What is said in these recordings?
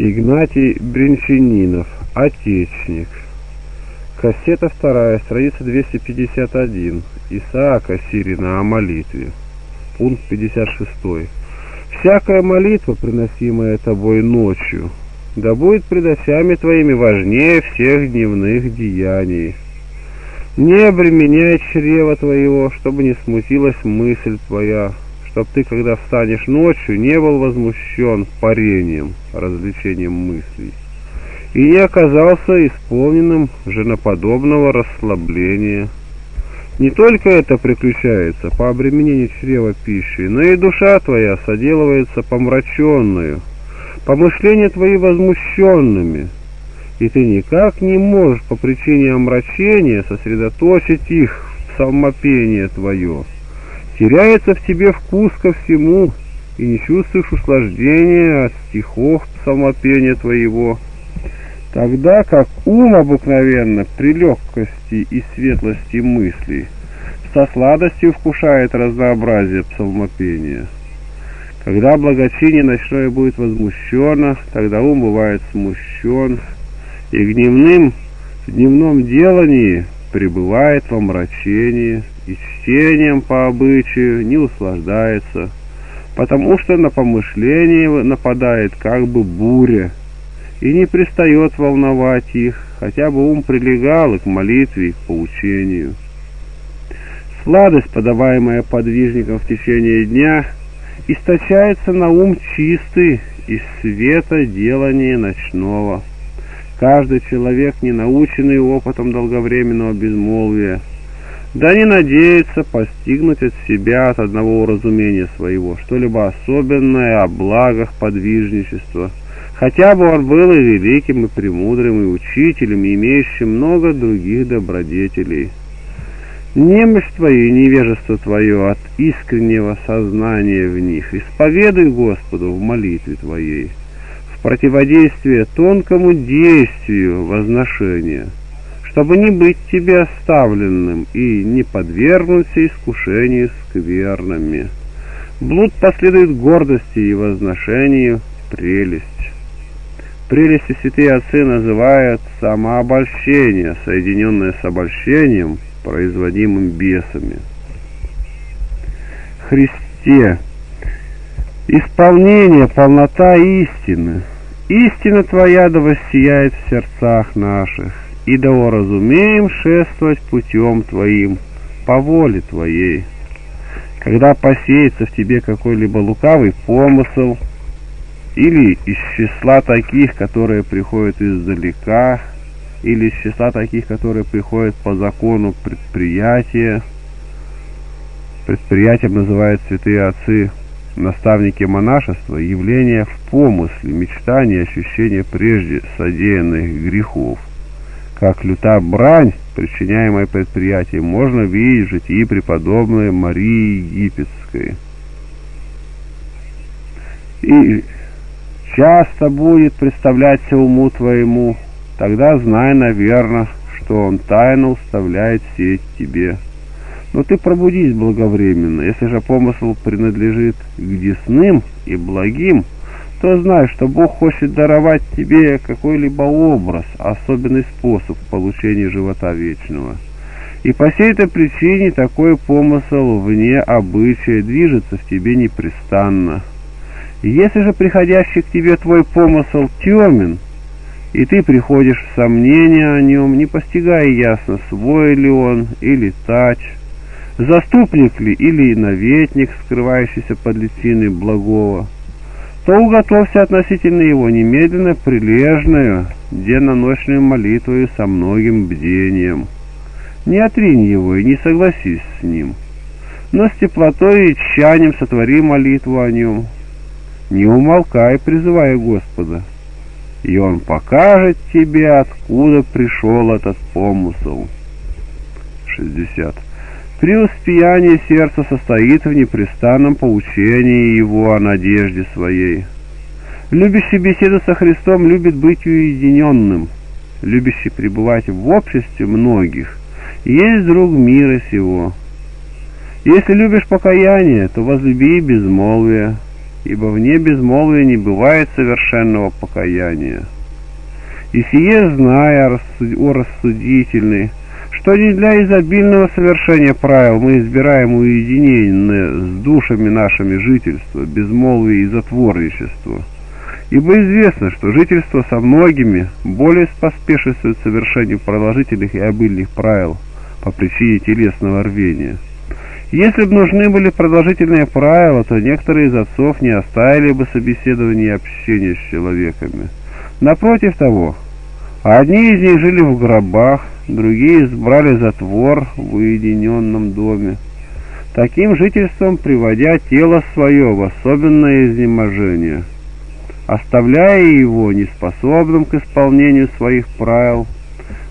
Игнатий Бринчанинов, Отечник. Кассета вторая, страница 251. Исаака Сирина о молитве. Пункт 56. Всякая молитва, приносимая тобой ночью, да будет пред очами твоими важнее всех дневных деяний. Не обременяй чрева твоего, чтобы не смутилась мысль твоя, чтоб ты, когда встанешь ночью, не был возмущен парением, развлечением мыслей, и не оказался исполненным женоподобного расслабления. Не только это приключается по обременению чрева пищи, но и душа твоя соделывается помраченную, помышления твои возмущенными, и ты никак не можешь по причине омрачения сосредоточить их в псалмопение твое. Теряется в тебе вкус ко всему, и не чувствуешь услаждения от стихов псалмопения твоего, тогда как ум обыкновенно при легкости и светлости мыслей со сладостью вкушает разнообразие псалмопения. Когда благочиние ночное будет возмущено, тогда ум бывает смущен, и в дневным, в дневном делании пребывает во мрачении, и чтением по обычаю не услаждается, потому что на помышление нападает как бы буря, и не пристает волновать их, хотя бы ум прилегал и к молитве, и к поучению. Сладость, подаваемая подвижникам в течение дня, источается на ум чистый из света делания ночного. Каждый человек, не наученный опытом долговременного безмолвия, да не надеется постигнуть от себя, от одного уразумения своего, что-либо особенное о благах подвижничества, хотя бы он был и великим, и премудрым, и учителем, и имеющим много других добродетелей. Немощь твою и невежество твое от искреннего сознания в них. Исповедуй Господу в молитве твоей, в противодействие тонкому действию возношения – чтобы не быть тебе оставленным и не подвергнуться искушению скверными. Блуд последует гордости и возношению прелесть. Прелести святые отцы называют самообольщение, соединенное с обольщением, производимым бесами. Христе, исполнение, полнота истины. Истина Твоя да воссияет в сердцах наших и да уразумеем шествовать путем Твоим, по воле Твоей. Когда посеется в тебе какой-либо лукавый помысл, или из числа таких, которые приходят издалека, или из числа таких, которые приходят по закону предприятия, предприятием называют святые отцы наставники монашества, явление в помысле, мечтания, ощущения прежде содеянных грехов как люта брань, причиняемая предприятием, можно видеть в житии преподобной Марии Египетской. И часто будет представляться уму твоему, тогда знай, наверное, что он тайно уставляет сеть тебе. Но ты пробудись благовременно, если же помысл принадлежит к десным и благим, то знай, что Бог хочет даровать тебе какой-либо образ, особенный способ получения живота вечного. И по сей этой причине такой помысл вне обычая движется в тебе непрестанно. Если же приходящий к тебе твой помысл темен, и ты приходишь в сомнение о нем, не постигая ясно, свой ли он или тач, заступник ли или наветник, скрывающийся под личиной благого, то уготовься относительно его немедленно прилежную денно-ночную молитву со многим бдением. Не отринь его и не согласись с ним, но с теплотой и тщанием сотвори молитву о нем. Не умолкай, призывая Господа, и Он покажет тебе, откуда пришел этот помысл. 60. Преуспеяние сердца состоит в непрестанном поучении его о надежде своей. Любящий беседу со Христом любит быть уединенным, любящий пребывать в обществе многих, есть друг мира сего. Если любишь покаяние, то возлюби безмолвие. ибо вне безмолвия не бывает совершенного покаяния. И сие, зная о рассудительный, что не для изобильного совершения правил мы избираем уединение с душами нашими жительства, безмолвие и затворничество. Ибо известно, что жительство со многими более поспешествует совершению продолжительных и обильных правил по причине телесного рвения. Если бы нужны были продолжительные правила, то некоторые из отцов не оставили бы собеседования и общения с человеками. Напротив того, одни из них жили в гробах, другие избрали затвор в уединенном доме, таким жительством приводя тело свое в особенное изнеможение, оставляя его неспособным к исполнению своих правил,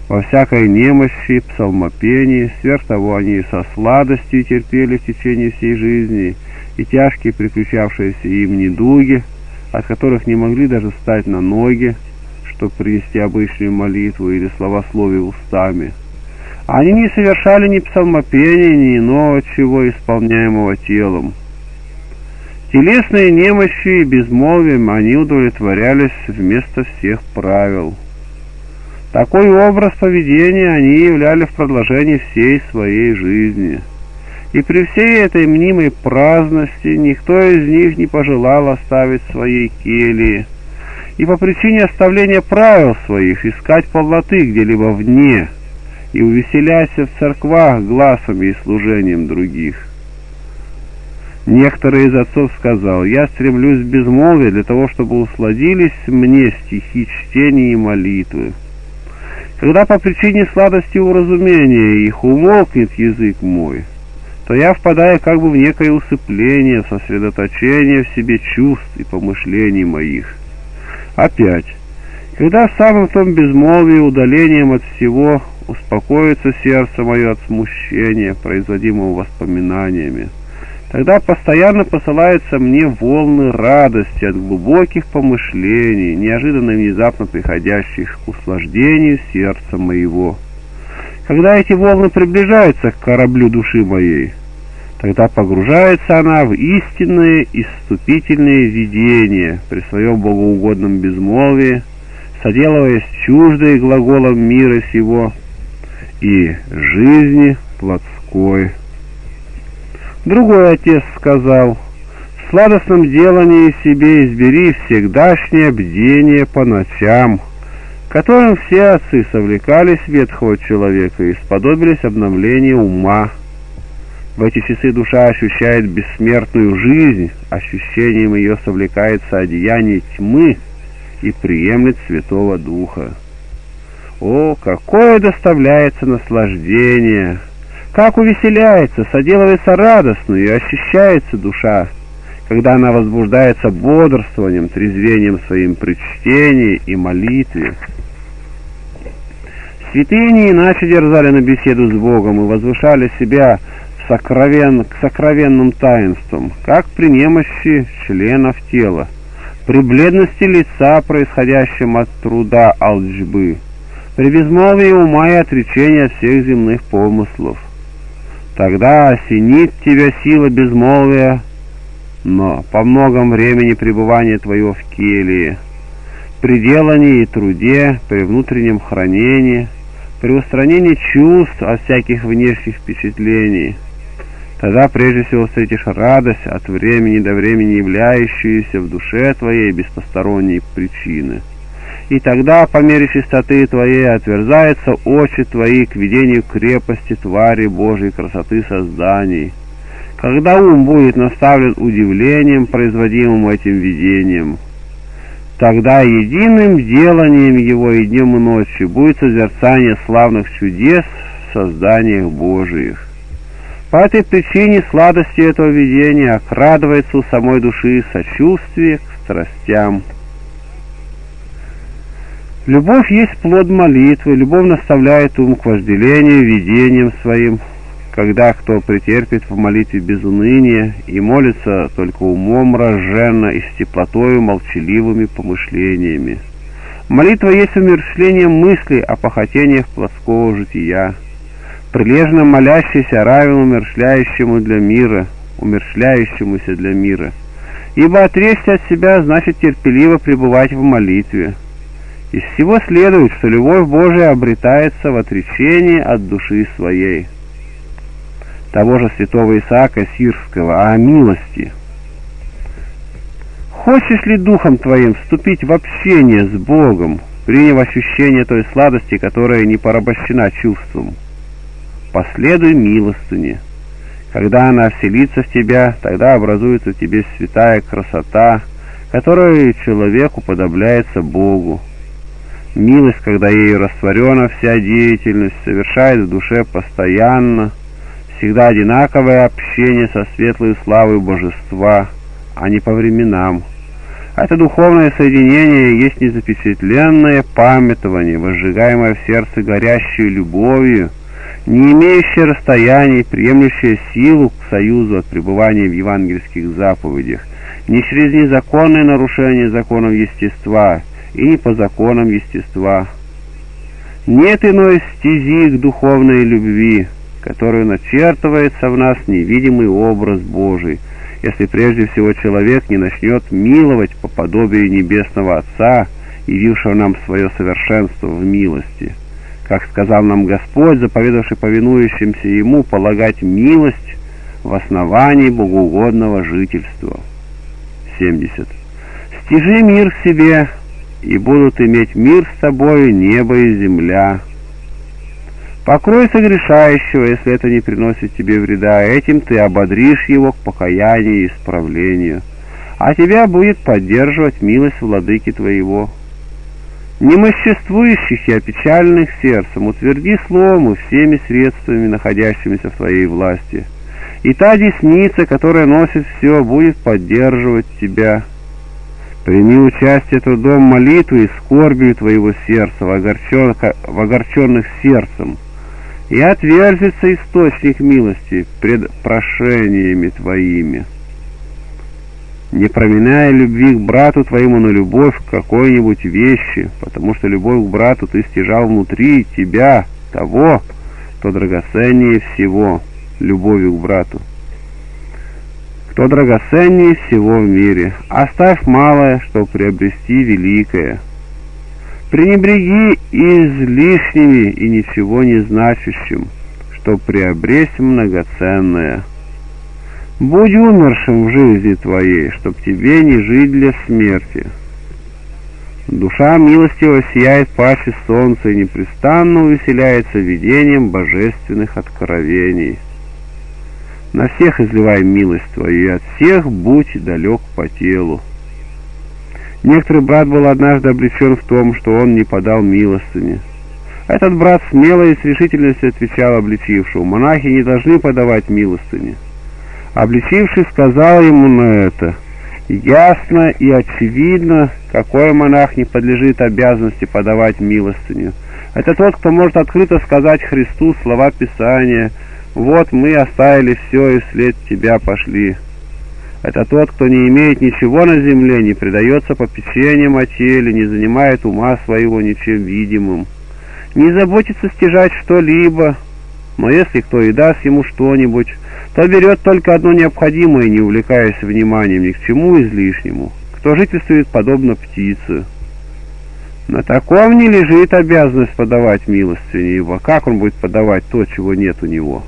во всякой немощи, псалмопении, сверх того они со сладостью терпели в течение всей жизни и тяжкие приключавшиеся им недуги, от которых не могли даже встать на ноги, чтобы привести обычную молитву или словословие устами. Они не совершали ни псалмопения, ни иного чего, исполняемого телом. Телесной немощью и безмолвием они удовлетворялись вместо всех правил. Такой образ поведения они являли в продолжении всей своей жизни. И при всей этой мнимой праздности никто из них не пожелал оставить своей кельи, и по причине оставления правил своих искать полноты где-либо вне, и увеселяйся в церквах глазами и служением других. Некоторые из отцов сказал, я стремлюсь в безмолвие для того, чтобы усладились мне стихи чтения и молитвы. Когда по причине сладости уразумения их умолкнет язык мой, то я впадаю как бы в некое усыпление, сосредоточение в себе чувств и помышлений моих. Опять, когда в самом том безмолвии удалением от всего успокоится сердце мое от смущения, производимого воспоминаниями, тогда постоянно посылаются мне волны радости от глубоких помышлений, неожиданно и внезапно приходящих к услаждению сердца моего. Когда эти волны приближаются к кораблю души моей, Тогда погружается она в истинное исступительное видение при своем богоугодном безмолвии, соделываясь чуждой глаголом мира сего и жизни плотской. Другой отец сказал, «В сладостном делании себе избери всегдашнее бдение по ночам, которым все отцы совлекались ветхого человека и сподобились обновления ума, в эти часы душа ощущает бессмертную жизнь, ощущением ее совлекается одеяние тьмы и приемлет Святого Духа. О, какое доставляется наслаждение! Как увеселяется, соделывается радостно и ощущается душа, когда она возбуждается бодрствованием, трезвением своим при чтении и молитве. Святые не иначе дерзали на беседу с Богом и возвышали себя сокровен, к сокровенным таинствам, как при немощи членов тела, при бледности лица, происходящем от труда алджбы, при безмолвии ума и отречении от всех земных помыслов. Тогда осенит тебя сила безмолвия, но по многом времени пребывания твоего в келье, при делании и труде, при внутреннем хранении, при устранении чувств от всяких внешних впечатлений – Тогда прежде всего встретишь радость от времени до времени являющуюся в душе твоей без посторонней причины. И тогда по мере чистоты твоей отверзаются очи твои к видению крепости твари Божьей красоты созданий. Когда ум будет наставлен удивлением, производимым этим видением, тогда единым деланием его и днем и ночью будет созерцание славных чудес в созданиях Божиих. По этой причине сладости этого видения окрадывается у самой души сочувствие к страстям. Любовь есть плод молитвы, любовь наставляет ум к вожделению, видением своим, когда кто претерпит в молитве без уныния и молится только умом разженно и с теплотою молчаливыми помышлениями. Молитва есть умершление мыслей о похотениях плоского жития прилежно молящийся равен умершляющему для мира, умершляющемуся для мира. Ибо отречься от себя значит терпеливо пребывать в молитве. Из всего следует, что любовь Божия обретается в отречении от души своей. Того же святого Исаака Сирского о милости. Хочешь ли духом твоим вступить в общение с Богом, приняв ощущение той сладости, которая не порабощена чувством? Последуй милостыне. Когда она вселится в тебя, тогда образуется в тебе святая красота, которой человеку подобляется Богу. Милость, когда ею растворена вся деятельность, совершает в душе постоянно, всегда одинаковое общение со светлой славой божества, а не по временам. Это духовное соединение есть незапечатленное памятование, возжигаемое в сердце горящей любовью, не имеющее расстояний, приемлющее силу к союзу от пребывания в евангельских заповедях, не через незаконное нарушение законов естества и не по законам естества. Нет иной стези к духовной любви, которую начертывается в нас невидимый образ Божий, если прежде всего человек не начнет миловать по подобию Небесного Отца, явившего нам свое совершенство в милости. Как сказал нам Господь, заповедавший повинующимся Ему полагать милость в основании богоугодного жительства. 70. «Стяжи мир себе, и будут иметь мир с тобою небо и земля». Покрой согрешающего, если это не приносит тебе вреда, этим ты ободришь его к покаянию и исправлению, а тебя будет поддерживать милость владыки твоего. Немоществующих и опечальных сердцем утверди словом и всеми средствами, находящимися в твоей власти. И та десница, которая носит все, будет поддерживать тебя. Прими участие трудом молитвы и скорбью твоего сердца, в, огорчен, в огорченных сердцем и отверзится источник милости пред прошениями твоими. Не променяя любви к брату твоему на любовь к какой-нибудь вещи, потому что любовь к брату ты стяжал внутри тебя, того, кто драгоценнее всего, любовью к брату. Кто драгоценнее всего в мире, оставь малое, чтобы приобрести великое — Пренебреги излишними и ничего не значащим, чтоб приобресть многоценное. Будь умершим в жизни твоей, чтоб тебе не жить для смерти. Душа милостиво сияет паче солнца и непрестанно увеселяется видением божественных откровений. На всех изливай милость твою, и от всех будь далек по телу. Некоторый брат был однажды облечен в том, что он не подал милостыни. Этот брат смело и с решительностью отвечал обличившему, монахи не должны подавать милостыни. Обличивший сказал ему на это, ясно и очевидно, какой монах не подлежит обязанности подавать милостыню. Это тот, кто может открыто сказать Христу слова Писания, «Вот мы оставили все и вслед тебя пошли». Это тот, кто не имеет ничего на земле, не предается попечениям о теле, не занимает ума своего ничем видимым, не заботится стяжать что-либо, но если кто и даст ему что-нибудь, то берет только одно необходимое, не увлекаясь вниманием ни к чему излишнему, кто жительствует подобно птице. На таком не лежит обязанность подавать милостыню, ибо как он будет подавать то, чего нет у него?»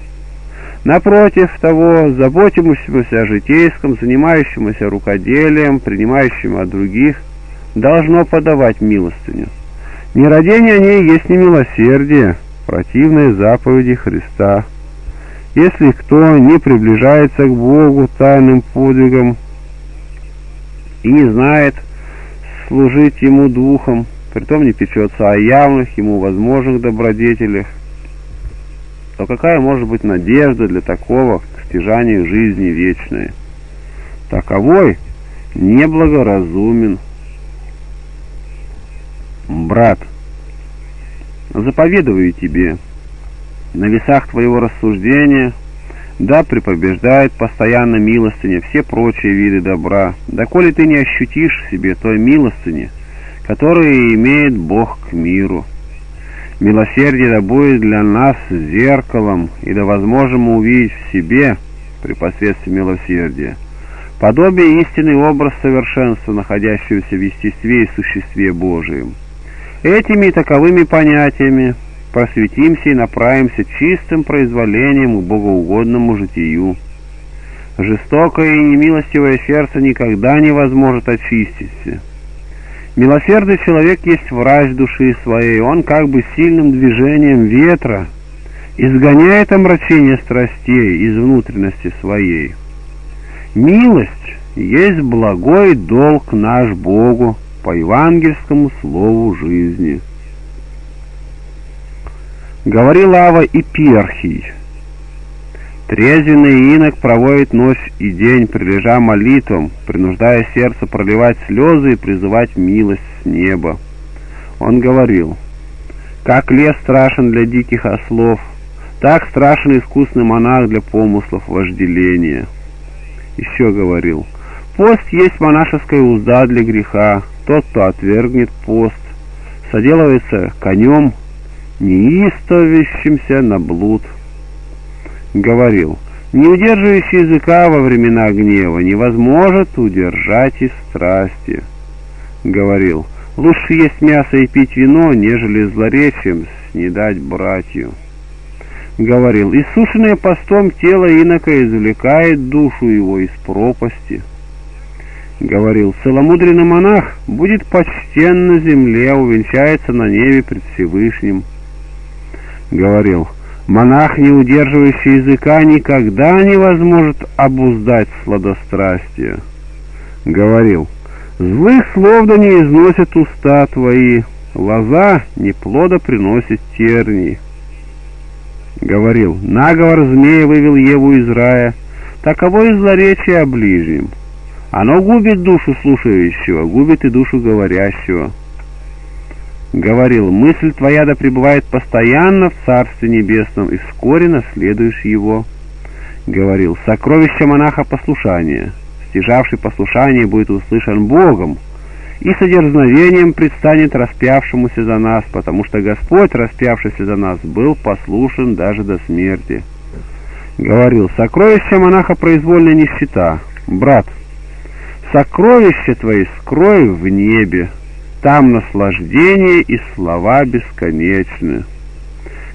Напротив того, заботимся о житейском, занимающемуся рукоделием, принимающим от других, должно подавать милостыню. Нерадение о ней есть не милосердие, противные заповеди Христа. Если кто не приближается к Богу тайным подвигом и не знает служить Ему духом, притом не печется о явных Ему возможных добродетелях, то какая может быть надежда для такого к стяжанию жизни вечной? Таковой неблагоразумен. Брат, заповедую тебе, на весах твоего рассуждения, да припобеждает постоянно милостыня все прочие виды добра, доколе ты не ощутишь в себе той милостыни, которую имеет Бог к миру. Милосердие да будет для нас зеркалом, и да возможем увидеть в себе, при посредстве милосердия, подобие истинный образ совершенства, находящегося в естестве и существе Божием. Этими и таковыми понятиями просветимся и направимся чистым произволением к богоугодному житию. Жестокое и немилостивое сердце никогда не возможет очиститься. Милосердный человек есть врач души своей, он как бы сильным движением ветра изгоняет омрачение страстей из внутренности своей. Милость есть благой долг наш Богу по евангельскому слову жизни. Говорил Ава и Перхий. Трезвенный инок проводит ночь и день, прилежа молитвам, принуждая сердце проливать слезы и призывать милость с неба. Он говорил, «Как лес страшен для диких ослов, так страшен искусный монах для помыслов вожделения». Еще говорил, «Пост есть монашеская узда для греха, тот, кто отвергнет пост, соделывается конем, неистовящимся на блуд» говорил, «Не удерживающий языка во времена гнева не возможет удержать и страсти». Говорил, «Лучше есть мясо и пить вино, нежели злоречием снедать братью». Говорил, «Иссушенное постом тело инока извлекает душу его из пропасти». Говорил, «Целомудренный монах будет почтен на земле, увенчается на небе пред Всевышним». Говорил, Монах, не удерживающий языка, никогда не возможет обуздать сладострастие. Говорил, злых слов да не износят уста твои, лоза не плода приносит терни. Говорил, наговор змея вывел Еву из рая, таково и злоречие о ближнем. Оно губит душу слушающего, губит и душу говорящего говорил, «Мысль твоя да пребывает постоянно в Царстве Небесном, и вскоре наследуешь его». Говорил, «Сокровище монаха послушания, стяжавший послушание будет услышан Богом, и с предстанет распявшемуся за нас, потому что Господь, распявшийся за нас, был послушен даже до смерти». Говорил, «Сокровище монаха произвольная нищета, брат, сокровища твои скрой в небе, там наслаждение и слова бесконечны.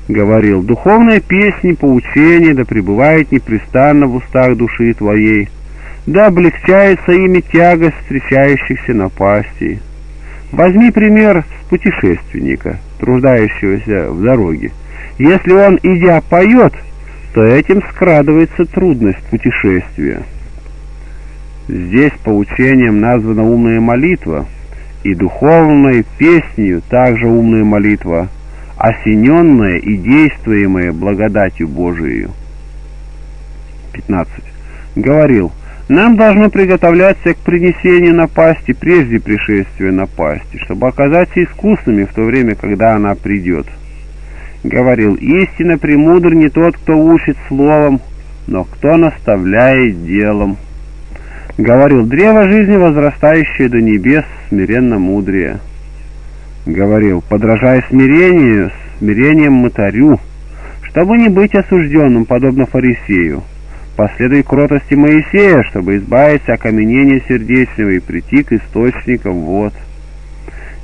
Говорил, духовная песня, поучение, да пребывает непрестанно в устах души твоей, да облегчается ими тягость встречающихся напастей. Возьми пример с путешественника, труждающегося в дороге. Если он, идя, поет, то этим скрадывается трудность путешествия. Здесь поучением названа умная молитва — и духовной песнью также умная молитва, осененная и действуемая благодатью Божией. 15. Говорил, нам должно приготовляться к принесению напасти прежде пришествия напасти, чтобы оказаться искусными в то время, когда она придет. Говорил, истинно премудр не тот, кто учит словом, но кто наставляет делом говорил, древо жизни, возрастающее до небес, смиренно мудрее. Говорил, подражая смирению, смирением мытарю, чтобы не быть осужденным, подобно фарисею. Последуй кротости Моисея, чтобы избавиться окаменения сердечного и прийти к источникам вод.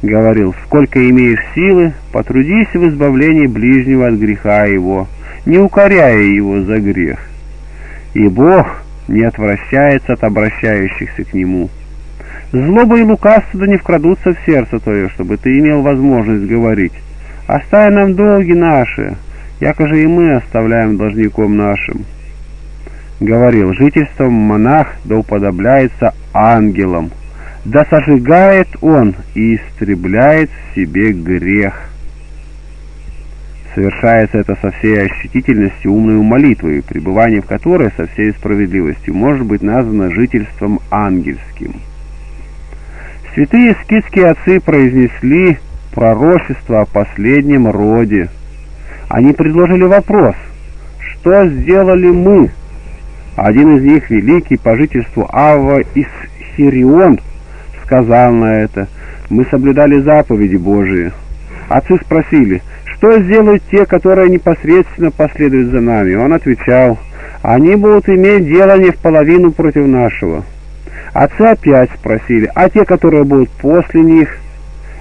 Говорил, сколько имеешь силы, потрудись в избавлении ближнего от греха его, не укоряя его за грех. И Бог не отвращается от обращающихся к нему. Злоба и лукавство не вкрадутся в сердце твое, чтобы ты имел возможность говорить. Оставь нам долги наши, якоже и мы оставляем должником нашим. Говорил, жительством монах да уподобляется ангелам, да сожигает он и истребляет в себе грех. Совершается это со всей ощутительностью умной молитвой, пребывание в которой со всей справедливостью может быть названо жительством ангельским. Святые скидские отцы произнесли пророчество о последнем роде. Они предложили вопрос, что сделали мы? Один из них, великий по жительству Ава из Хирион, сказал на это, мы соблюдали заповеди Божии. Отцы спросили, что сделают те, которые непосредственно последуют за нами? Он отвечал, они будут иметь дело не в половину против нашего. Отцы опять спросили, а те, которые будут после них?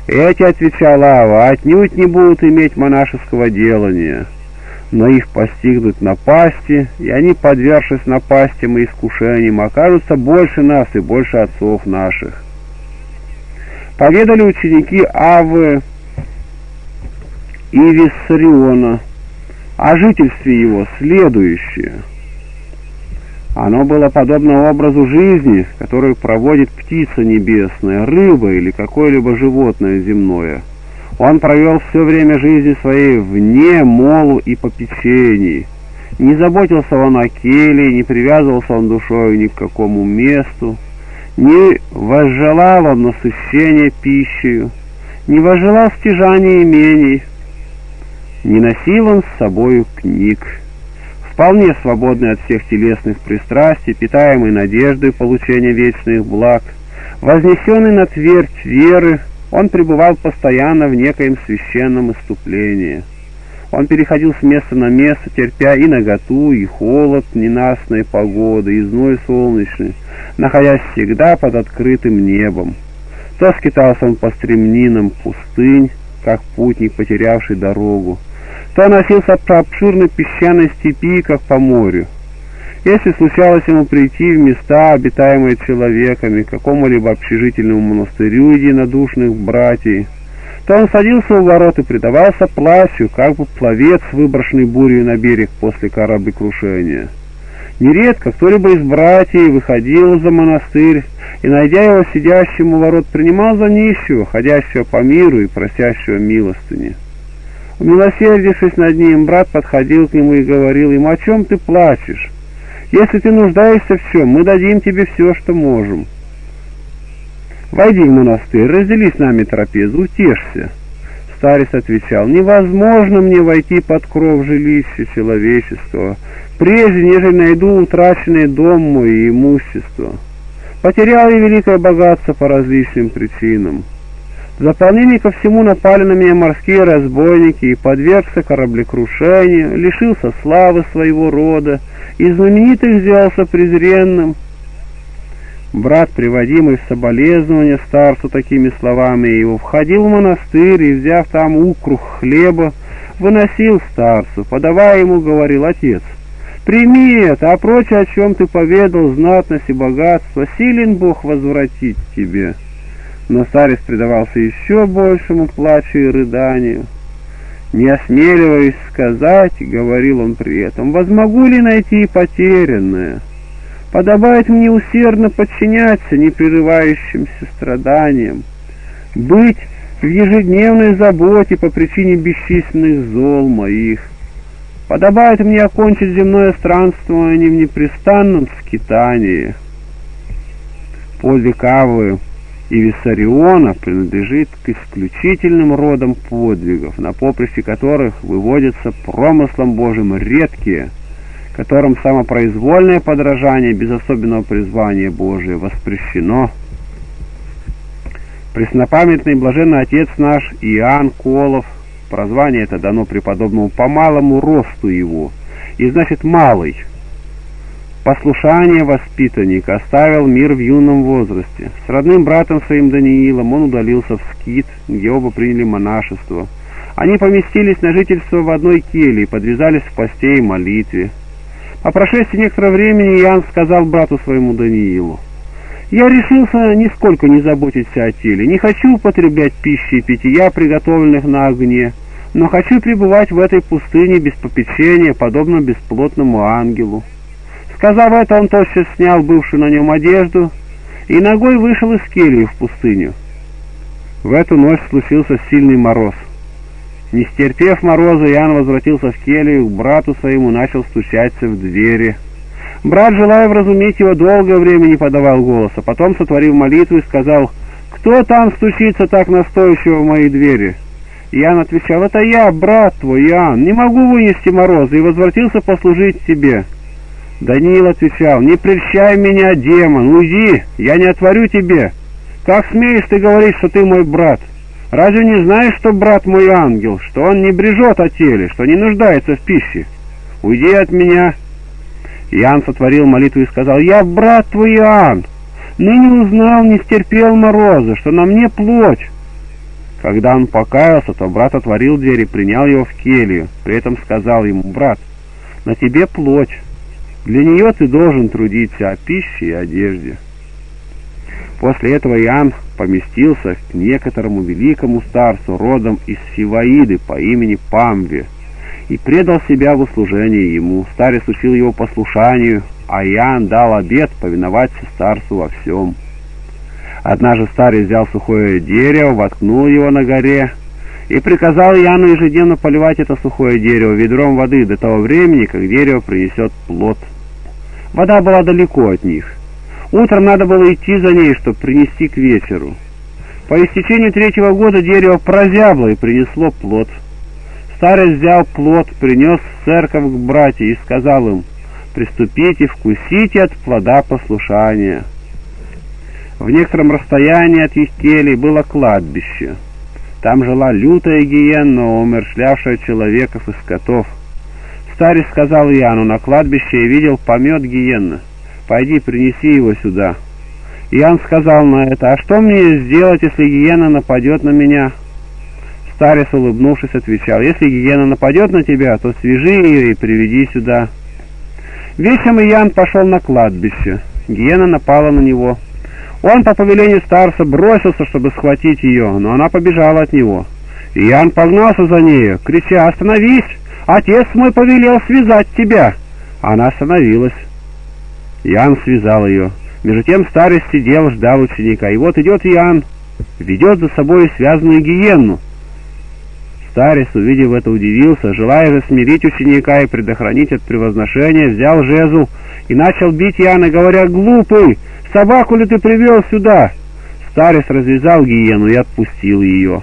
Эти, отвечал Ава, отнюдь не будут иметь монашеского делания, но их постигнут напасти, и они, подвергшись напастям и искушениям, окажутся больше нас и больше отцов наших. Поведали ученики Авы и Виссариона о жительстве его следующее – оно было подобно образу жизни, которую проводит птица небесная, рыба или какое-либо животное земное. Он провел все время жизни своей вне молу и попечений. Не заботился он о келе, не привязывался он душой ни к какому месту, не возжелал он насыщения пищей, не возжелал стяжания имений, не носил он с собою книг вполне свободный от всех телесных пристрастий, питаемый надеждой получения вечных благ, вознесенный на твердь веры, он пребывал постоянно в некоем священном иступлении. Он переходил с места на место, терпя и наготу, и холод ненастной погоды, и зной солнечный, находясь всегда под открытым небом. То скитался он по стремнинам пустынь, как путник, потерявший дорогу, то носился по обширной песчаной степи, как по морю. Если случалось ему прийти в места, обитаемые человеками, к какому-либо общежительному монастырю единодушных братьев, то он садился у ворот и предавался плачу, как бы пловец, выброшенный бурей на берег после кораблекрушения. Нередко кто-либо из братьев выходил за монастырь и, найдя его сидящим у ворот, принимал за нищего, ходящего по миру и просящего милостыни. Умилосердившись над ним, брат подходил к нему и говорил ему, «О чем ты плачешь? Если ты нуждаешься в чем, мы дадим тебе все, что можем. Войди в монастырь, раздели с нами трапезу, утешься». Старец отвечал, «Невозможно мне войти под кров жилища человеческого, прежде нежели найду утраченный дом мой и имущество. Потерял я великое богатство по различным причинам». В дополнение ко всему напали на меня морские разбойники и подвергся кораблекрушению, лишился славы своего рода и знаменитых сделался презренным. Брат, приводимый в соболезнование старцу такими словами, его входил в монастырь и, взяв там укрух хлеба, выносил старцу, подавая ему, говорил, «Отец, прими это, а прочее, о чем ты поведал, знатность и богатство, силен Бог возвратить тебе» но старец предавался еще большему плачу и рыданию. Не осмеливаясь сказать, говорил он при этом, возмогу ли найти потерянное? Подобает мне усердно подчиняться непрерывающимся страданиям, быть в ежедневной заботе по причине бесчисленных зол моих. Подобает мне окончить земное странствование в непрестанном скитании. Подвиг Авы и Виссариона принадлежит к исключительным родам подвигов, на поприще которых выводятся промыслом Божьим редкие, которым самопроизвольное подражание без особенного призвания Божия воспрещено. Преснопамятный блаженный отец наш Иоанн Колов, прозвание это дано преподобному по малому росту его, и значит малый – Послушание воспитанник оставил мир в юном возрасте. С родным братом своим Даниилом он удалился в Скит, где оба приняли монашество. Они поместились на жительство в одной келье и подвязались в посте и молитве. По прошествии некоторого времени Иоанн сказал брату своему Даниилу, «Я решился нисколько не заботиться о теле, не хочу употреблять пищи и питья, приготовленных на огне, но хочу пребывать в этой пустыне без попечения, подобно бесплотному ангелу». Сказав это, он тотчас снял бывшую на нем одежду и ногой вышел из кельи в пустыню. В эту ночь случился сильный мороз. Не стерпев мороза, Иоанн возвратился в келью к брату своему начал стучаться в двери. Брат, желая вразумить его, долгое время не подавал голоса. Потом, сотворив молитву, и сказал, «Кто там стучится так настойчиво в мои двери?» Иоанн отвечал, «Это я, брат твой, Иоанн, не могу вынести мороза, и возвратился послужить тебе». Даниил отвечал, «Не прельщай меня, демон, уйди, я не отворю тебе. Как смеешь ты говорить, что ты мой брат? Разве не знаешь, что брат мой ангел, что он не брежет о теле, что не нуждается в пище? Уйди от меня». Иоанн сотворил молитву и сказал, «Я брат твой Иоанн, Ныне узнал, не стерпел мороза, что на мне плоть. Когда он покаялся, то брат отворил дверь и принял его в келью. При этом сказал ему, брат, на тебе плоть. Для нее ты должен трудиться о пище и одежде. После этого Иоанн поместился к некоторому великому старцу родом из Сиваиды по имени Памве и предал себя в услужение ему. Старец учил его послушанию, а Иоанн дал обет повиноваться старцу во всем. Однажды старец взял сухое дерево, воткнул его на горе и приказал Иоанну ежедневно поливать это сухое дерево ведром воды до того времени, как дерево принесет плод. Вода была далеко от них. Утром надо было идти за ней, чтобы принести к вечеру. По истечении третьего года дерево прозябло и принесло плод. Старец взял плод, принес в церковь к братьям и сказал им, «Приступите, вкусите от плода послушания». В некотором расстоянии от Естелей было кладбище. Там жила лютая гиенна, умершлявшая человеков и скотов. Старец сказал Иоанну, на кладбище я видел помет гиенна. Пойди, принеси его сюда. Иоанн сказал на это, а что мне сделать, если гиена нападет на меня? Старец, улыбнувшись, отвечал, если гиена нападет на тебя, то свяжи ее и приведи сюда. Вечером Иоанн пошел на кладбище. Гиена напала на него. Он по повелению старца бросился, чтобы схватить ее, но она побежала от него. Иоанн погнался за нею, крича «Остановись! Отец мой повелел связать тебя!» Она остановилась. Иоанн связал ее. Между тем старец сидел, ждал ученика. И вот идет Иоанн, ведет за собой связанную гиенну. Старец, увидев это, удивился, желая же смирить ученика и предохранить от превозношения, взял жезл и начал бить Иоанна, говоря, «Глупый, собаку ли ты привел сюда?» Старец развязал гиену и отпустил ее.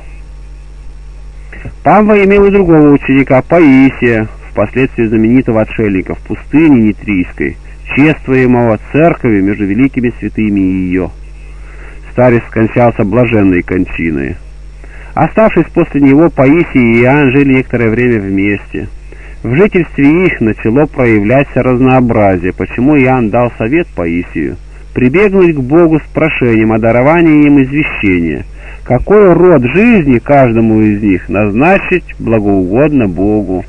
Павла имел и другого ученика, Паисия, впоследствии знаменитого отшельника в пустыне Нитрийской, чествуемого церковью между великими святыми ее. Старец скончался блаженной кончиной. Оставшись после него, Паисий и Иоанн жили некоторое время вместе. В жительстве их начало проявляться разнообразие, почему Иоанн дал совет Паисию прибегнуть к Богу с прошением о даровании им извещения, какой род жизни каждому из них назначить благоугодно Богу.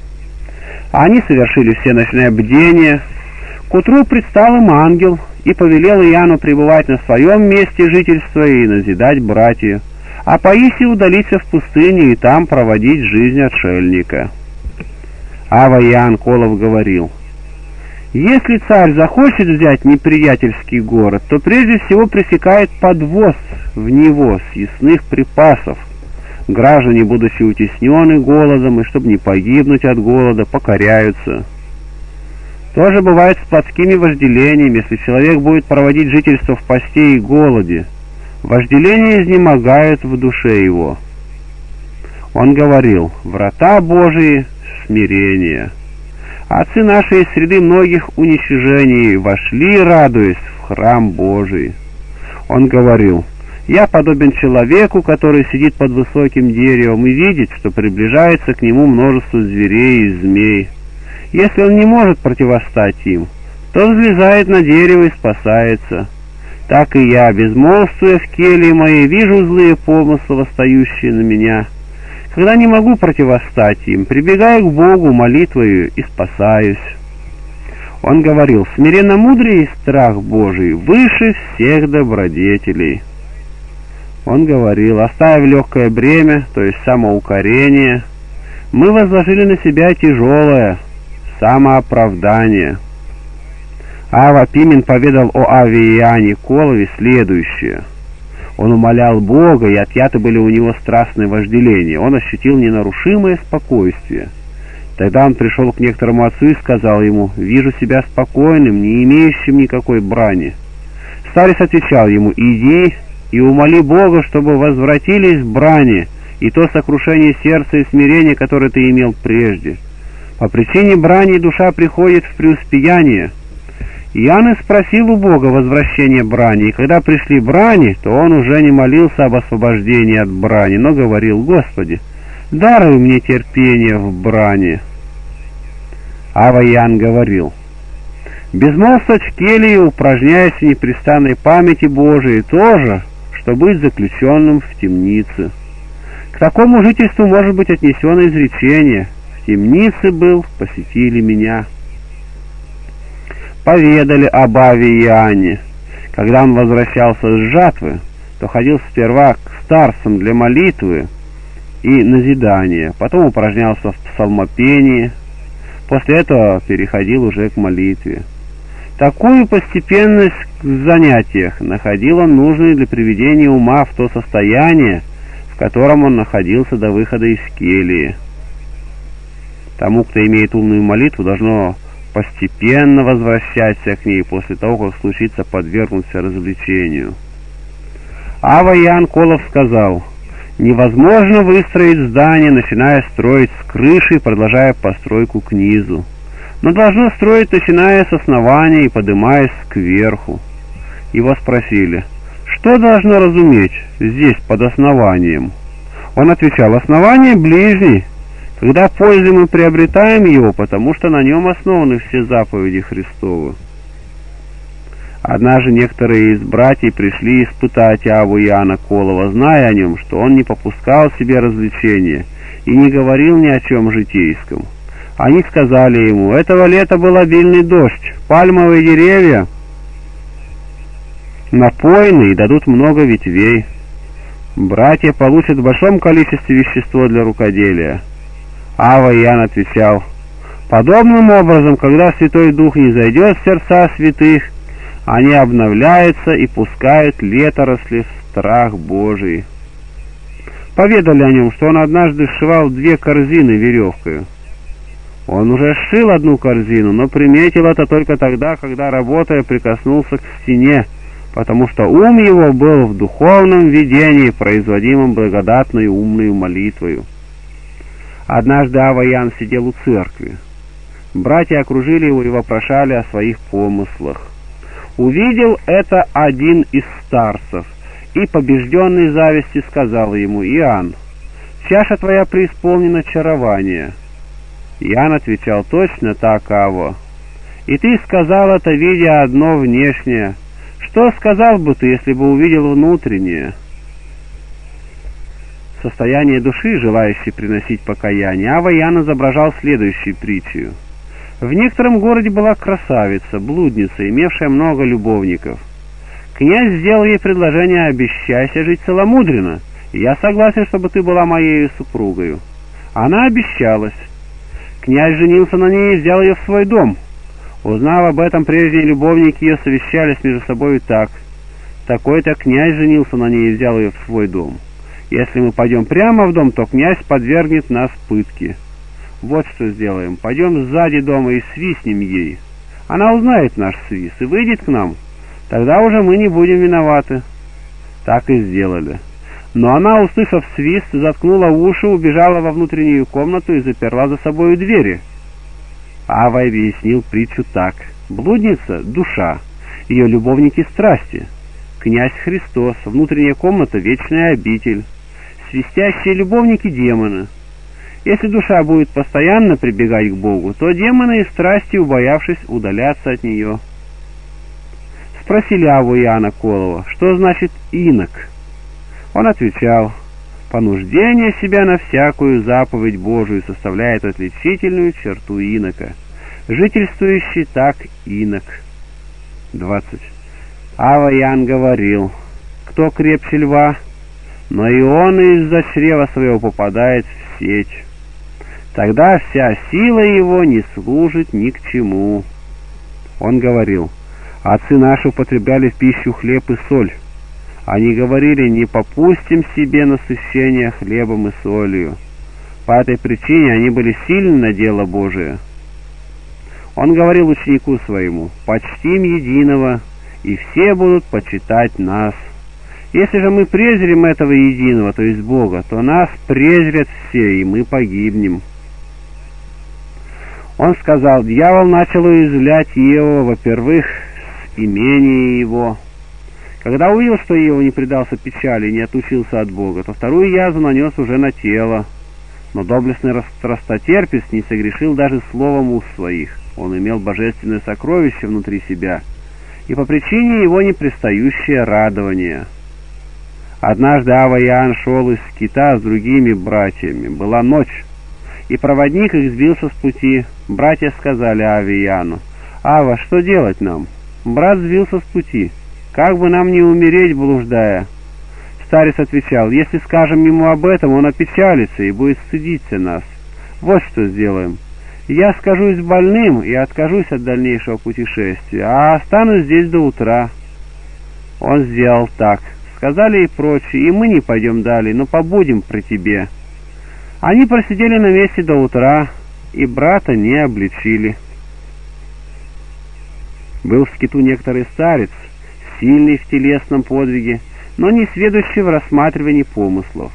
Они совершили все ночное бдение, к утру предстал им ангел и повелел Иоанну пребывать на своем месте жительства и назидать братьев, а Паисию удалиться в пустыню и там проводить жизнь отшельника. Ава Иоанн Колов говорил, «Если царь захочет взять неприятельский город, то прежде всего пресекает подвоз в него съестных припасов. Граждане, будучи утеснены голодом, и чтобы не погибнуть от голода, покоряются». То же бывает с плотскими вожделениями, если человек будет проводить жительство в посте и голоде. Вожделения изнемогают в душе его. Он говорил, врата Божии — смирение. Отцы наши из среды многих уничижений вошли, радуясь, в храм Божий. Он говорил, я подобен человеку, который сидит под высоким деревом и видит, что приближается к нему множество зверей и змей. Если он не может противостать им, то взлезает на дерево и спасается. Так и я, безмолвствуя в келье моей, вижу злые помыслы, восстающие на меня. Когда не могу противостать им, прибегаю к Богу молитвою и спасаюсь. Он говорил, смиренно мудрый страх Божий выше всех добродетелей. Он говорил, оставив легкое бремя, то есть самоукорение, мы возложили на себя тяжелое, самооправдание. Ава Пимен поведал о Авиане Колове следующее. Он умолял Бога, и отъяты были у него страстные вожделения. Он ощутил ненарушимое спокойствие. Тогда он пришел к некоторому отцу и сказал ему, «Вижу себя спокойным, не имеющим никакой брани». Старец отвечал ему, «Иди и умоли Бога, чтобы возвратились в брани, и то сокрушение сердца и смирение, которое ты имел прежде». По причине брани душа приходит в преуспеяние. Иоанн спросил у Бога возвращение брани, и когда пришли брани, то он уже не молился об освобождении от брани, но говорил, «Господи, даруй мне терпение в брани». Ава Иоанн говорил, Безмолвствовать в келье, упражняясь в непрестанной памяти Божией, тоже, что быть заключенным в темнице. К такому жительству может быть отнесено изречение «В темнице был, посетили меня». Поведали об Анне. Когда он возвращался с жатвы, то ходил сперва к старцам для молитвы и назидания, потом упражнялся в псалмопении, после этого переходил уже к молитве. Такую постепенность в занятиях находил он нужной для приведения ума в то состояние, в котором он находился до выхода из келии. Тому, кто имеет умную молитву, должно постепенно возвращаться к ней после того, как случится подвергнуться развлечению. Ава Ян Колов сказал, «Невозможно выстроить здание, начиная строить с крыши, продолжая постройку к низу но должно строить, начиная с основания и поднимаясь кверху. Его спросили, что должно разуметь здесь под основанием? Он отвечал, основание ближний, когда пользуем мы приобретаем его, потому что на нем основаны все заповеди Христовы. Однажды некоторые из братьев пришли испытать Аву Иоанна Колова, зная о нем, что он не попускал себе развлечения и не говорил ни о чем житейском. Они сказали ему, этого лета был обильный дождь, пальмовые деревья напоены и дадут много ветвей. Братья получат в большом количестве вещества для рукоделия. Ава Ян отвечал, подобным образом, когда Святой Дух не зайдет в сердца святых, они обновляются и пускают леторосли в страх Божий. Поведали о нем, что он однажды сшивал две корзины веревкой. Он уже сшил одну корзину, но приметил это только тогда, когда, работая, прикоснулся к стене, потому что ум его был в духовном видении, производимом благодатной умной молитвою. Однажды Аваян сидел у церкви. Братья окружили его и вопрошали о своих помыслах. Увидел это один из старцев, и, побежденный зависти, сказал ему, «Иоанн, чаша твоя преисполнена чарования». Ян отвечал точно так, Аво. И ты сказал это, видя одно внешнее. Что сказал бы ты, если бы увидел внутреннее? Состояние души, желающей приносить покаяние, Ава Ян изображал следующей притчей. В некотором городе была красавица, блудница, имевшая много любовников. Князь сделал ей предложение «Обещайся жить целомудренно, и я согласен, чтобы ты была моей супругою». Она обещалась. Князь женился на ней и взял ее в свой дом. Узнав об этом, прежние любовники ее совещались между собой так. Такой-то князь женился на ней и взял ее в свой дом. Если мы пойдем прямо в дом, то князь подвергнет нас пытке. Вот что сделаем. Пойдем сзади дома и свистнем ей. Она узнает наш свист и выйдет к нам. Тогда уже мы не будем виноваты. Так и сделали. Но она, услышав свист, заткнула уши, убежала во внутреннюю комнату и заперла за собой двери. Ава объяснил притчу так. Блудница — душа, ее любовники — страсти. Князь Христос, внутренняя комната — вечная обитель. Свистящие любовники — демоны. Если душа будет постоянно прибегать к Богу, то демоны и страсти, убоявшись, удалятся от нее. Спросили Аву Иоанна Колова, что значит «инок»? Он отвечал, «Понуждение себя на всякую заповедь Божию составляет отличительную черту инока. Жительствующий так инок». 20. Ава Ян говорил, «Кто крепче льва, но и он из-за чрева своего попадает в сеть. Тогда вся сила его не служит ни к чему». Он говорил, «Отцы наши употребляли в пищу хлеб и соль». Они говорили, не попустим себе насыщения хлебом и солью. По этой причине они были сильны на дело Божие. Он говорил ученику своему, «Почтим единого, и все будут почитать нас». Если же мы презрим этого единого, то есть Бога, то нас презрят все, и мы погибнем. Он сказал, дьявол начал уязвлять Еву, во-первых, с имения его, когда увидел, что Иова не предался печали и не отучился от Бога, то вторую язву нанес уже на тело. Но доблестный страстотерпец не согрешил даже словом уст своих. Он имел божественное сокровище внутри себя, и по причине его непристающее радование. Однажды Ава шел из скита с другими братьями. Была ночь, и проводник их сбился с пути. Братья сказали Аве «Ава, что делать нам?» Брат сбился с пути. «Как бы нам не умереть, блуждая?» Старец отвечал, «Если скажем ему об этом, он опечалится и будет стыдиться нас. Вот что сделаем. Я скажусь больным и откажусь от дальнейшего путешествия, а останусь здесь до утра». Он сделал так. Сказали и прочие, и мы не пойдем далее, но побудем при тебе. Они просидели на месте до утра, и брата не обличили. Был в скиту некоторый старец, сильный в телесном подвиге, но не сведущий в рассматривании помыслов.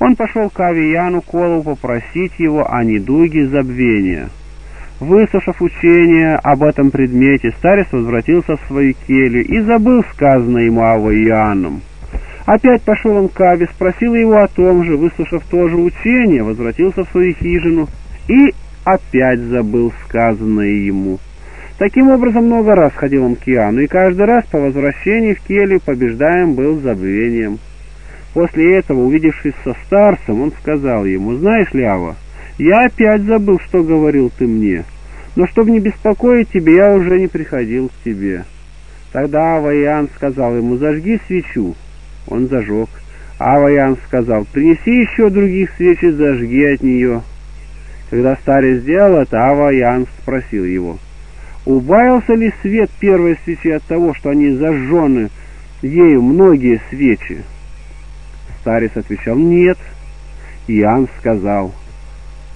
Он пошел к Авияну Колову попросить его о недуге забвения. Выслушав учение об этом предмете, старец возвратился в свою келью и забыл сказанное ему Авияном. Опять пошел он к Аве, спросил его о том же, выслушав то же учение, возвратился в свою хижину и опять забыл сказанное ему. Таким образом, много раз ходил он к Иоанну, и каждый раз по возвращении в келью побеждаем был забвением. После этого, увидевшись со старцем, он сказал ему, «Знаешь ли, Ава, я опять забыл, что говорил ты мне, но чтобы не беспокоить тебя, я уже не приходил к тебе». Тогда Ава Иоанн сказал ему, «Зажги свечу». Он зажег. Ава Иоанн сказал, «Принеси еще других свеч и зажги от нее». Когда старец сделал это, Ава Иоанн спросил его, Убавился ли свет первой свечи от того, что они зажжены ею многие свечи? Старец отвечал, нет. Иоанн сказал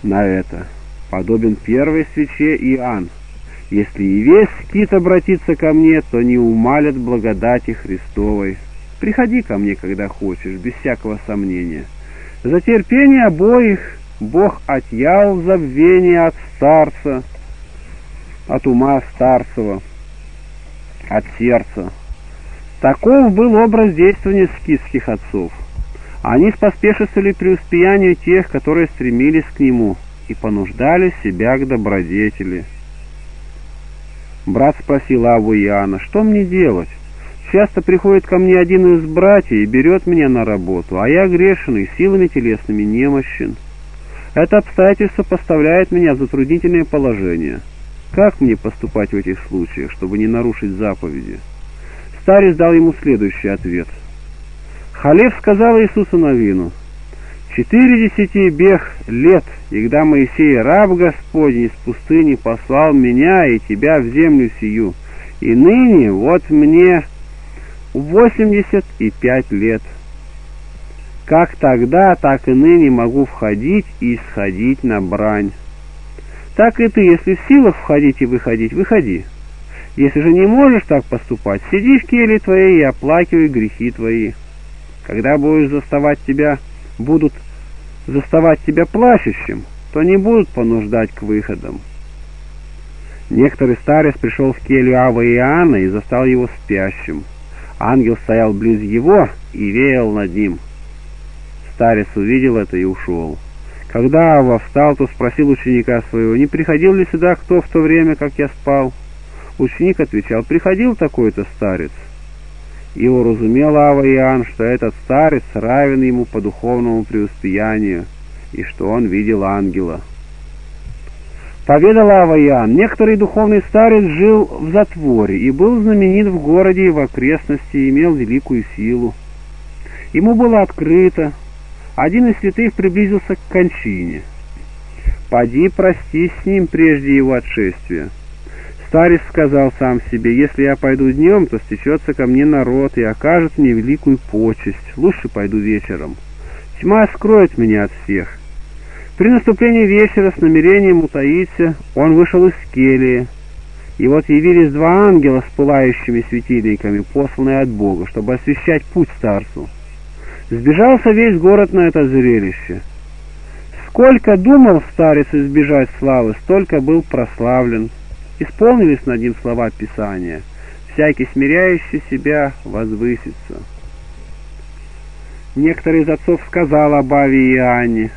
на это, подобен первой свече Иоанн. Если и весь скит обратится ко мне, то не умалят благодати Христовой. Приходи ко мне, когда хочешь, без всякого сомнения. За терпение обоих Бог отъял забвение от старца, от ума старцева, от сердца. Таков был образ действования скифских отцов. Они споспешествовали преуспеянию тех, которые стремились к нему и понуждали себя к добродетели. Брат спросил Аву Иоанна, что мне делать? Часто приходит ко мне один из братьев и берет меня на работу, а я грешный, силами телесными немощен. Это обстоятельство поставляет меня в затруднительное положение. Как мне поступать в этих случаях, чтобы не нарушить заповеди? Старец дал ему следующий ответ. Халев сказал Иисусу Новину, «Четыре десяти бег лет, когда Моисей, раб Господень, из пустыни послал меня и тебя в землю сию, и ныне вот мне восемьдесят и пять лет. Как тогда, так и ныне могу входить и исходить на брань». Так и ты, если в силах входить и выходить, выходи. Если же не можешь так поступать, сиди в келье твоей и оплакивай грехи твои. Когда будешь заставать тебя, будут заставать тебя плачущим, то не будут понуждать к выходам. Некоторый старец пришел в келью Ава и Иоанна и застал его спящим. Ангел стоял близ его и веял над ним. Старец увидел это и ушел. Когда Ава встал, то спросил ученика своего, не приходил ли сюда кто в то время, как я спал? Ученик отвечал, приходил такой-то старец. И уразумел Ава Иоанн, что этот старец равен ему по духовному преуспеянию, и что он видел ангела. Поведал Ава Иоанн, некоторый духовный старец жил в затворе и был знаменит в городе и в окрестности, и имел великую силу. Ему было открыто, один из святых приблизился к кончине. «Поди простись с ним прежде его отшествия». Старец сказал сам себе, «Если я пойду днем, то стечется ко мне народ и окажет мне великую почесть. Лучше пойду вечером. Тьма скроет меня от всех». При наступлении вечера с намерением утаиться он вышел из келии, и вот явились два ангела с пылающими светильниками, посланные от Бога, чтобы освещать путь старцу. Сбежался весь город на это зрелище. Сколько думал старец избежать славы, столько был прославлен. Исполнились над ним слова Писания. Всякий смиряющий себя возвысится. Некоторый из отцов сказал об Аве и Иоанне,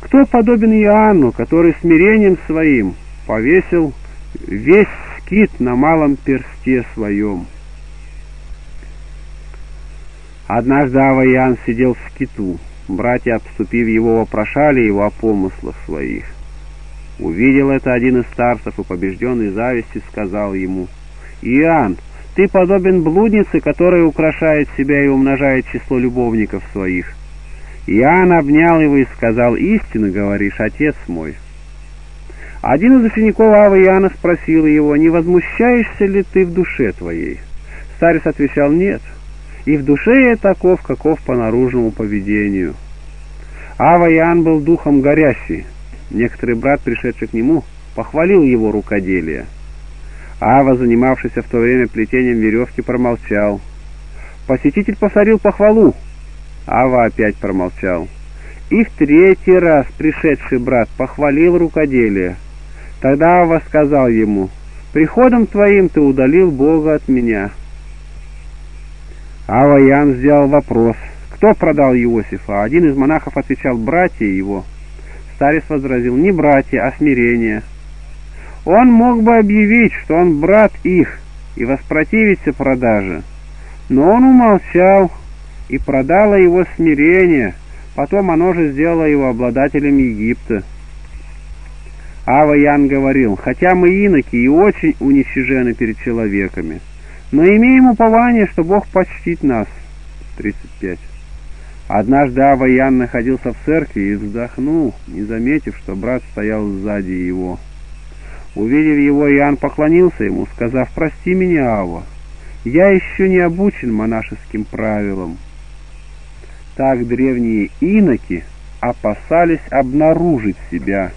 «Кто подобен Иоанну, который смирением своим повесил весь скит на малом персте своем. Однажды Аваян сидел в скиту. Братья, обступив его, вопрошали его о помыслах своих. Увидел это один из старцев и, побежденный завистью, сказал ему, «Иоанн, ты подобен блуднице, которая украшает себя и умножает число любовников своих». Иоанн обнял его и сказал, «Истинно говоришь, отец мой». Один из учеников Авы Иоанна спросил его, «Не возмущаешься ли ты в душе твоей?» Старец отвечал, «Нет» и в душе я таков, каков по наружному поведению. Ава Иоанн был духом горящий. Некоторый брат, пришедший к нему, похвалил его рукоделие. Ава, занимавшийся в то время плетением веревки, промолчал. Посетитель повторил похвалу. Ава опять промолчал. И в третий раз пришедший брат похвалил рукоделие. Тогда Ава сказал ему, «Приходом твоим ты удалил Бога от меня». Аваян сделал вопрос, кто продал Иосифа. Один из монахов отвечал, братья его. Старец возразил, не братья, а смирение. Он мог бы объявить, что он брат их, и воспротивиться продаже. Но он умолчал, и продало его смирение, потом оно же сделало его обладателем Египта. Ава Ян говорил, хотя мы иноки и очень уничижены перед человеками, но имеем упование, что Бог почтит нас. 35. Однажды Ава Ян находился в церкви и вздохнул, не заметив, что брат стоял сзади его. Увидев его, Иоанн поклонился ему, сказав, «Прости меня, Ава, я еще не обучен монашеским правилам». Так древние иноки опасались обнаружить себя.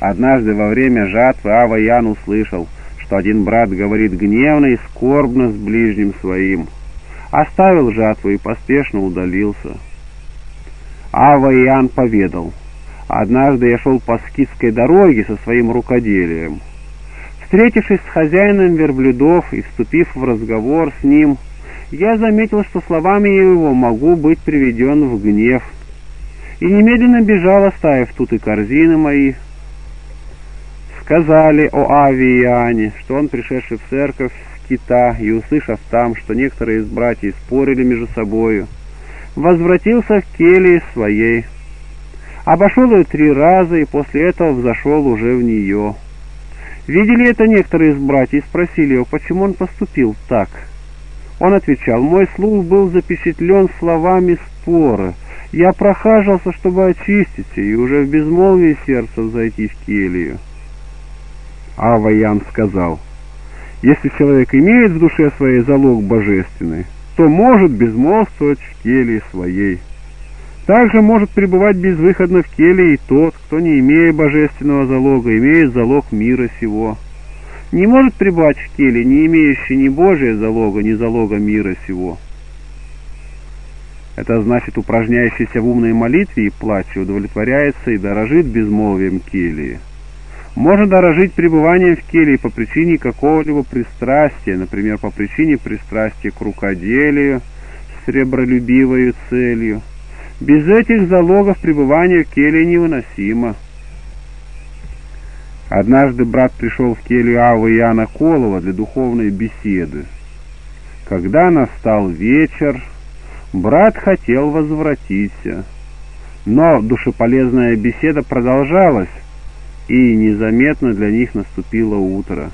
Однажды во время жатвы Ава Ян услышал — что один брат говорит гневно и скорбно с ближним своим. Оставил жатву и поспешно удалился. Ава Иоанн поведал. Однажды я шел по скитской дороге со своим рукоделием. Встретившись с хозяином верблюдов и вступив в разговор с ним, я заметил, что словами его могу быть приведен в гнев. И немедленно бежал, оставив тут и корзины мои, Сказали о Аве Иоанне, что он, пришедший в церковь Кита и услышав там, что некоторые из братьев спорили между собою, возвратился в келье своей, обошел ее три раза и после этого взошел уже в нее. Видели это некоторые из братьев и спросили его, почему он поступил так. Он отвечал, мой слух был запечатлен словами спора. Я прохаживался, чтобы очиститься, и уже в безмолвии сердца зайти в келью. Аваян сказал, «Если человек имеет в душе своей залог божественный, то может безмолвствовать в келье своей. Также может пребывать безвыходно в келье и тот, кто, не имея божественного залога, имеет залог мира сего. Не может пребывать в келье, не имеющий ни Божия залога, ни залога мира сего». Это значит, упражняющийся в умной молитве и плаче удовлетворяется и дорожит безмолвием кельи. Можно дорожить пребыванием в келье по причине какого-либо пристрастия, например, по причине пристрастия к рукоделию с сребролюбивой целью. Без этих залогов пребывание в келье невыносимо. Однажды брат пришел в келью Авы Яна Колова для духовной беседы. Когда настал вечер, брат хотел возвратиться. Но душеполезная беседа продолжалась, и незаметно для них наступило утро.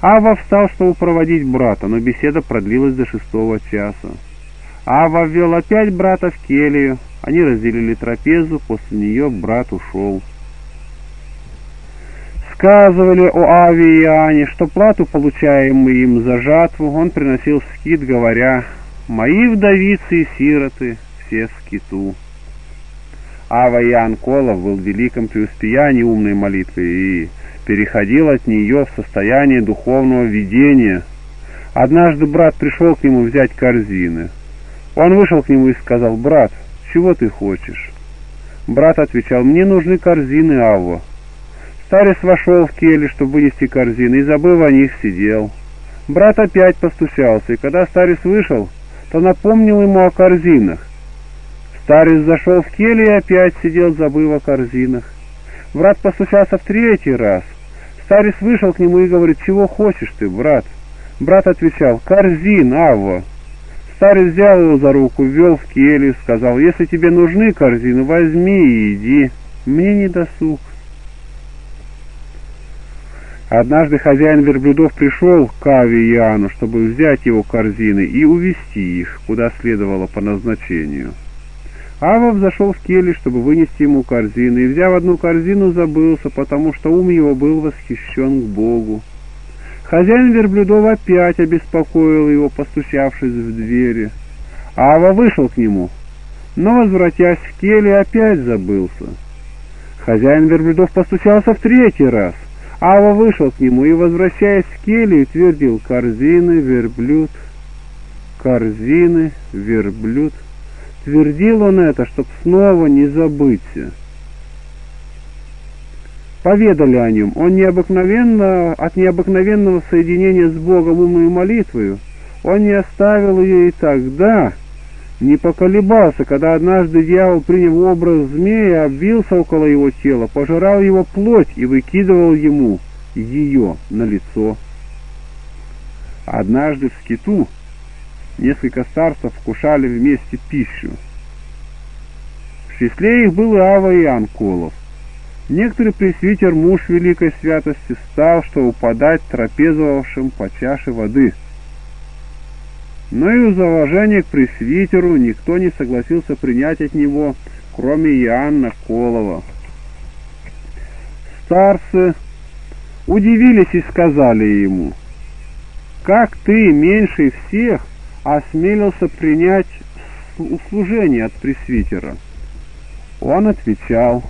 Ава встал, чтобы проводить брата, но беседа продлилась до шестого часа. Ава ввел опять брата в келью, они разделили трапезу, после нее брат ушел. Сказывали о Аве и Иоанне, что плату, получаемую им за жатву, он приносил в скит, говоря, «Мои вдовицы и сироты все в скиту». Ава Ян Колов был в великом преуспеянии умной молитвы и переходил от нее в состояние духовного видения. Однажды брат пришел к нему взять корзины. Он вышел к нему и сказал, «Брат, чего ты хочешь?» Брат отвечал, «Мне нужны корзины, Авва». Старец вошел в келью, чтобы вынести корзины, и, забыв о них, сидел. Брат опять постучался, и когда старец вышел, то напомнил ему о корзинах. Старец зашел в келью и опять сидел, забыв о корзинах. Брат постучался в третий раз. Старец вышел к нему и говорит, чего хочешь ты, брат? Брат отвечал, корзин, Авва. Старец взял его за руку, ввел в келью, сказал, если тебе нужны корзины, возьми и иди, мне не досуг. Однажды хозяин верблюдов пришел к Аве Иоанну, чтобы взять его корзины и увести их, куда следовало по назначению. Ава взошел в келью, чтобы вынести ему корзины, и, взяв одну корзину, забылся, потому что ум его был восхищен к Богу. Хозяин верблюдов опять обеспокоил его, постучавшись в двери. Ава вышел к нему, но, возвратясь в келью, опять забылся. Хозяин верблюдов постучался в третий раз. Ава вышел к нему и, возвращаясь в келью, твердил «Корзины, верблюд, корзины, верблюд». Твердил он это, чтоб снова не забыться. Поведали о нем. Он необыкновенно, от необыкновенного соединения с Богом умом и молитвою, он не оставил ее и тогда, не поколебался, когда однажды дьявол, приняв образ змея, обвился около его тела, пожирал его плоть и выкидывал ему ее на лицо. Однажды в скиту несколько старцев вкушали вместе пищу. В числе их был Ава и Анколов. Некоторый пресвитер, муж великой святости, стал, чтобы подать трапезовавшим по чаше воды — но и из уважения к пресвитеру никто не согласился принять от него, кроме Иоанна Колова. Старцы удивились и сказали ему, «Как ты, меньший всех, осмелился принять служение от пресвитера?» Он отвечал,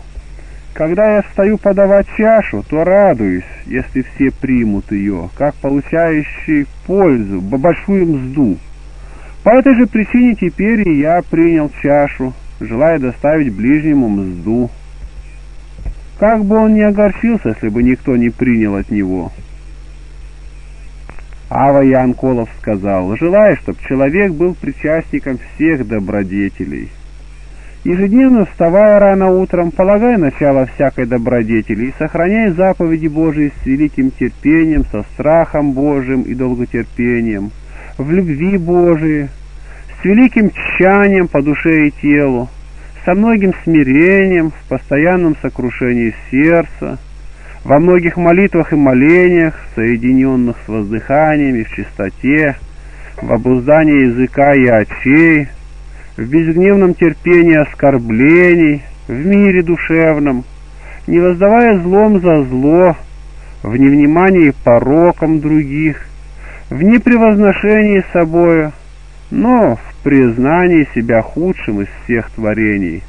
«Когда я стою подавать чашу, то радуюсь, если все примут ее, как получающий пользу, большую мзду». По этой же причине теперь и я принял чашу, желая доставить ближнему мзду. Как бы он ни огорчился, если бы никто не принял от него. Ава Янколов сказал, желая, чтобы человек был причастником всех добродетелей. Ежедневно вставая рано утром, полагая начало всякой добродетели и сохраняя заповеди Божии с великим терпением, со страхом Божиим и долготерпением – в любви Божией, с великим тщанием по душе и телу, со многим смирением, в постоянном сокрушении сердца, во многих молитвах и молениях, соединенных с воздыханиями в чистоте, в обуздании языка и очей, в безгневном терпении оскорблений, в мире душевном, не воздавая злом за зло, в невнимании порокам других, в непревозношении собою, но в признании себя худшим из всех творений,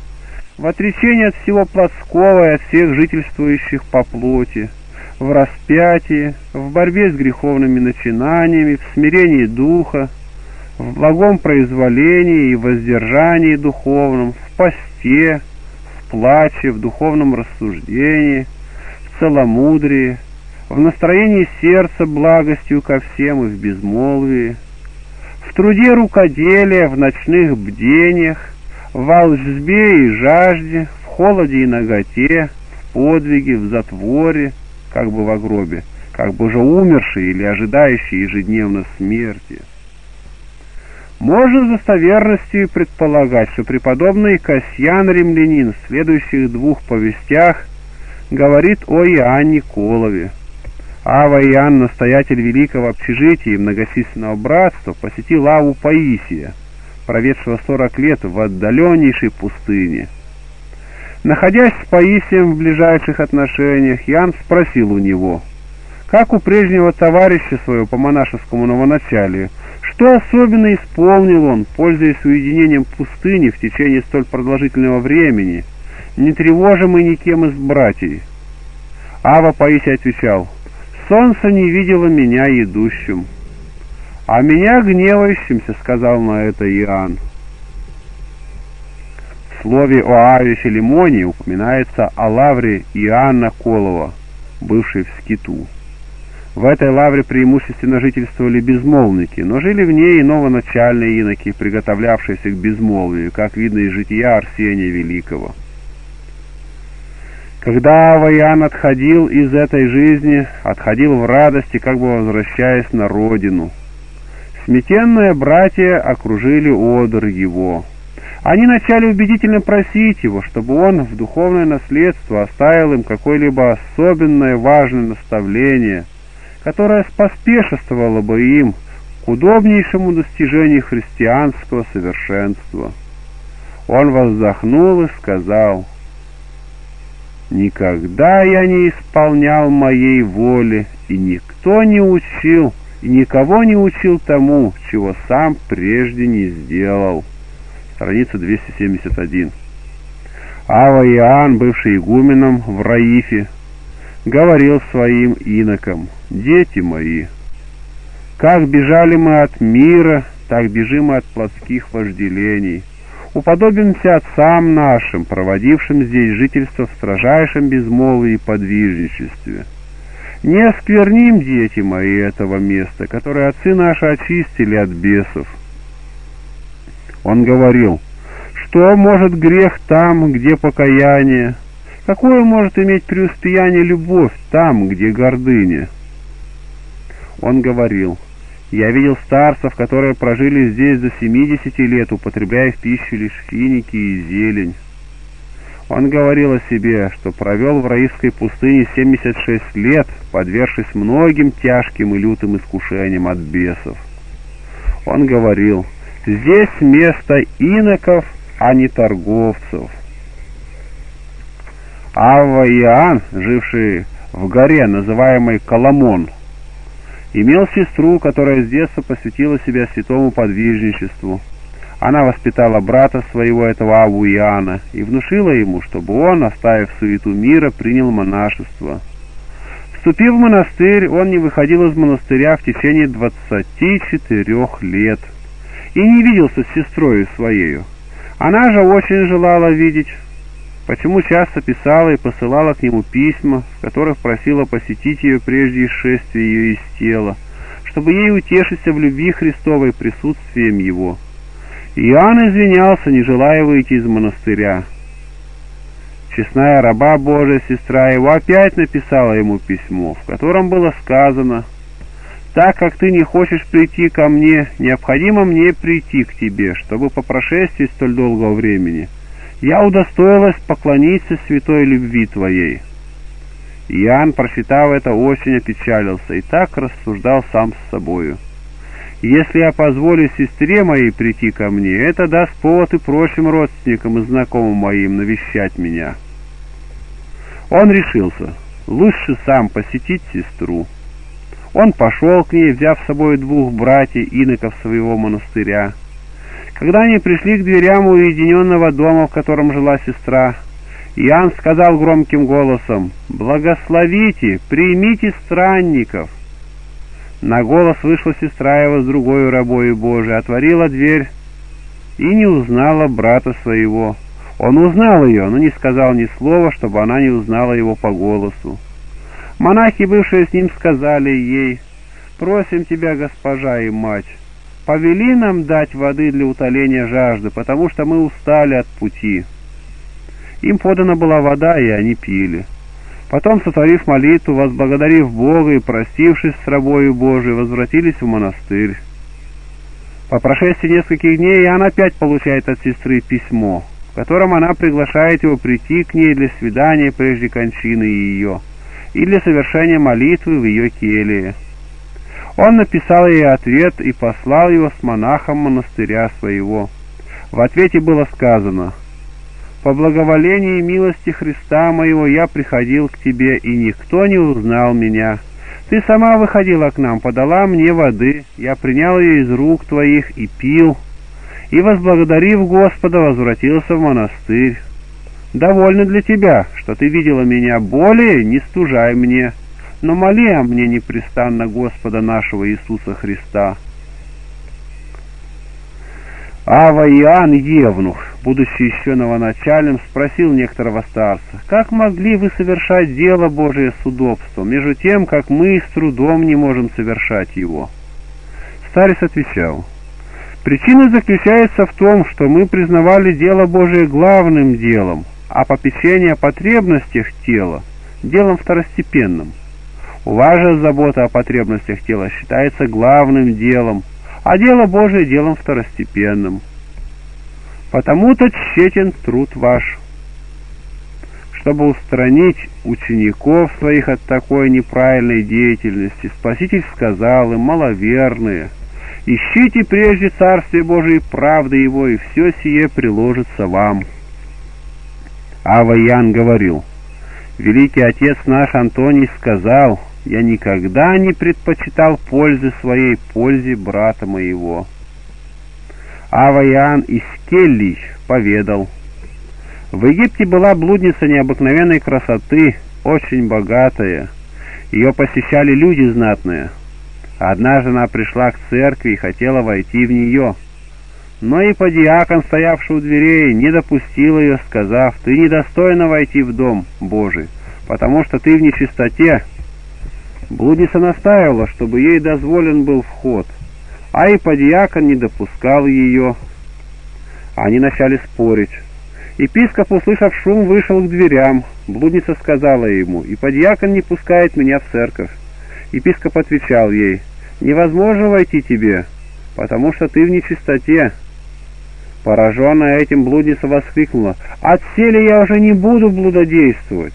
в отречении от всего плотского и от всех жительствующих по плоти, в распятии, в борьбе с греховными начинаниями, в смирении духа, в благом произволении и воздержании духовном, в посте, в плаче, в духовном рассуждении, в целомудрии, в настроении сердца благостью ко всем и в безмолвии, в труде рукоделия, в ночных бдениях, в волжбе и жажде, в холоде и наготе, в подвиге, в затворе, как бы в гробе, как бы уже умерший или ожидающий ежедневно смерти. Можно с достоверностью предполагать, что преподобный Касьян Римлянин в следующих двух повестях говорит о Иоанне Колове, Ава Иоанн, настоятель великого общежития и многочисленного братства, посетил Аву Паисия, проведшего сорок лет в отдаленнейшей пустыне. Находясь с Паисием в ближайших отношениях, Иоанн спросил у него, как у прежнего товарища своего по монашескому новоначалию, что особенно исполнил он, пользуясь уединением пустыни в течение столь продолжительного времени, не тревожимый никем из братьев. Ава Паисий отвечал, Солнце не видело меня идущим, а меня гневающимся, сказал на это Иоанн. В слове о Аве Филимоне упоминается о лавре Иоанна Колова, бывшей в Скиту. В этой лавре преимущественно жительствовали безмолвники, но жили в ней и новоначальные иноки, приготовлявшиеся к безмолвию, как видно из жития Арсения Великого. Когда Аваян отходил из этой жизни, отходил в радости, как бы возвращаясь на родину. Сметенные братья окружили одр его. Они начали убедительно просить его, чтобы он в духовное наследство оставил им какое-либо особенное важное наставление, которое споспешествовало бы им к удобнейшему достижению христианского совершенства. Он вздохнул и сказал, «Никогда я не исполнял моей воли, и никто не учил, и никого не учил тому, чего сам прежде не сделал» страница 271. Ава Иоанн, бывший игуменом в Раифе, говорил своим инокам, «Дети мои, как бежали мы от мира, так бежим мы от плотских вожделений. Уподобимся отцам нашим, проводившим здесь жительство в строжайшем безмолвии и подвижничестве. Не оскверним, дети мои, этого места, которое отцы наши очистили от бесов, он говорил, что может грех там, где покаяние? Какое может иметь преуспеяние любовь там, где гордыня? Он говорил, я видел старцев, которые прожили здесь до 70 лет, употребляя в пищу лишь финики и зелень. Он говорил о себе, что провел в Раисской пустыне 76 лет, подвергшись многим тяжким и лютым искушениям от бесов. Он говорил, Здесь место иноков, а не торговцев. Авва Иоанн, живший в горе, называемой Коломон, имел сестру, которая с детства посвятила себя святому подвижничеству. Она воспитала брата своего, этого Аву Иоанна, и внушила ему, чтобы он, оставив суету мира, принял монашество. Вступив в монастырь, он не выходил из монастыря в течение 24 лет – и не виделся с сестрой своею. Она же очень желала видеть, почему часто писала и посылала к нему письма, в которых просила посетить ее прежде исшествия ее из тела, чтобы ей утешиться в любви Христовой присутствием его. Иоанн извинялся, не желая выйти из монастыря. Честная раба Божия, сестра его, опять написала ему письмо, в котором было сказано — так как ты не хочешь прийти ко мне, необходимо мне прийти к тебе, чтобы по прошествии столь долгого времени я удостоилась поклониться святой любви твоей». Иоанн, прочитав это, очень опечалился и так рассуждал сам с собою. «Если я позволю сестре моей прийти ко мне, это даст повод и прочим родственникам и знакомым моим навещать меня». Он решился, лучше сам посетить сестру, он пошел к ней, взяв с собой двух братьев иноков своего монастыря. Когда они пришли к дверям уединенного дома, в котором жила сестра, Иоанн сказал громким голосом, «Благословите, примите странников». На голос вышла сестра его с другой рабою Божией, отворила дверь и не узнала брата своего. Он узнал ее, но не сказал ни слова, чтобы она не узнала его по голосу. Монахи, бывшие с ним, сказали ей, «Просим тебя, госпожа и мать, повели нам дать воды для утоления жажды, потому что мы устали от пути». Им подана была вода, и они пили. Потом, сотворив молитву, возблагодарив Бога и простившись с рабою Божией, возвратились в монастырь. По прошествии нескольких дней она опять получает от сестры письмо, в котором она приглашает его прийти к ней для свидания прежде кончины ее и для совершения молитвы в ее келье. Он написал ей ответ и послал его с монахом монастыря своего. В ответе было сказано «По благоволению и милости Христа моего я приходил к тебе, и никто не узнал меня. Ты сама выходила к нам, подала мне воды, я принял ее из рук твоих и пил, и, возблагодарив Господа, возвратился в монастырь. Довольно для тебя, что ты видела меня, более не стужай мне, но моли о мне непрестанно Господа нашего Иисуса Христа. Ава Иоанн Евнух, будучи еще новоначальным, спросил некоторого старца, «Как могли вы совершать дело Божие с удобством, между тем, как мы с трудом не можем совершать его?» Старец отвечал, «Причина заключается в том, что мы признавали дело Божие главным делом, а попечение о потребностях тела – делом второстепенным. У вас же забота о потребностях тела считается главным делом, а дело Божие – делом второстепенным. Потому-то тщетен труд ваш. Чтобы устранить учеников своих от такой неправильной деятельности, Спаситель сказал им, маловерные, «Ищите прежде Царствие Божие правды Его, и все сие приложится вам». Ава Ян говорил, «Великий отец наш Антоний сказал, я никогда не предпочитал пользы своей пользе брата моего». Ава Ян из Келлич поведал, в Египте была блудница необыкновенной красоты, очень богатая. Ее посещали люди знатные. Однажды она пришла к церкви и хотела войти в нее. Но и подиакон, стоявший у дверей, не допустил ее, сказав, «Ты недостойна войти в дом Божий, потому что ты в нечистоте». Блудница настаивала, чтобы ей дозволен был вход, а и подиакон не допускал ее. Они начали спорить. Епископ, услышав шум, вышел к дверям. Блудница сказала ему, «И подьякон не пускает меня в церковь». Епископ отвечал ей, «Невозможно войти тебе, потому что ты в нечистоте». Пораженная этим, блудница воскликнула, «Отселе я уже не буду блудодействовать».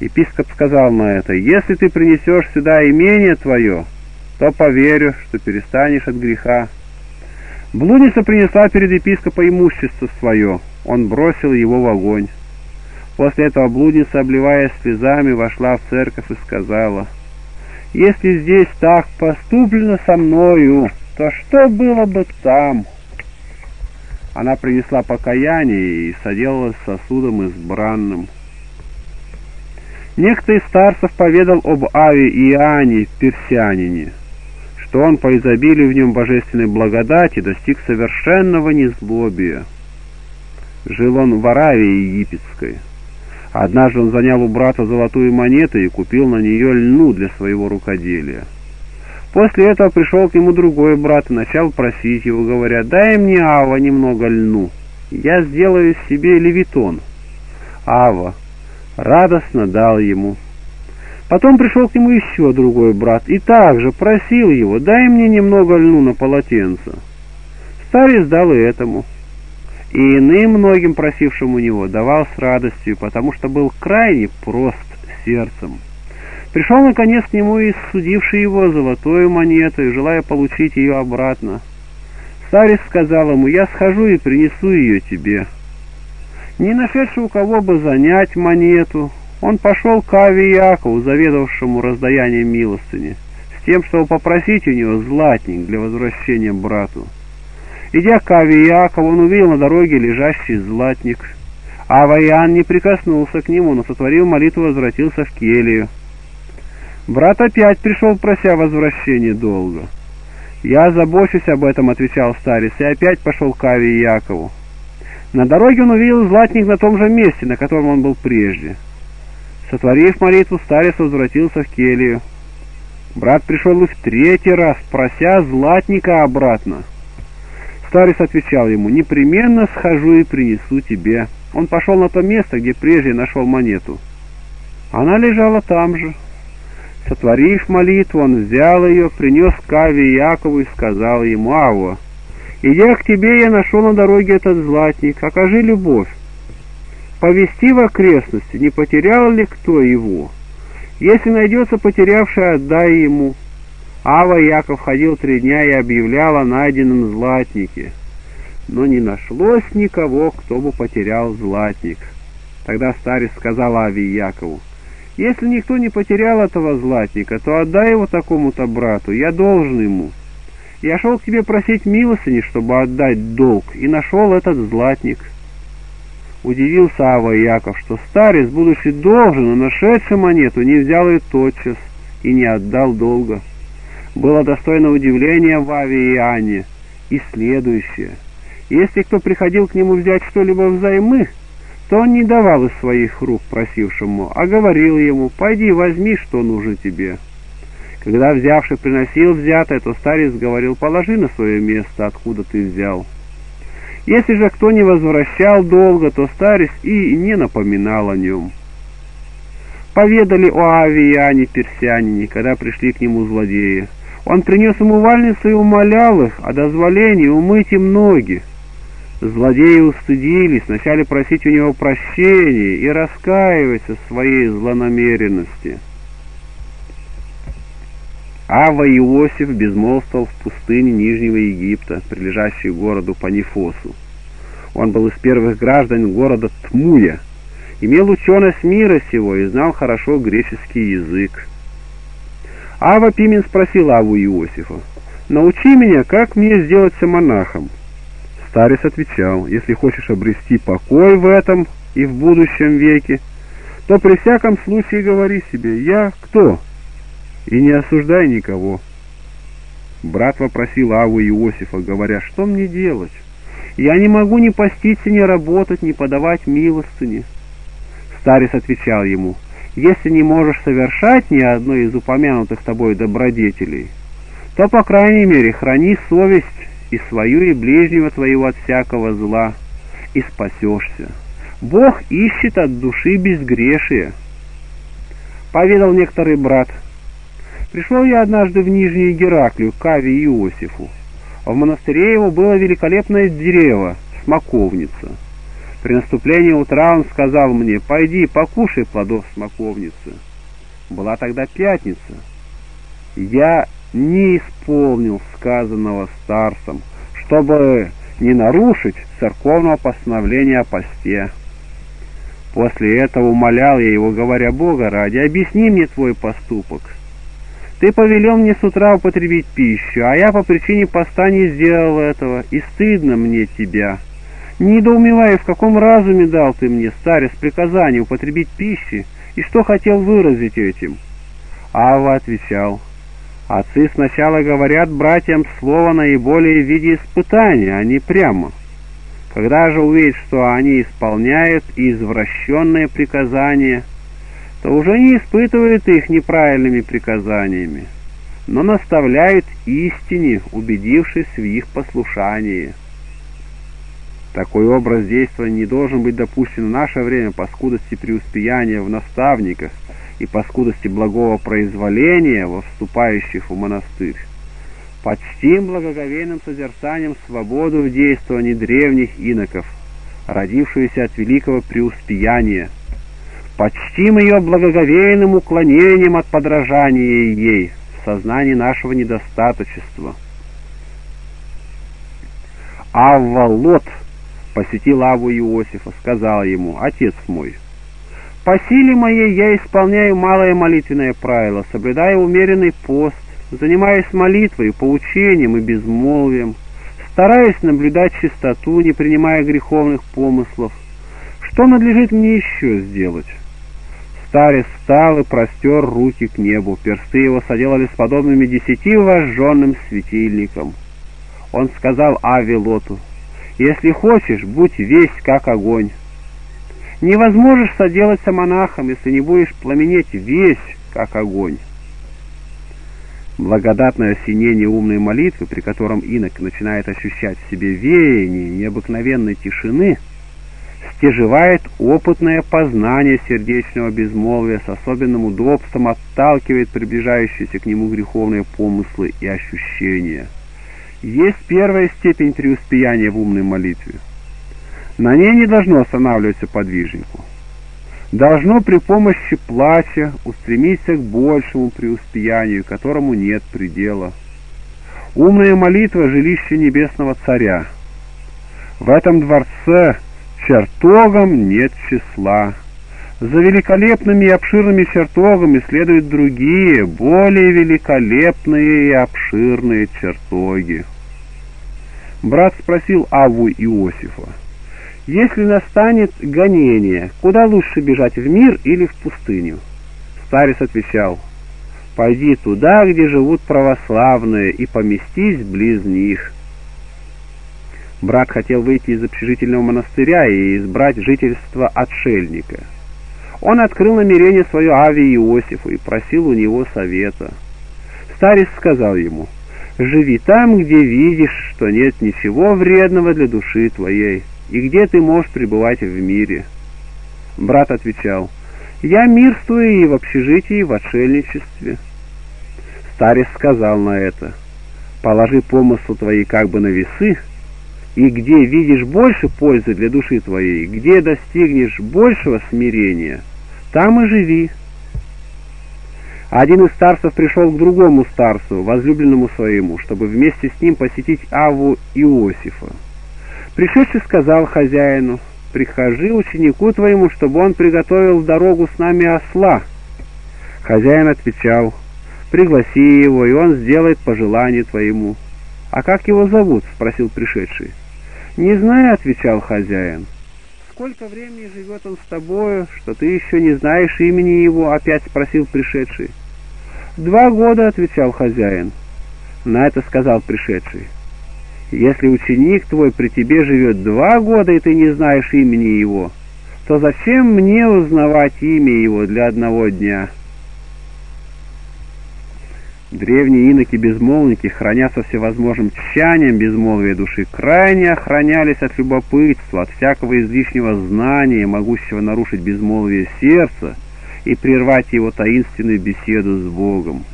Епископ сказал на это, «Если ты принесешь сюда имение твое, то поверю, что перестанешь от греха». Блудница принесла перед епископом имущество свое, он бросил его в огонь. После этого блудница, обливаясь слезами, вошла в церковь и сказала, «Если здесь так поступлено со мною, то что было бы там?» Она принесла покаяние и соделалась сосудом избранным. Некто из старцев поведал об Аве Иоанне, персианине, что он по изобилию в нем божественной благодати достиг совершенного незлобия. Жил он в Аравии египетской. Однажды он занял у брата золотую монету и купил на нее льну для своего рукоделия. После этого пришел к нему другой брат и начал просить его, говоря, «Дай мне, Ава, немного льну, я сделаю себе левитон». Ава радостно дал ему. Потом пришел к нему еще другой брат и также просил его, «Дай мне немного льну на полотенце». Старец дал и этому и иным многим просившим у него давал с радостью, потому что был крайне прост сердцем. Пришел, наконец, к нему и судивший его золотую монету, и желая получить ее обратно. Старец сказал ему, «Я схожу и принесу ее тебе». Не нашедший у кого бы занять монету, он пошел к Аве Якову, заведовавшему раздаянием милостыни, с тем, чтобы попросить у него златник для возвращения брату. Идя к Авиякову, он увидел на дороге лежащий златник. Аваян не прикоснулся к нему, но сотворил молитву и возвратился в келью. Брат опять пришел, прося возвращения долга. «Я забочусь об этом», — отвечал старец, и опять пошел к Аве Якову. На дороге он увидел златник на том же месте, на котором он был прежде. Сотворив молитву, старец возвратился в келью. Брат пришел и в третий раз, прося златника обратно. Старец отвечал ему, «Непременно схожу и принесу тебе». Он пошел на то место, где прежде нашел монету. Она лежала там же. Сотворив молитву, он взял ее, принес к Аве Якову и сказал ему, «Ава, идя к тебе, я нашел на дороге этот златник, окажи любовь. Повести в окрестности, не потерял ли кто его? Если найдется потерявший, отдай ему». Ава Яков ходил три дня и объявлял о найденном златнике. Но не нашлось никого, кто бы потерял златник. Тогда старец сказал Аве Якову, «Если никто не потерял этого златника, то отдай его такому-то брату, я должен ему. Я шел к тебе просить милостыни, чтобы отдать долг, и нашел этот златник». Удивился Ава Яков, что старец, будучи должен, но нашедший монету, не взял ее тотчас и не отдал долга было достойно удивления в Аве и Анне. И следующее. Если кто приходил к нему взять что-либо взаймы, то он не давал из своих рук просившему, а говорил ему, «Пойди, возьми, что нужно тебе». Когда взявший приносил взятое, то старец говорил, «Положи на свое место, откуда ты взял». Если же кто не возвращал долго, то старец и не напоминал о нем. Поведали о Авиане персянине, когда пришли к нему злодеи. Он принес ему вальницы и умолял их о дозволении умыть им ноги. Злодеи устыдились, начали просить у него прощения и раскаиваться в своей злонамеренности. Ава Иосиф безмолвствовал в пустыне Нижнего Египта, прилежащей городу Панифосу. Он был из первых граждан города Тмуя, имел ученость мира сего и знал хорошо греческий язык. Ава Пимен спросил Аву Иосифа, «Научи меня, как мне сделаться монахом?» Старец отвечал, «Если хочешь обрести покой в этом и в будущем веке, то при всяком случае говори себе, «Я кто?» И не осуждай никого. Брат вопросил Аву Иосифа, говоря, что мне делать? Я не могу ни поститься, ни работать, ни подавать милостыни. Старец отвечал ему, если не можешь совершать ни одной из упомянутых тобой добродетелей, то, по крайней мере, храни совесть и свою, и ближнего твоего от всякого зла, и спасешься. Бог ищет от души безгрешие. Поведал некоторый брат, Пришел я однажды в Нижний Гераклию, к Аве Иосифу. В монастыре его было великолепное дерево, смоковница. При наступлении утра он сказал мне, «Пойди, покушай плодов смоковницы». Была тогда пятница. Я не исполнил сказанного старцем, чтобы не нарушить церковного постановления о посте. После этого умолял я его, говоря, «Бога ради, объясни мне твой поступок». Ты повелел мне с утра употребить пищу, а я по причине поста не сделал этого, и стыдно мне тебя. Недоумевая, в каком разуме дал ты мне, старец, приказание употребить пищи, и что хотел выразить этим? Ава отвечал, отцы сначала говорят братьям слово наиболее в виде испытания, а не прямо. Когда же увидят, что они исполняют извращенные приказания, то уже не испытывают их неправильными приказаниями, но наставляют истине, убедившись в их послушании. Такой образ действия не должен быть допущен в наше время по скудости преуспеяния в наставниках и по скудости благого произволения во вступающих в монастырь. Почтим благоговейным созерцанием свободу в действовании древних иноков, родившуюся от великого преуспеяния, Почтим ее благоговейным уклонением от подражания ей в сознании нашего недостаточества. Авва Лот посетил Аву Иосифа, сказал ему, «Отец мой, по силе моей я исполняю малое молитвенное правило, соблюдая умеренный пост, занимаясь молитвой, поучением и безмолвием, стараясь наблюдать чистоту, не принимая греховных помыслов. Что надлежит мне еще сделать?» Старец встал и простер руки к небу. Персты его соделались подобными десяти вожженным светильникам. Он сказал Авилоту, «Если хочешь, будь весь как огонь. Не возможешь соделаться монахом, если не будешь пламенеть весь как огонь». Благодатное осенение умной молитвы, при котором инок начинает ощущать в себе веяние необыкновенной тишины – стяжевает опытное познание сердечного безмолвия, с особенным удобством отталкивает приближающиеся к нему греховные помыслы и ощущения. Есть первая степень преуспеяния в умной молитве. На ней не должно останавливаться подвижнику. Должно при помощи плача устремиться к большему преуспеянию, которому нет предела. Умная молитва – жилище небесного царя. В этом дворце чертогам нет числа. За великолепными и обширными чертогами следуют другие, более великолепные и обширные чертоги. Брат спросил Аву Иосифа, «Если настанет гонение, куда лучше бежать, в мир или в пустыню?» Старец отвечал, «Пойди туда, где живут православные, и поместись близ них». Брат хотел выйти из общежительного монастыря и избрать жительство отшельника. Он открыл намерение свое Аве Иосифу и просил у него совета. Старец сказал ему, Живи там, где видишь, что нет ничего вредного для души твоей, и где ты можешь пребывать в мире. Брат отвечал, я мирствую и в общежитии, и в отшельничестве. Старец сказал на это, положи помыслы твои как бы на весы, и где видишь больше пользы для души твоей, где достигнешь большего смирения, там и живи. Один из старцев пришел к другому старцу, возлюбленному своему, чтобы вместе с ним посетить Аву Иосифа. Пришедший сказал хозяину, «Прихожи ученику твоему, чтобы он приготовил в дорогу с нами осла». Хозяин отвечал, «Пригласи его, и он сделает по желанию твоему». «А как его зовут?» — спросил пришедший. «Не знаю», — отвечал хозяин. «Сколько времени живет он с тобою, что ты еще не знаешь имени его?» — опять спросил пришедший. «Два года», — отвечал хозяин. На это сказал пришедший. «Если ученик твой при тебе живет два года, и ты не знаешь имени его, то зачем мне узнавать имя его для одного дня?» Древние иноки-безмолвники, храня со всевозможным тщанием безмолвия души, крайне охранялись от любопытства, от всякого излишнего знания, могущего нарушить безмолвие сердца и прервать его таинственную беседу с Богом.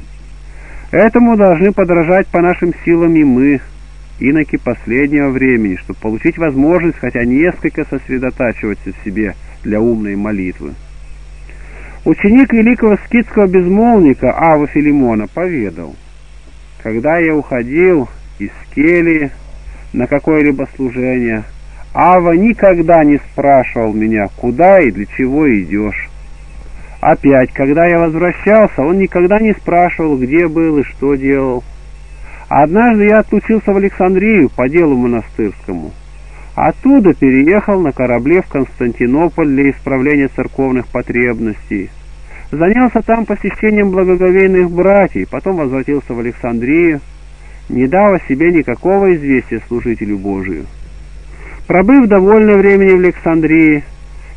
Этому должны подражать по нашим силам и мы, иноки последнего времени, чтобы получить возможность хотя несколько сосредотачиваться в себе для умной молитвы. Ученик великого скитского безмолвника Ава Филимона поведал, когда я уходил из кельи на какое-либо служение, Ава никогда не спрашивал меня, куда и для чего идешь. Опять, когда я возвращался, он никогда не спрашивал, где был и что делал. Однажды я отлучился в Александрию по делу монастырскому. Оттуда переехал на корабле в Константинополь для исправления церковных потребностей. Занялся там посещением благоговейных братьев, потом возвратился в Александрию, не дав о себе никакого известия служителю Божию. Пробыв довольно времени в Александрии,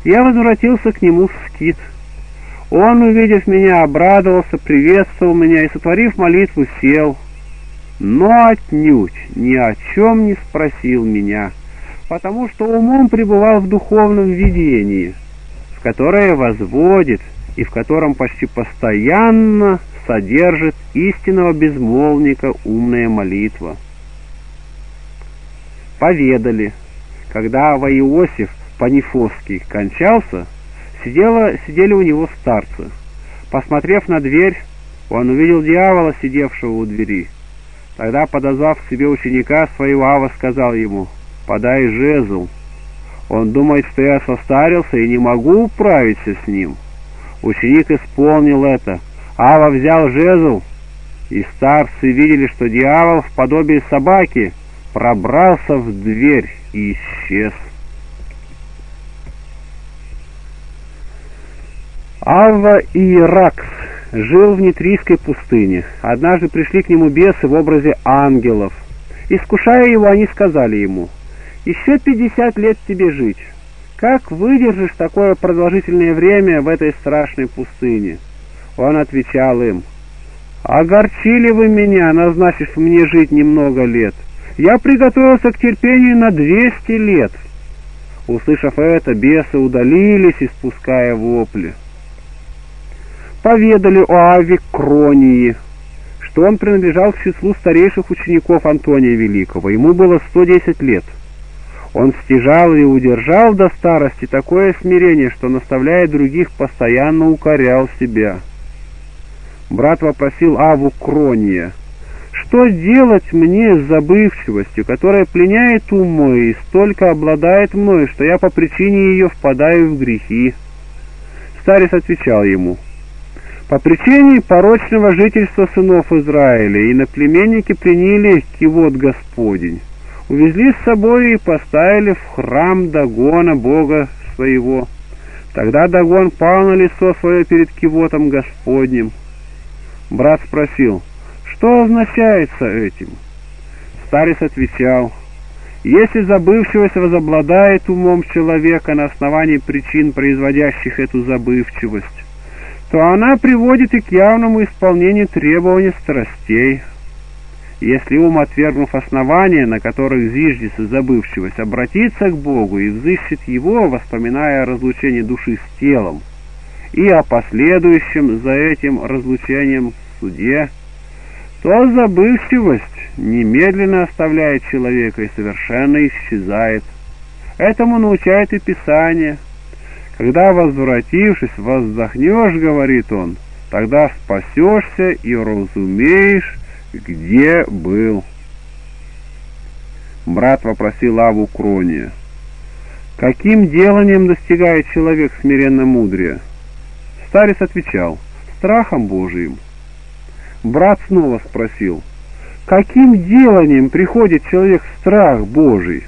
я возвратился к нему в скит. Он, увидев меня, обрадовался, приветствовал меня и, сотворив молитву, сел, но отнюдь ни о чем не спросил меня, потому что умом пребывал в духовном видении, в которое возводит и в котором почти постоянно содержит истинного безмолвника умная молитва. Поведали, когда Иосиф Панифосский кончался, сидела, сидели у него старцы. Посмотрев на дверь, он увидел дьявола, сидевшего у двери. Тогда, подозвав себе ученика своего, Ава сказал ему, «Подай жезл». Он думает, что я состарился и не могу управиться с ним. Ученик исполнил это. Ава взял жезл, и старцы видели, что дьявол в подобии собаки пробрался в дверь и исчез. Авва Иракс жил в Нитрийской пустыне. Однажды пришли к нему бесы в образе ангелов. Искушая его, они сказали ему, «Еще пятьдесят лет тебе жить». Как выдержишь такое продолжительное время в этой страшной пустыне? Он отвечал им, «Огорчили вы меня, назначив мне жить немного лет. Я приготовился к терпению на двести лет». Услышав это, бесы удалились, испуская вопли. Поведали о Аве Кронии, что он принадлежал к числу старейших учеников Антония Великого. Ему было 110 лет. Он стяжал и удержал до старости такое смирение, что, наставляя других, постоянно укорял себя. Брат вопросил Аву Крония, «Что делать мне с забывчивостью, которая пленяет ум мой и столько обладает мной, что я по причине ее впадаю в грехи?» Старец отвечал ему, «По причине порочного жительства сынов Израиля, и наплеменники приняли кивот Господень» увезли с собой и поставили в храм Дагона, бога своего. Тогда Дагон пал на лицо свое перед кивотом Господним. Брат спросил, что означается этим? Старец отвечал, если забывчивость возобладает умом человека на основании причин, производящих эту забывчивость, то она приводит и к явному исполнению требований страстей. Если ум, отвергнув основания, на которых зиждется забывчивость, обратится к Богу и взыщет Его, воспоминая о разлучении души с телом, и о последующем за этим разлучением суде, то забывчивость немедленно оставляет человека и совершенно исчезает. Этому научает и Писание. Когда, возвратившись, воздохнешь, говорит он, тогда спасешься и разумеешь, где был. Брат вопросил Аву Крония. Каким деланием достигает человек смиренно мудрия? Старец отвечал, страхом Божиим. Брат снова спросил, каким деланием приходит человек страх Божий?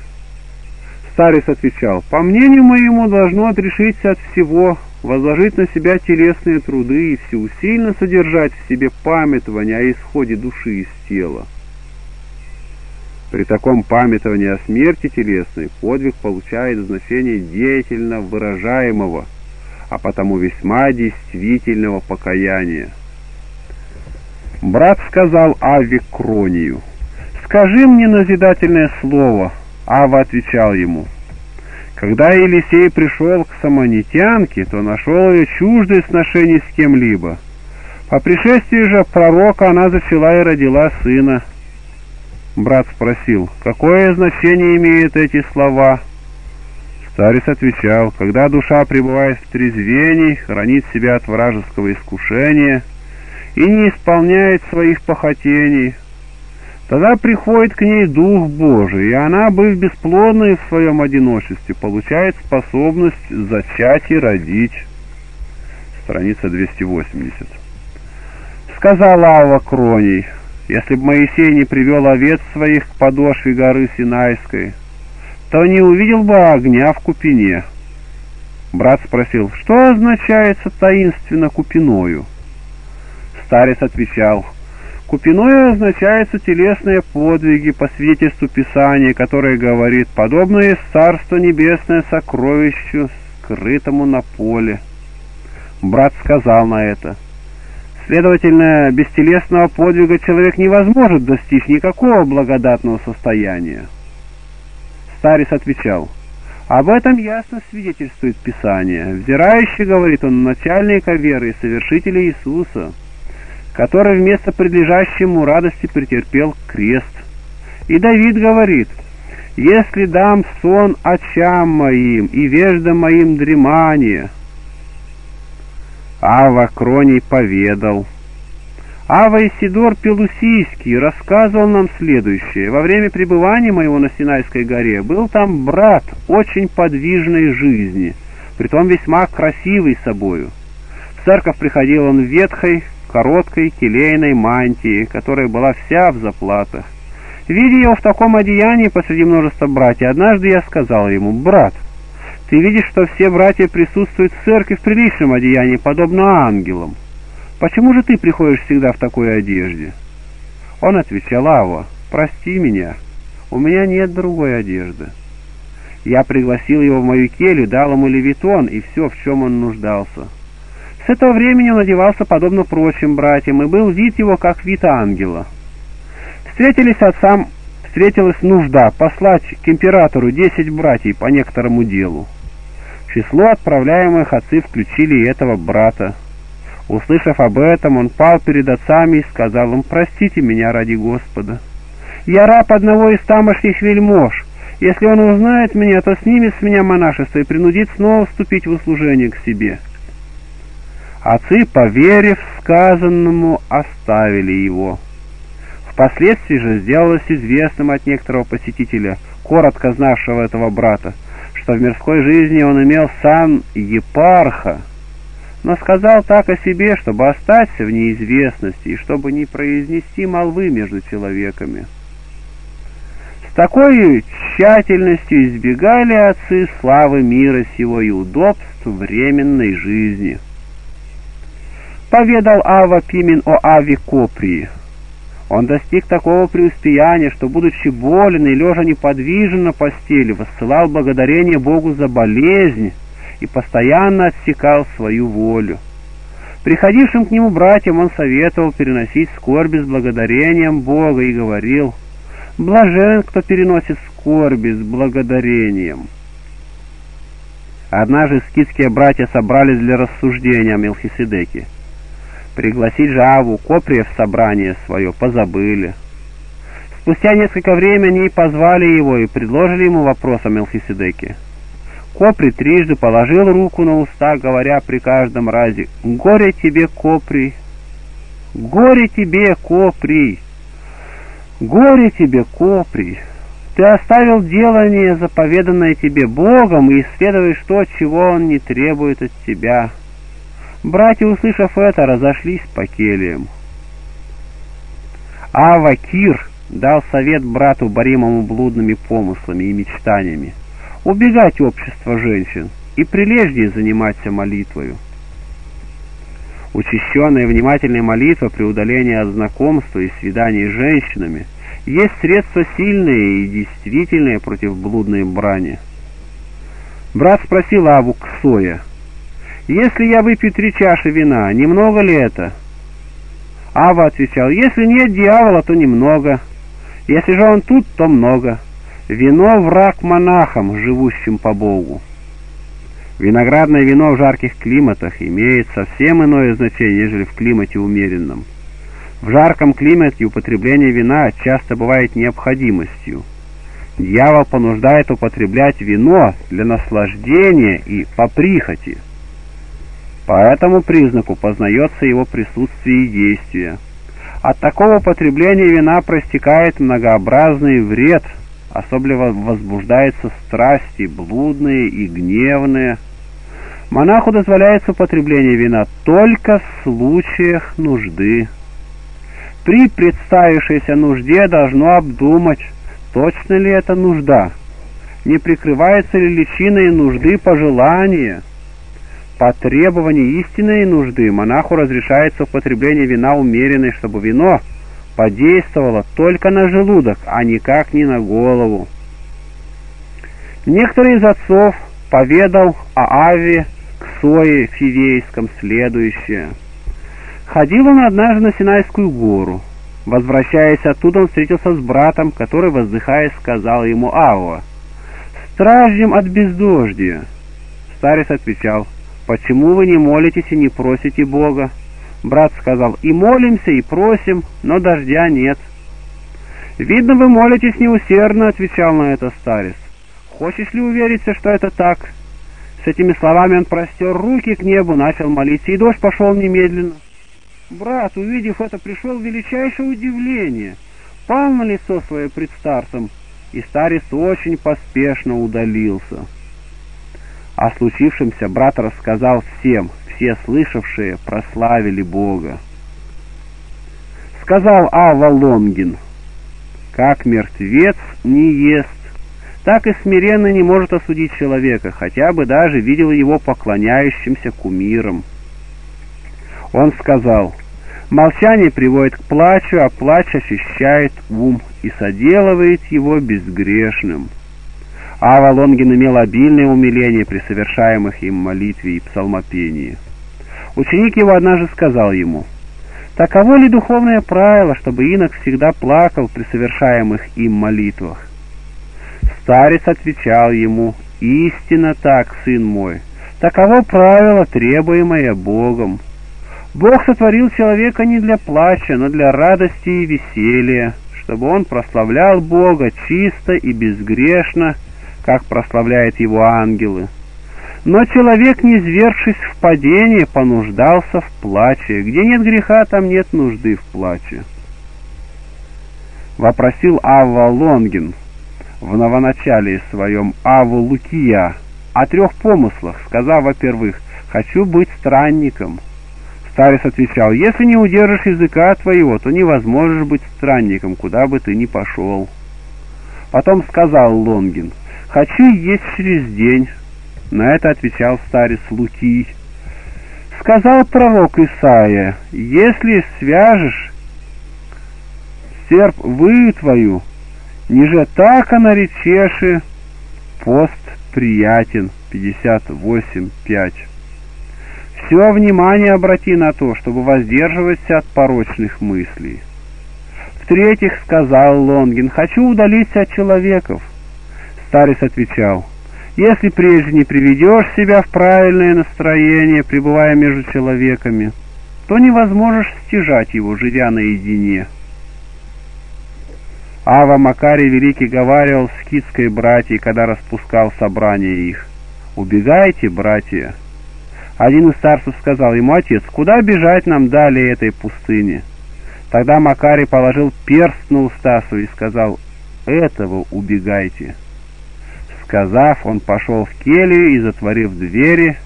Старец отвечал, по мнению моему должно отрешиться от всего, возложить на себя телесные труды и всеусильно содержать в себе памятование о исходе души из тела. При таком памятовании о смерти телесной подвиг получает значение деятельно выражаемого, а потому весьма действительного покаяния. Брат сказал Аве Кронию, «Скажи мне назидательное слово». Ава отвечал ему, «Когда Елисей пришел к самонитянке, то нашел ее чуждой сношений с кем-либо. По пришествии же пророка она зачала и родила сына». Брат спросил, «Какое значение имеют эти слова?» Старец отвечал, когда душа пребывает в трезвении, хранит себя от вражеского искушения и не исполняет своих похотений, тогда приходит к ней Дух Божий, и она, быв бесплодной в своем одиночестве, получает способность зачать и родить. Страница 280. Сказала Ава Кроний, если бы Моисей не привел овец своих к подошве горы Синайской, то не увидел бы огня в купине. Брат спросил, что означается таинственно купиною? Старец отвечал, купиное означается телесные подвиги по свидетельству Писания, которое говорит, подобное Царство Небесное сокровищу, скрытому на поле. Брат сказал на это, Следовательно, без телесного подвига человек не возможет достичь никакого благодатного состояния. Старец отвечал, об этом ясно свидетельствует Писание. Взирающий, говорит он, начальника веры и совершителя Иисуса, который вместо предлежащему радости претерпел крест. И Давид говорит, «Если дам сон очам моим и вежда моим дремание». Ава Кроний поведал, Ава Исидор Пелусийский рассказывал нам следующее. Во время пребывания моего на Синайской горе был там брат очень подвижной жизни, притом весьма красивый собою. В церковь приходил он ветхой, короткой келейной мантии, которая была вся в заплатах. Видя его в таком одеянии посреди множества братьев, однажды я сказал ему, «Брат, ты видишь, что все братья присутствуют в церкви в приличном одеянии, подобно ангелам. Почему же ты приходишь всегда в такой одежде? Он отвечал, Ава, прости меня, у меня нет другой одежды. Я пригласил его в мою келью, дал ему левитон и все, в чем он нуждался. С этого времени он одевался подобно прочим братьям, и был вид его, как вид ангела. Встретились отцам, встретилась нужда послать к императору десять братьев по некоторому делу. Число отправляемых отцы включили и этого брата. Услышав об этом, он пал перед отцами и сказал им, «Простите меня ради Господа. Я раб одного из тамошних вельмож. Если он узнает меня, то снимет с меня монашество и принудит снова вступить в услужение к себе». Отцы, поверив сказанному, оставили его. Впоследствии же сделалось известным от некоторого посетителя, коротко знавшего этого брата, что в мирской жизни он имел сан епарха, но сказал так о себе, чтобы остаться в неизвестности и чтобы не произнести молвы между человеками. С такой тщательностью избегали отцы славы мира сего и удобств временной жизни. Поведал Ава Пимен о Аве Коприи. Он достиг такого преуспеяния, что, будучи болен и лежа неподвижен на постели, воссылал благодарение Богу за болезнь, и постоянно отсекал свою волю. Приходившим к нему братьям он советовал переносить скорби с благодарением Бога и говорил, «Блажен, кто переносит скорби с благодарением». Однажды скидские братья собрались для рассуждения о Мелхиседеке. Пригласить же Аву Коприя в собрание свое позабыли. Спустя несколько времени позвали его и предложили ему вопрос о Мелхиседеке. Копри трижды положил руку на уста, говоря при каждом разе «Горе тебе, Копри! Горе тебе, Копри! Горе тебе, Копри! Ты оставил делание, заповеданное тебе Богом, и исследуешь то, чего Он не требует от тебя». Братья, услышав это, разошлись по кельям. Ава Кир дал совет брату, боримому блудными помыслами и мечтаниями, убегать общества женщин и прилежнее заниматься молитвою. Учащенная внимательная молитва при удалении от знакомства и свиданий с женщинами есть средство сильное и действительное против блудной брани. Брат спросил Аву Ксоя, если я выпью три чаши вина, немного ли это? Ава отвечал, если нет дьявола, то немного. Если же он тут, то много. Вино — враг монахам, живущим по Богу. Виноградное вино в жарких климатах имеет совсем иное значение, нежели в климате умеренном. В жарком климате употребление вина часто бывает необходимостью. Дьявол понуждает употреблять вино для наслаждения и по прихоти. По этому признаку познается его присутствие и действие. От такого потребления вина простекает многообразный вред, особенно возбуждаются страсти, блудные и гневные. Монаху дозволяется употребление вина только в случаях нужды. При представившейся нужде должно обдумать, точно ли это нужда, не прикрывается ли личиной нужды пожелания, по требованию истинной нужды монаху разрешается употребление вина умеренной, чтобы вино подействовало только на желудок, а никак не на голову. Некоторый из отцов поведал о Аве к Сое Фивейском следующее. Ходил он однажды на Синайскую гору. Возвращаясь оттуда, он встретился с братом, который, воздыхая, сказал ему Ава, «Страждем от бездождия». Старец отвечал, «Почему вы не молитесь и не просите Бога?» Брат сказал, «И молимся, и просим, но дождя нет». «Видно, вы молитесь неусердно», — отвечал на это старец. «Хочешь ли увериться, что это так?» С этими словами он простер руки к небу, начал молиться, и дождь пошел немедленно. Брат, увидев это, пришел величайшее удивление, пал на лицо свое пред старцем, и старец очень поспешно удалился. О случившемся брат рассказал всем, все слышавшие прославили Бога. Сказал Ава Лонгин, как мертвец не ест, так и смиренно не может осудить человека, хотя бы даже видел его поклоняющимся кумиром. Он сказал, молчание приводит к плачу, а плач очищает ум и соделывает его безгрешным. Ава Лонгин имел обильное умиление при совершаемых им молитве и псалмопении. Ученик его однажды сказал ему, «Таково ли духовное правило, чтобы инок всегда плакал при совершаемых им молитвах?» Старец отвечал ему, «Истинно так, сын мой, таково правило, требуемое Богом. Бог сотворил человека не для плача, но для радости и веселья, чтобы он прославлял Бога чисто и безгрешно, как прославляют его ангелы. Но человек, не извергшись в падение, понуждался в плаче. Где нет греха, там нет нужды в плаче. Вопросил Авва Лонгин в новоначале своем Аву Лукия о трех помыслах, сказав, во-первых, «хочу быть странником». Старец отвечал, «Если не удержишь языка твоего, то невозможно быть странником, куда бы ты ни пошел». Потом сказал Лонгин, «Хочу есть через день». На это отвечал старец Лукий. Сказал пророк Исаия, «Если свяжешь серп выю твою, ниже так она речеши, пост приятен». 58.5 Все внимание обрати на то, чтобы воздерживаться от порочных мыслей. В-третьих, сказал Лонгин, хочу удалиться от человеков. Старец отвечал, если прежде не приведешь себя в правильное настроение, пребывая между человеками, то не возможешь стяжать его, живя наедине. Ава Макарий Великий говаривал с китской братьей, когда распускал собрание их. «Убегайте, братья!» Один из старцев сказал ему, «Отец, куда бежать нам далее этой пустыни?» Тогда Макарий положил перст на Устасу и сказал, «Этого убегайте». Сказав, он пошел в келью и, затворив двери,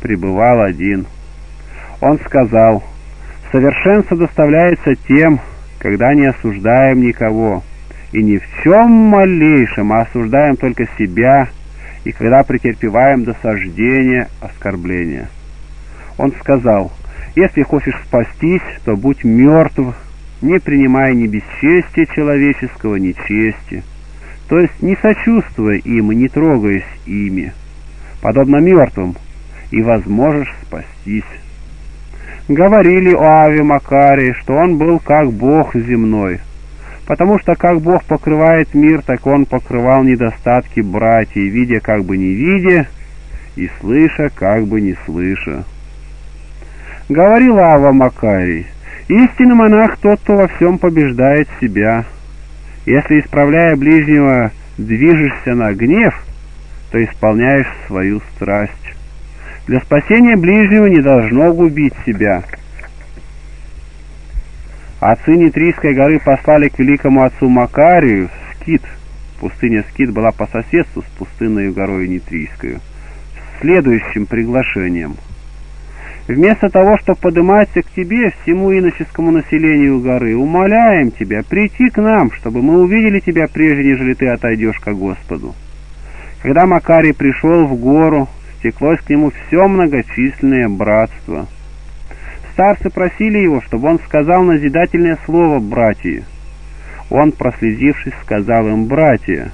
пребывал один. Он сказал, «Совершенство доставляется тем, когда не осуждаем никого, и ни в чем малейшем, а осуждаем только себя, и когда претерпеваем досаждения, оскорбления. Он сказал, если хочешь спастись, то будь мертв, не принимая ни бесчестия человеческого, ни чести, то есть не сочувствуя им и не трогаясь ими, подобно мертвым, и возможешь спастись. Говорили о Аве Макарии, что он был как Бог земной, потому что как Бог покрывает мир, так он покрывал недостатки братьев, видя как бы не видя, и слыша как бы не слыша. Говорил Ава Макарий, истинный монах тот, кто во всем побеждает себя. Если, исправляя ближнего, движешься на гнев, то исполняешь свою страсть. Для спасения ближнего не должно губить себя. Отцы Нитрийской горы послали к великому отцу Макарию Скит. Пустыня Скит была по соседству с пустынной горой Нитрийской. Следующим приглашением. Вместо того, чтобы подниматься к тебе, всему иноческому населению горы, умоляем тебя прийти к нам, чтобы мы увидели тебя прежде, нежели ты отойдешь ко Господу. Когда Макарий пришел в гору, стеклось к нему все многочисленное братство. Старцы просили его, чтобы он сказал назидательное слово «братья». Он, прослезившись, сказал им «братья».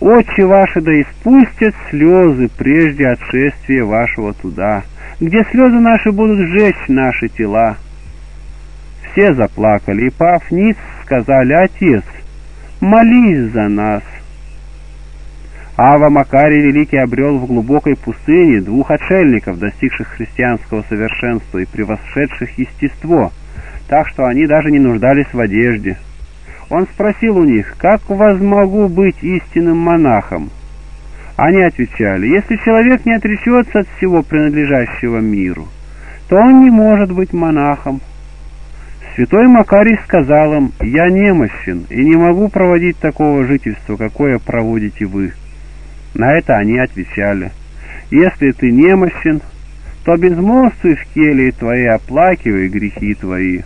«Очи ваши да испустят слезы прежде отшествия вашего туда, где слезы наши будут сжечь наши тела». Все заплакали, и пав ниц сказали «Отец, молись за нас». Ава Макарий Великий обрел в глубокой пустыне двух отшельников, достигших христианского совершенства и превосшедших естество, так что они даже не нуждались в одежде. Он спросил у них, как возмогу быть истинным монахом? Они отвечали, если человек не отречется от всего принадлежащего миру, то он не может быть монахом. Святой Макарий сказал им, «Я немощен и не могу проводить такого жительства, какое проводите вы». На это они отвечали, «Если ты немощен, то безмолвствуй в келье твоей, оплакивай грехи твои».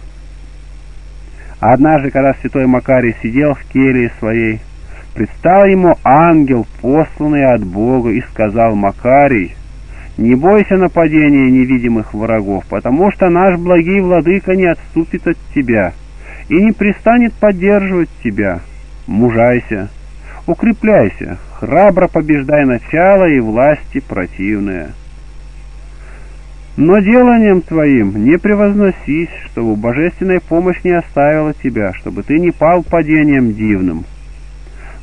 Однажды, когда святой Макарий сидел в келье своей, предстал ему ангел, посланный от Бога, и сказал Макарий, «Не бойся нападения невидимых врагов, потому что наш благий владыка не отступит от тебя и не пристанет поддерживать тебя. Мужайся, укрепляйся, храбро побеждай начало и власти противные. Но деланием твоим не превозносись, чтобы божественная помощь не оставила тебя, чтобы ты не пал падением дивным».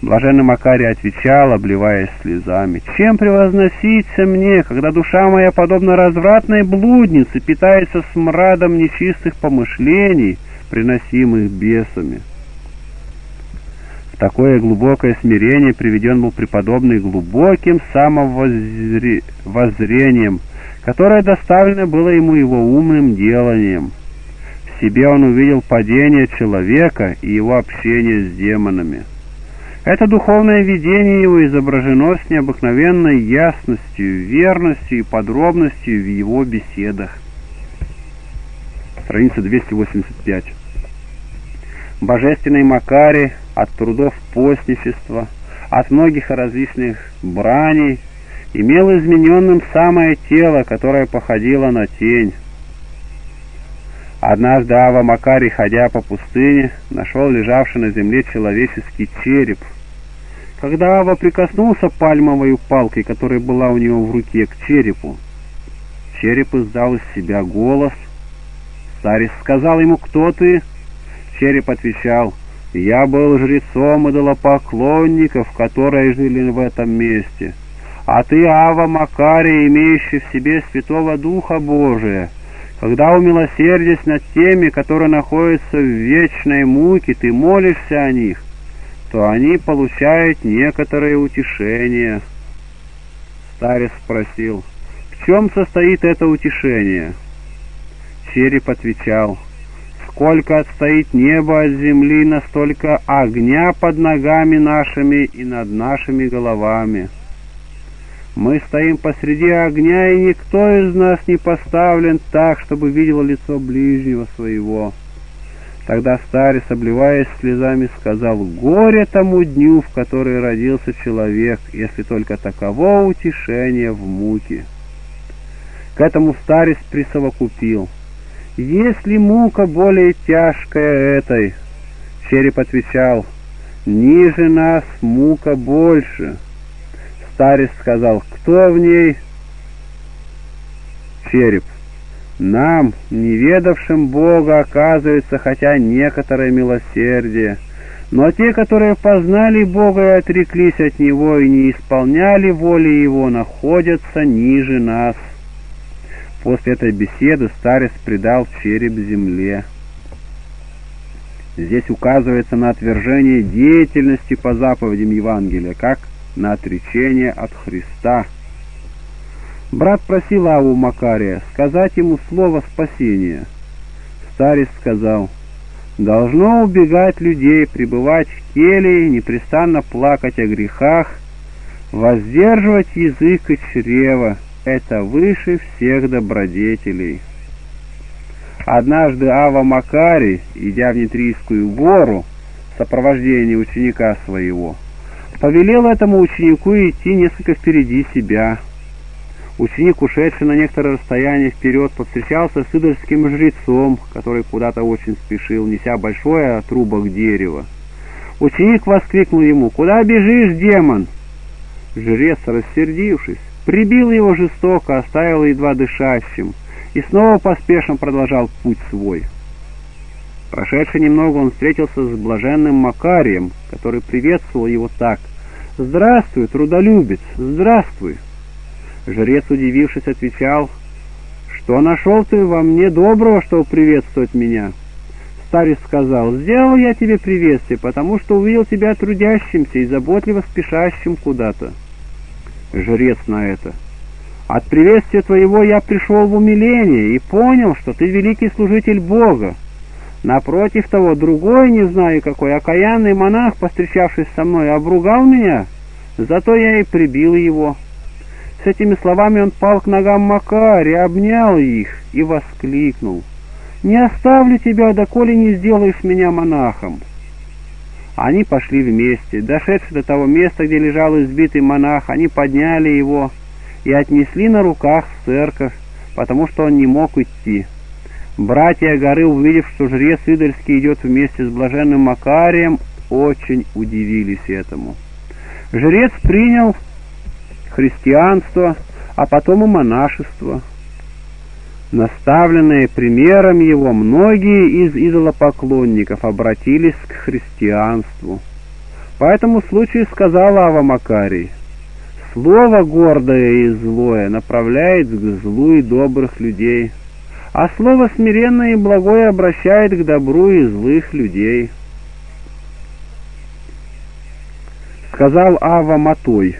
Блаженный Макарий отвечал, обливаясь слезами, «Чем превозноситься мне, когда душа моя, подобно развратной блуднице, питается смрадом нечистых помышлений, приносимых бесами?» В такое глубокое смирение приведен был преподобный глубоким самовоззрением, которое доставлено было ему его умным деланием. В себе он увидел падение человека и его общение с демонами. Это духовное видение его изображено с необыкновенной ясностью, верностью и подробностью в его беседах. Страница 285. Божественный Макари от трудов постничества, от многих различных браней, имел измененным самое тело, которое походило на тень. Однажды Ава Макарий, ходя по пустыне, нашел лежавший на земле человеческий череп. Когда Ава прикоснулся пальмовой палкой, которая была у него в руке, к черепу, Череп издал из себя голос. Старец сказал ему, кто ты? Череп отвечал, я был жрецом идолопоклонников, которые жили в этом месте. А ты, Ава Макарий, имеющий в себе Святого Духа Божия, когда умилосердясь над теми, которые находятся в вечной муке, ты молишься о них, то они получают некоторое утешение. Старец спросил, в чем состоит это утешение? Череп отвечал, сколько отстоит небо от земли, настолько огня под ногами нашими и над нашими головами. Мы стоим посреди огня, и никто из нас не поставлен так, чтобы видел лицо ближнего своего. Тогда старец, обливаясь слезами, сказал, «Горе тому дню, в который родился человек, если только таково утешение в муке». К этому старец присовокупил, «Если мука более тяжкая этой?» Череп отвечал, «Ниже нас мука больше». Старец сказал, кто в ней? Череп. Нам, неведавшим Бога, оказывается хотя некоторое милосердие, но те, которые познали Бога и отреклись от Него и не исполняли воли Его, находятся ниже нас. После этой беседы старец предал череп земле. Здесь указывается на отвержение деятельности по заповедям Евангелия, как на отречение от Христа. Брат просил Аву Макария сказать ему слово спасения. Старец сказал, «Должно убегать людей, пребывать в келии, непрестанно плакать о грехах, воздерживать язык и чрево. Это выше всех добродетелей». Однажды Ава Макарий, идя в Нитрийскую гору в сопровождении ученика своего, повелел этому ученику идти несколько впереди себя. Ученик, ушедший на некоторое расстояние вперед, повстречался с идольским жрецом, который куда-то очень спешил, неся большое отрубок дерева. Ученик воскликнул ему, «Куда бежишь, демон?» Жрец, рассердившись, прибил его жестоко, оставил едва дышащим, и снова поспешно продолжал путь свой. Прошедший немного, он встретился с блаженным Макарием, который приветствовал его так — «Здравствуй, трудолюбец, здравствуй!» Жрец, удивившись, отвечал, «Что нашел ты во мне доброго, чтобы приветствовать меня?» Старец сказал, «Сделал я тебе приветствие, потому что увидел тебя трудящимся и заботливо спешащим куда-то». Жрец на это, «От приветствия твоего я пришел в умиление и понял, что ты великий служитель Бога, Напротив того, другой, не знаю какой, окаянный монах, постречавшись со мной, обругал меня, зато я и прибил его. С этими словами он пал к ногам Макари, обнял их и воскликнул. «Не оставлю тебя, доколе не сделаешь меня монахом». Они пошли вместе. Дошедшие до того места, где лежал избитый монах, они подняли его и отнесли на руках в церковь, потому что он не мог идти. Братья горы, увидев, что жрец Идольский идет вместе с блаженным Макарием, очень удивились этому. Жрец принял христианство, а потом и монашество. Наставленные примером его, многие из идолопоклонников обратились к христианству. По этому случаю сказал Ава Макарий, «Слово гордое и злое направляет к злу и добрых людей» а слово смиренное и благое обращает к добру и злых людей. Сказал Ава Матой,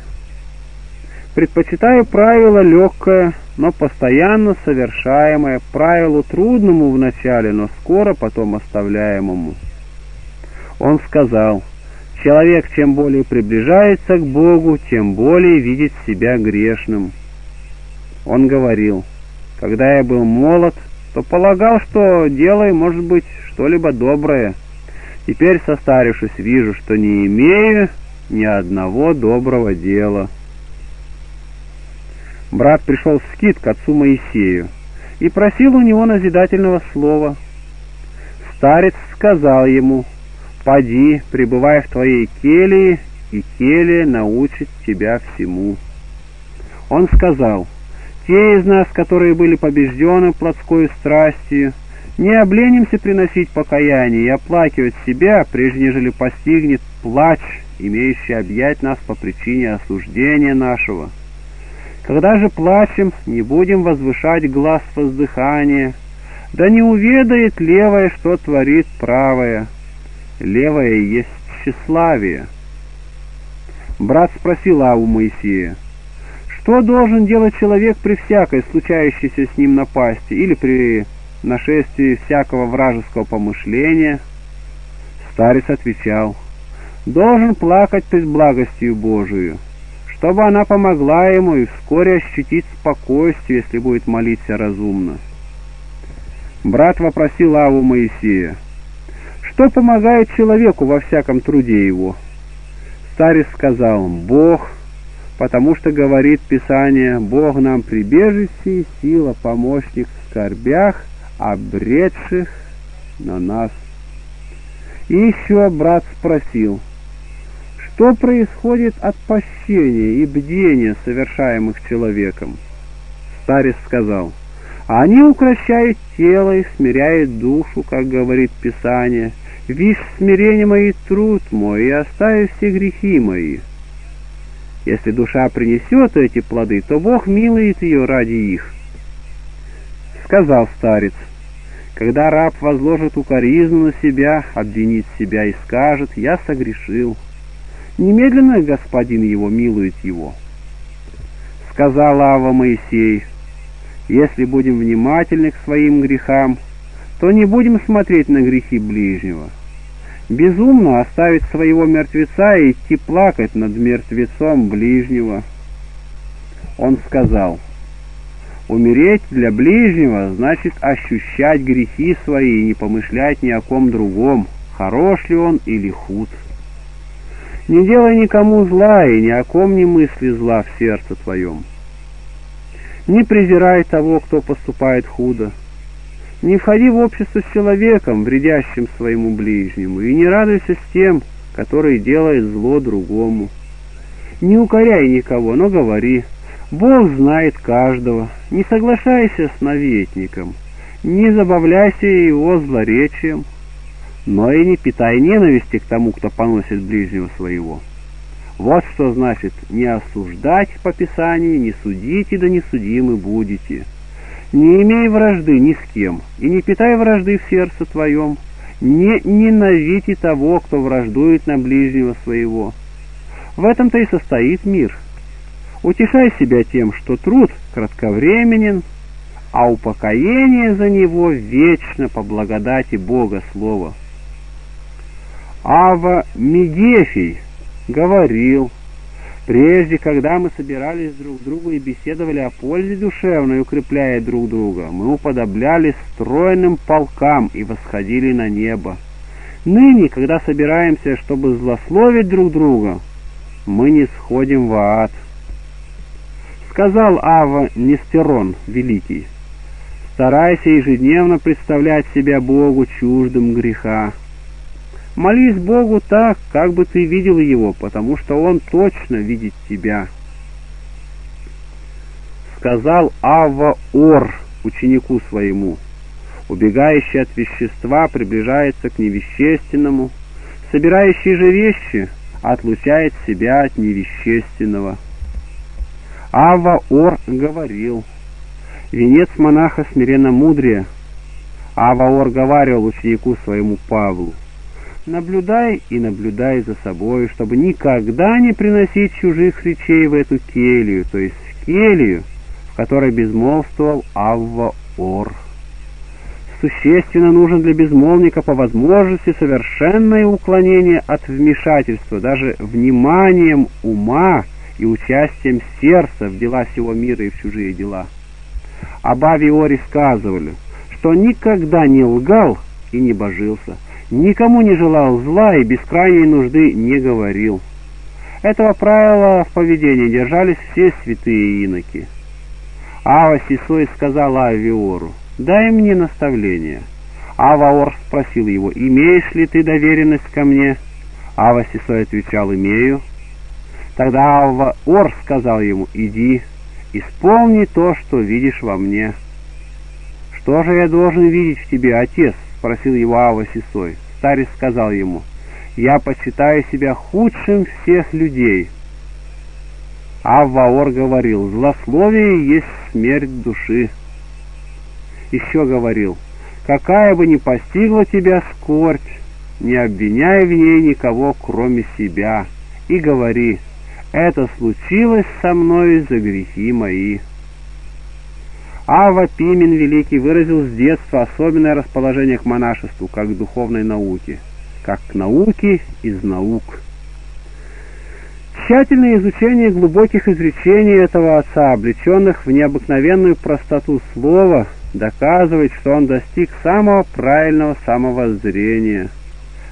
предпочитаю правило легкое, но постоянно совершаемое, правилу трудному вначале, но скоро потом оставляемому. Он сказал, человек чем более приближается к Богу, тем более видит себя грешным. Он говорил, когда я был молод, то полагал, что делаю, может быть, что-либо доброе. Теперь, состарившись, вижу, что не имею ни одного доброго дела. Брат пришел в скит к отцу Моисею и просил у него назидательного слова. Старец сказал ему, «Поди, пребывай в твоей келии, и келия научит тебя всему». Он сказал, те из нас, которые были побеждены плотской страстью, не обленимся приносить покаяние и оплакивать себя, прежде нежели постигнет плач, имеющий объять нас по причине осуждения нашего. Когда же плачем, не будем возвышать глаз воздыхания, да не уведает левое, что творит правое. Левое есть тщеславие. Брат спросил Аву Моисея, что должен делать человек при всякой случающейся с ним напасти или при нашествии всякого вражеского помышления? Старец отвечал, должен плакать пред благостью Божию, чтобы она помогла ему и вскоре ощутить спокойствие, если будет молиться разумно. Брат вопросил Аву Моисея, что помогает человеку во всяком труде его? Старец сказал, Бог, потому что говорит Писание, Бог нам прибежище и сила, помощник в скорбях, обретших на нас. И еще брат спросил, что происходит от пощения и бдения, совершаемых человеком? Старец сказал, они укращают тело и смиряют душу, как говорит Писание. Вишь смирение мои труд мой, и оставив все грехи мои. Если душа принесет эти плоды, то Бог милует ее ради их. Сказал старец, когда раб возложит укоризну на себя, обвинит себя и скажет, «Я согрешил», немедленно господин его милует его. Сказал Ава Моисей, если будем внимательны к своим грехам, то не будем смотреть на грехи ближнего. Безумно оставить своего мертвеца и идти плакать над мертвецом ближнего. Он сказал, умереть для ближнего значит ощущать грехи свои и не помышлять ни о ком другом, хорош ли он или худ. Не делай никому зла и ни о ком не мысли зла в сердце твоем. Не презирай того, кто поступает худо. Не входи в общество с человеком, вредящим своему ближнему, и не радуйся с тем, который делает зло другому. Не укоряй никого, но говори, Бог знает каждого, не соглашайся с наветником, не забавляйся его злоречием, но и не питай ненависти к тому, кто поносит ближнего своего. Вот что значит не осуждать по Писанию, не судите, да не судимы будете. Не имей вражды ни с кем, и не питай вражды в сердце твоем, не ненавидьте того, кто враждует на ближнего своего. В этом-то и состоит мир. Утешай себя тем, что труд кратковременен, а упокоение за него вечно по благодати Бога Слова. Ава Мегефий говорил, прежде, когда мы собирались друг к другу и беседовали о пользе душевной, укрепляя друг друга, мы уподоблялись стройным полкам и восходили на небо. Ныне, когда собираемся, чтобы злословить друг друга, мы не сходим в ад. Сказал Ава Нестерон Великий, старайся ежедневно представлять себя Богу чуждым греха. Молись Богу так, как бы ты видел Его, потому что Он точно видит тебя. Сказал Ава Ор ученику своему, убегающий от вещества приближается к невещественному, собирающий же вещи отлучает себя от невещественного. Ава Ор говорил, венец монаха смиренно мудрее. Ава Ор говорил ученику своему Павлу, Наблюдай и наблюдай за собой, чтобы никогда не приносить чужих речей в эту келью, то есть в келью, в которой безмолвствовал Авва Ор. Существенно нужен для безмолвника по возможности совершенное уклонение от вмешательства, даже вниманием ума и участием сердца в дела всего мира и в чужие дела. Об Авиоре сказывали, что никогда не лгал и не божился, никому не желал зла и без крайней нужды не говорил. Этого правила в поведении держались все святые иноки. Ава Сисой сказал Авиору, дай мне наставление. Аваор спросил его, имеешь ли ты доверенность ко мне? Ава Сисой отвечал, имею. Тогда Аваор сказал ему, иди, исполни то, что видишь во мне». «Что же я должен видеть в тебе, отец?» — спросил его Ава Сисой. Старец сказал ему, «Я почитаю себя худшим всех людей». Авваор говорил, «Злословие есть смерть души». Еще говорил, «Какая бы ни постигла тебя скорбь, не обвиняй в ней никого, кроме себя, и говори, это случилось со мной за грехи мои». Ава Пимен Великий выразил с детства особенное расположение к монашеству, как к духовной науке, как к науке из наук. Тщательное изучение глубоких изречений этого отца, облеченных в необыкновенную простоту слова, доказывает, что он достиг самого правильного самовоззрения.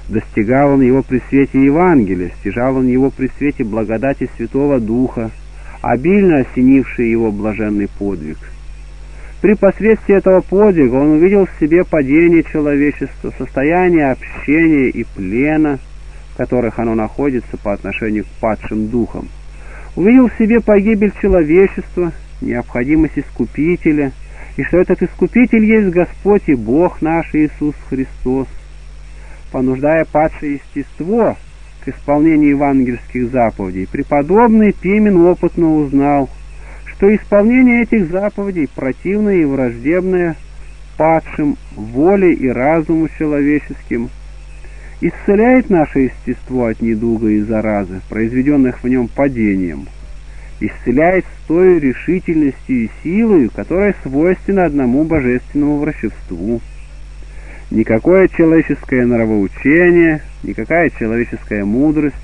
Достигал он его при свете Евангелия, стяжал он его при свете благодати Святого Духа, обильно осенивший его блаженный подвиг. При посредстве этого подвига он увидел в себе падение человечества, состояние общения и плена, в которых оно находится по отношению к падшим духам. Увидел в себе погибель человечества, необходимость Искупителя, и что этот Искупитель есть Господь и Бог наш Иисус Христос, понуждая падшее естество к исполнению евангельских заповедей. Преподобный Пимен опытно узнал – что исполнение этих заповедей противное и враждебное падшим воле и разуму человеческим, исцеляет наше естество от недуга и заразы, произведенных в нем падением, исцеляет с той решительностью и силой, которая свойственна одному божественному врачевству. Никакое человеческое нравоучение, никакая человеческая мудрость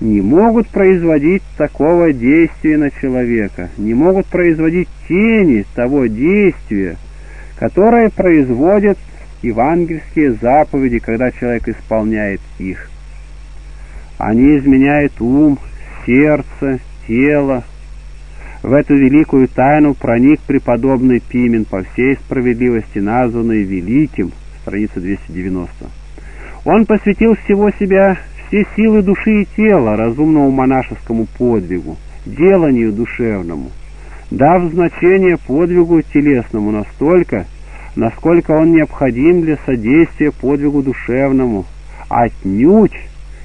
не могут производить такого действия на человека, не могут производить тени того действия, которое производят евангельские заповеди, когда человек исполняет их. Они изменяют ум, сердце, тело. В эту великую тайну проник преподобный Пимен по всей справедливости, названный Великим, страница 290. Он посвятил всего себя все силы души и тела разумному монашескому подвигу, деланию душевному, дав значение подвигу телесному настолько, насколько он необходим для содействия подвигу душевному, отнюдь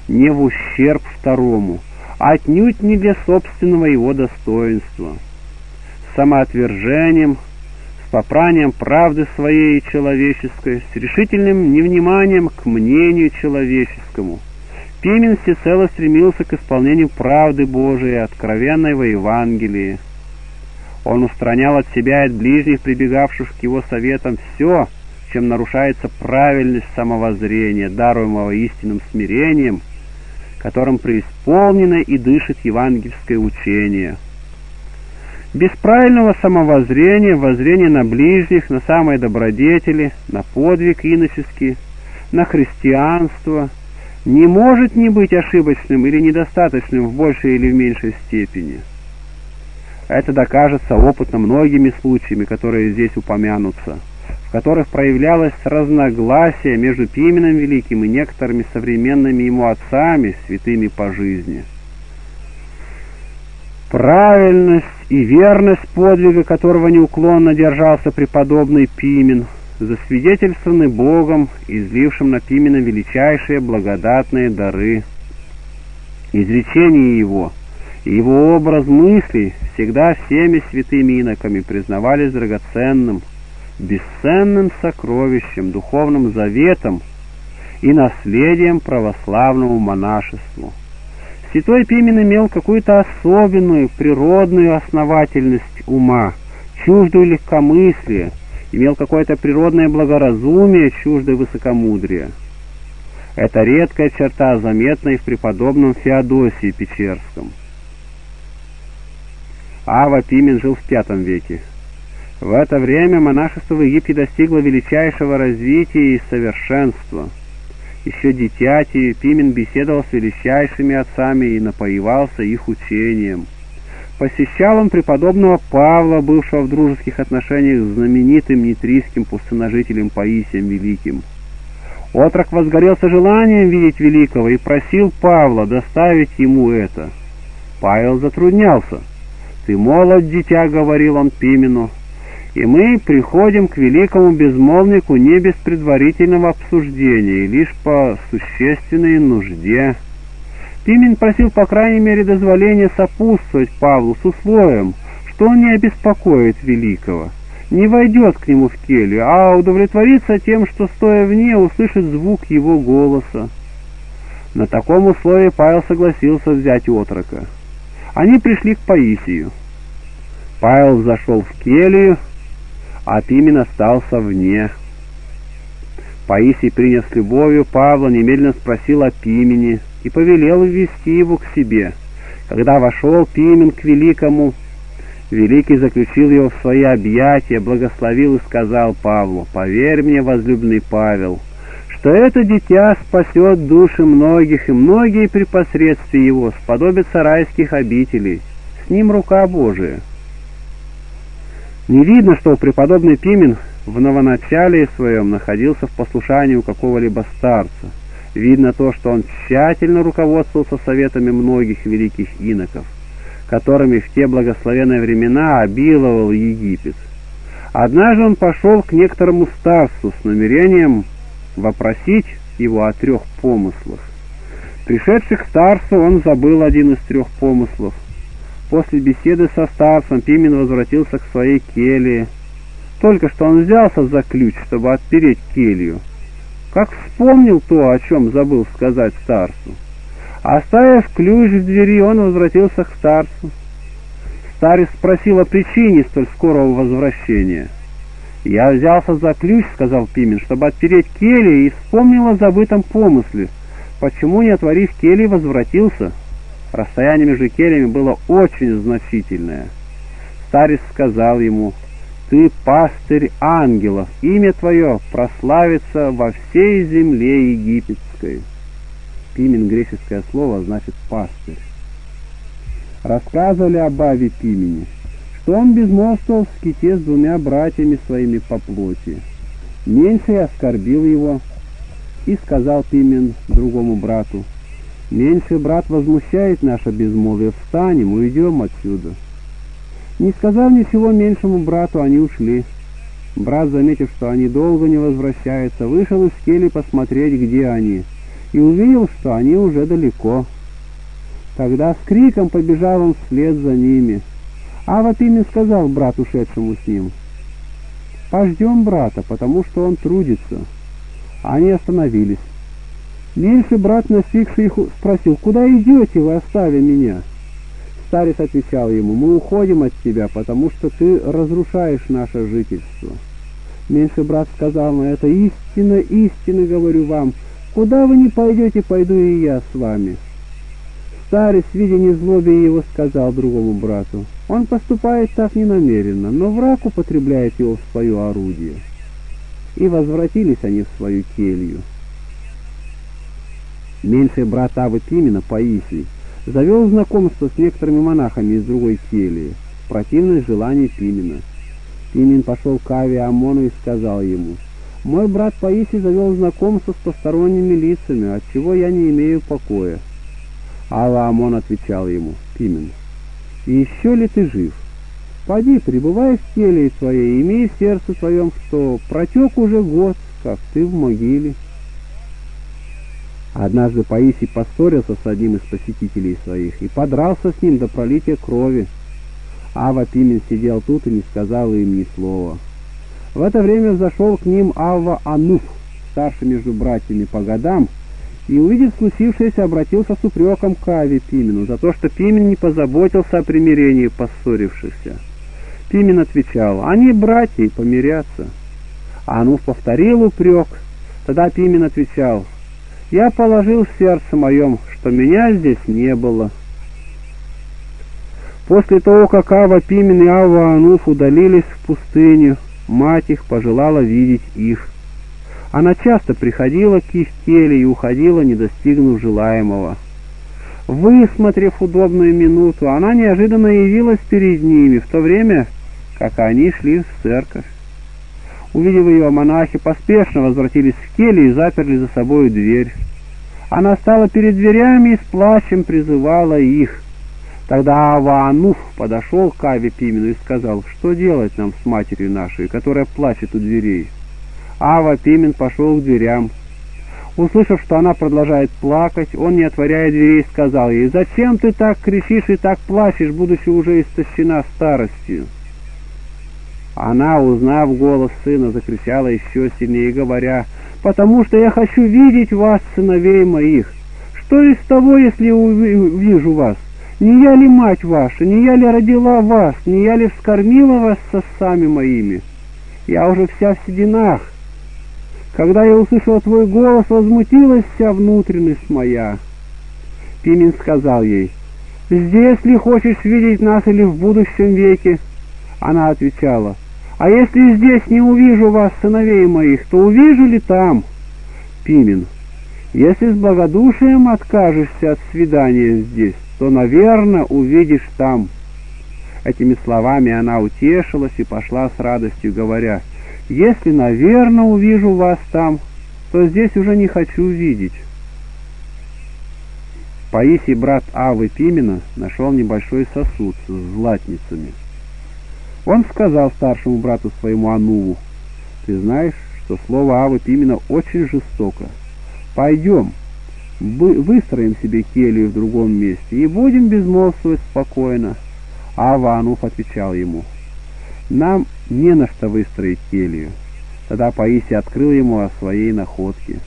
не в ущерб второму, отнюдь не для собственного его достоинства. С самоотвержением, с попранием правды своей и человеческой, с решительным невниманием к мнению человеческому – Пимен всецело стремился к исполнению правды Божией, откровенной во Евангелии. Он устранял от себя и от ближних, прибегавших к его советам, все, чем нарушается правильность самовоззрения, даруемого истинным смирением, которым преисполнено и дышит евангельское учение. Без правильного самовоззрения, воззрения на ближних, на самые добродетели, на подвиг иноческий, на христианство – не может не быть ошибочным или недостаточным в большей или в меньшей степени. Это докажется опытно многими случаями, которые здесь упомянутся, в которых проявлялось разногласие между Пименом Великим и некоторыми современными ему отцами, святыми по жизни. Правильность и верность подвига, которого неуклонно держался преподобный Пимен – засвидетельствованы Богом, излившим на Пимена величайшие благодатные дары. Изречение его и его образ мыслей всегда всеми святыми иноками признавались драгоценным, бесценным сокровищем, духовным заветом и наследием православному монашеству. Святой Пимен имел какую-то особенную природную основательность ума, чуждую легкомыслие, имел какое-то природное благоразумие, чуждое высокомудрия. Это редкая черта, заметная в преподобном Феодосии Печерском. Ава Пимен жил в V веке. В это время монашество в Египте достигло величайшего развития и совершенства. Еще дитяти Пимен беседовал с величайшими отцами и напоивался их учением – Посещал он преподобного Павла, бывшего в дружеских отношениях с знаменитым нитрийским пустыножителем Паисием Великим. Отрок возгорелся желанием видеть Великого и просил Павла доставить ему это. Павел затруднялся. «Ты молод, дитя», — говорил он Пимену, — «и мы приходим к великому безмолвнику не без предварительного обсуждения, лишь по существенной нужде». Пимен просил, по крайней мере, дозволения сопутствовать Павлу с условием, что он не обеспокоит великого, не войдет к нему в келью, а удовлетворится тем, что, стоя вне, услышит звук его голоса. На таком условии Павел согласился взять отрока. Они пришли к Паисию. Павел зашел в келью, а Пимен остался вне. Паисий, приняв с любовью Павла, немедленно спросил о Пимене и повелел ввести его к себе. Когда вошел Пимен к великому, Великий заключил его в свои объятия, благословил и сказал Павлу, «Поверь мне, возлюбленный Павел, что это дитя спасет души многих, и многие при посредстве его сподобятся райских обителей. С ним рука Божия». Не видно, что преподобный Пимен в новоначале своем находился в послушании у какого-либо старца. Видно то, что он тщательно руководствовался советами многих великих иноков которыми в те благословенные времена обиловал Египет. Однажды он пошел к некоторому старцу с намерением вопросить его о трех помыслах. Пришедший к старцу, он забыл один из трех помыслов. После беседы со старцем Пимен возвратился к своей келье. Только что он взялся за ключ, чтобы отпереть келью. Как вспомнил то, о чем забыл сказать старцу. Оставив ключ в двери, он возвратился к старцу. Старец спросил о причине столь скорого возвращения. «Я взялся за ключ», — сказал Пимен, — «чтобы отпереть келью, и вспомнил о забытом помысле. Почему, не отворив келью, возвратился?» Расстояние между кельями было очень значительное. Старец сказал ему, «Ты пастырь ангелов, имя твое прославится во всей земле египетской». Пимен греческое слово значит пастырь. Рассказывали об Аве Пимене, что он безмолвствовал в ските с двумя братьями своими по плоти. Меньший оскорбил его и сказал Пимен другому брату, «Меньший брат возмущает наше безмолвие, встанем, уйдем отсюда». Не сказав ничего меньшему брату, они ушли. Брат, заметив, что они долго не возвращаются, вышел из кели посмотреть, где они — и увидел, что они уже далеко. Тогда с криком побежал он вслед за ними. А вот ими сказал брат, ушедшему с ним, «Пождем брата, потому что он трудится». Они остановились. Меньший брат, настигший их, спросил, «Куда идете вы, оставя меня?» Старец отвечал ему, «Мы уходим от тебя, потому что ты разрушаешь наше жительство». Меньший брат сказал, «Но это истина, истина, говорю вам, Куда вы не пойдете, пойду и я с вами. Старец, видя незлобие его, сказал другому брату, он поступает так ненамеренно, но враг употребляет его в свое орудие. И возвратились они в свою келью. Меньший брат Авы Пимена, Паисий, завел знакомство с некоторыми монахами из другой кельи, в противность желанию Пимена. Пимен пошел к Аве Амону и сказал ему — мой брат Паисий завел знакомство с посторонними лицами, от чего я не имею покоя. Алла Амон отвечал ему, Пимен, и еще ли ты жив? Поди, пребывай в теле своей, имей в сердце твоем, что протек уже год, как ты в могиле. Однажды Паисий поссорился с одним из посетителей своих и подрался с ним до пролития крови. Ава Пимен сидел тут и не сказал им ни слова. В это время зашел к ним Авва Ануф, старший между братьями по годам, и, увидев случившееся, обратился с упреком к Аве Пимену за то, что Пимен не позаботился о примирении поссорившихся. Пимен отвечал, они братья и помирятся. Ануф повторил упрек. Тогда Пимен отвечал, я положил в сердце моем, что меня здесь не было. После того, как Ава Пимен и Ава Ануф удалились в пустыню, Мать их пожелала видеть их. Она часто приходила к их теле и уходила, не достигнув желаемого. Высмотрев удобную минуту, она неожиданно явилась перед ними, в то время, как они шли в церковь. Увидев ее, монахи поспешно возвратились в келью и заперли за собой дверь. Она стала перед дверями и с плачем призывала их. Тогда Аваануф подошел к Аве Пимену и сказал, что делать нам с матерью нашей, которая плачет у дверей. Ава Пимен пошел к дверям. Услышав, что она продолжает плакать, он, не отворяя дверей, сказал ей, «Зачем ты так кричишь и так плачешь, будучи уже истощена старостью?» Она, узнав голос сына, закричала еще сильнее, говоря, «Потому что я хочу видеть вас, сыновей моих. Что из того, если увижу вас? Не я ли мать ваша, не я ли родила вас, не я ли вскормила вас сосами моими? Я уже вся в сединах. Когда я услышала твой голос, возмутилась вся внутренность моя». Пимен сказал ей, «Здесь ли хочешь видеть нас или в будущем веке?» Она отвечала, «А если здесь не увижу вас, сыновей моих, то увижу ли там?» Пимен, «Если с благодушием откажешься от свидания здесь, то, наверное, увидишь там». Этими словами она утешилась и пошла с радостью, говоря, «Если, наверное, увижу вас там, то здесь уже не хочу видеть». Паисий, брат Авы Пимена, нашел небольшой сосуд с златницами. Он сказал старшему брату своему Ануву, «Ты знаешь, что слово Авы Пимена очень жестоко. Пойдем, выстроим себе келью в другом месте и будем безмолвствовать спокойно». Ава Ануф отвечал ему, «Нам не на что выстроить келью». Тогда Паисий открыл ему о своей находке.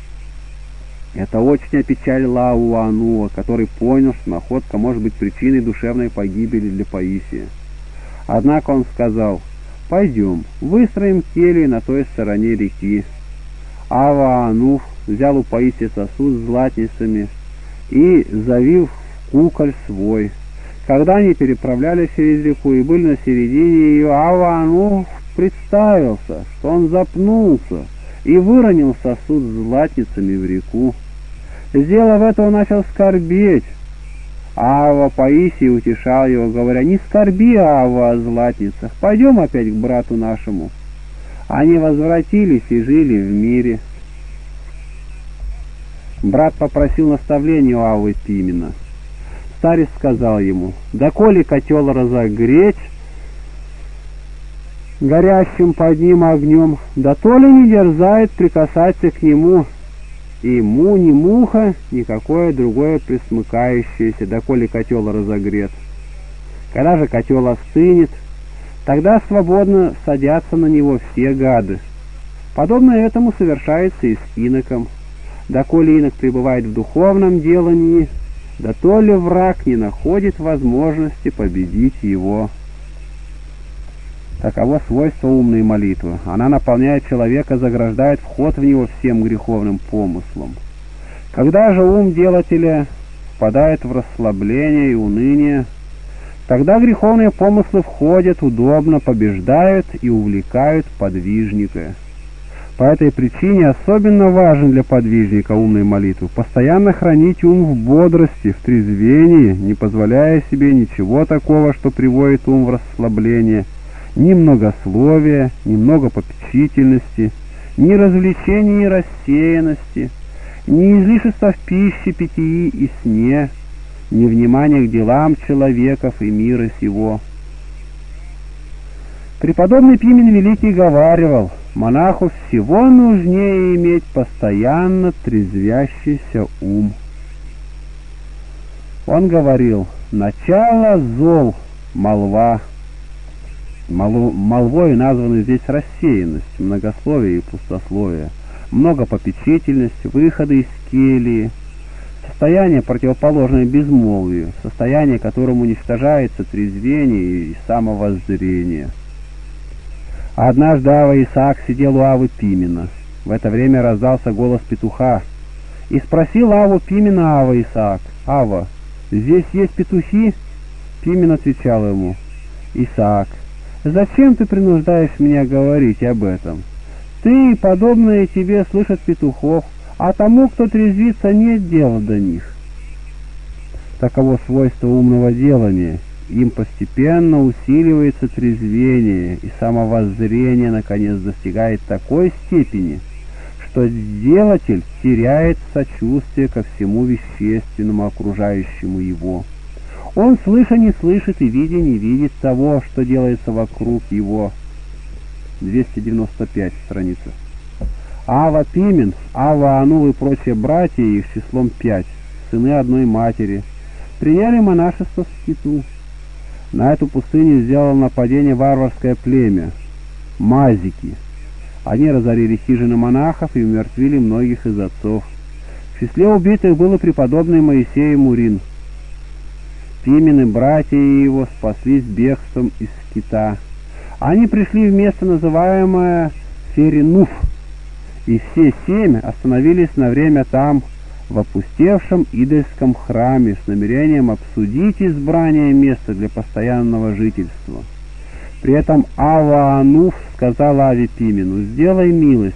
Это очень опечалило Ауануа, который понял, что находка может быть причиной душевной погибели для Паисия. Однако он сказал, «Пойдем, выстроим келью на той стороне реки». Аваануф взял у Паисия сосуд с златницами и завил в куколь свой. Когда они переправлялись через реку и были на середине ее, Аваануф представился, что он запнулся и выронил сосуд с златницами в реку. Сделав это, он начал скорбеть, Ава Паисий утешал его, говоря, «Не скорби, Ава, о златницах, пойдем опять к брату нашему». Они возвратились и жили в мире. Брат попросил наставления у Авы Пимена. Старец сказал ему, «Доколе котел разогреть горящим под ним огнем, да то ли не дерзает прикасаться к нему, и му ни муха, никакое другое присмыкающееся, доколе котел разогрет. Когда же котел остынет, тогда свободно садятся на него все гады. Подобно этому совершается и с иноком. Доколе инок пребывает в духовном делании, да то ли враг не находит возможности победить его. Таково свойство умной молитвы. Она наполняет человека, заграждает вход в него всем греховным помыслом. Когда же ум делателя впадает в расслабление и уныние, тогда греховные помыслы входят удобно, побеждают и увлекают подвижника. По этой причине особенно важен для подвижника умной молитвы постоянно хранить ум в бодрости, в трезвении, не позволяя себе ничего такого, что приводит ум в расслабление – ни многословия, ни много попечительности, ни развлечений ни рассеянности, ни излишества в пище, питьи и сне, ни внимания к делам человеков и мира сего. Преподобный Пимен Великий говаривал, монаху всего нужнее иметь постоянно трезвящийся ум. Он говорил, начало зол, молва, Молвой названы здесь рассеянность, многословие и пустословие, многопопечительность, выходы из келии, состояние, противоположное безмолвию, состояние, которому уничтожается трезвение и самовоззрение. Однажды Ава Исаак сидел у Авы Пимена. В это время раздался голос петуха и спросил Аву Пимена Ава Исаак, «Ава, здесь есть петухи?» Пимен отвечал ему, «Исаак, Зачем ты принуждаешь меня говорить об этом? Ты и подобные тебе слышат петухов, а тому, кто трезвится, нет дела до них. Таково свойство умного делания. Им постепенно усиливается трезвение, и самовоззрение, наконец, достигает такой степени, что делатель теряет сочувствие ко всему вещественному окружающему его. Он, слыша, не слышит и видя, не видит того, что делается вокруг его. 295 страница. Ава Пимен, Ава Анул и прочие братья их числом пять, сыны одной матери, приняли монашество в скиту. На эту пустыню сделало нападение варварское племя – Мазики. Они разорили хижины монахов и умертвили многих из отцов. В числе убитых был и преподобный Моисей Мурин. Пимены, братья его, спаслись бегством из скита. Они пришли в место, называемое Феринуф, и все семь остановились на время там, в опустевшем идольском храме, с намерением обсудить избрание места для постоянного жительства. При этом Ава Ануф сказал Аве Пимену, «Сделай милость,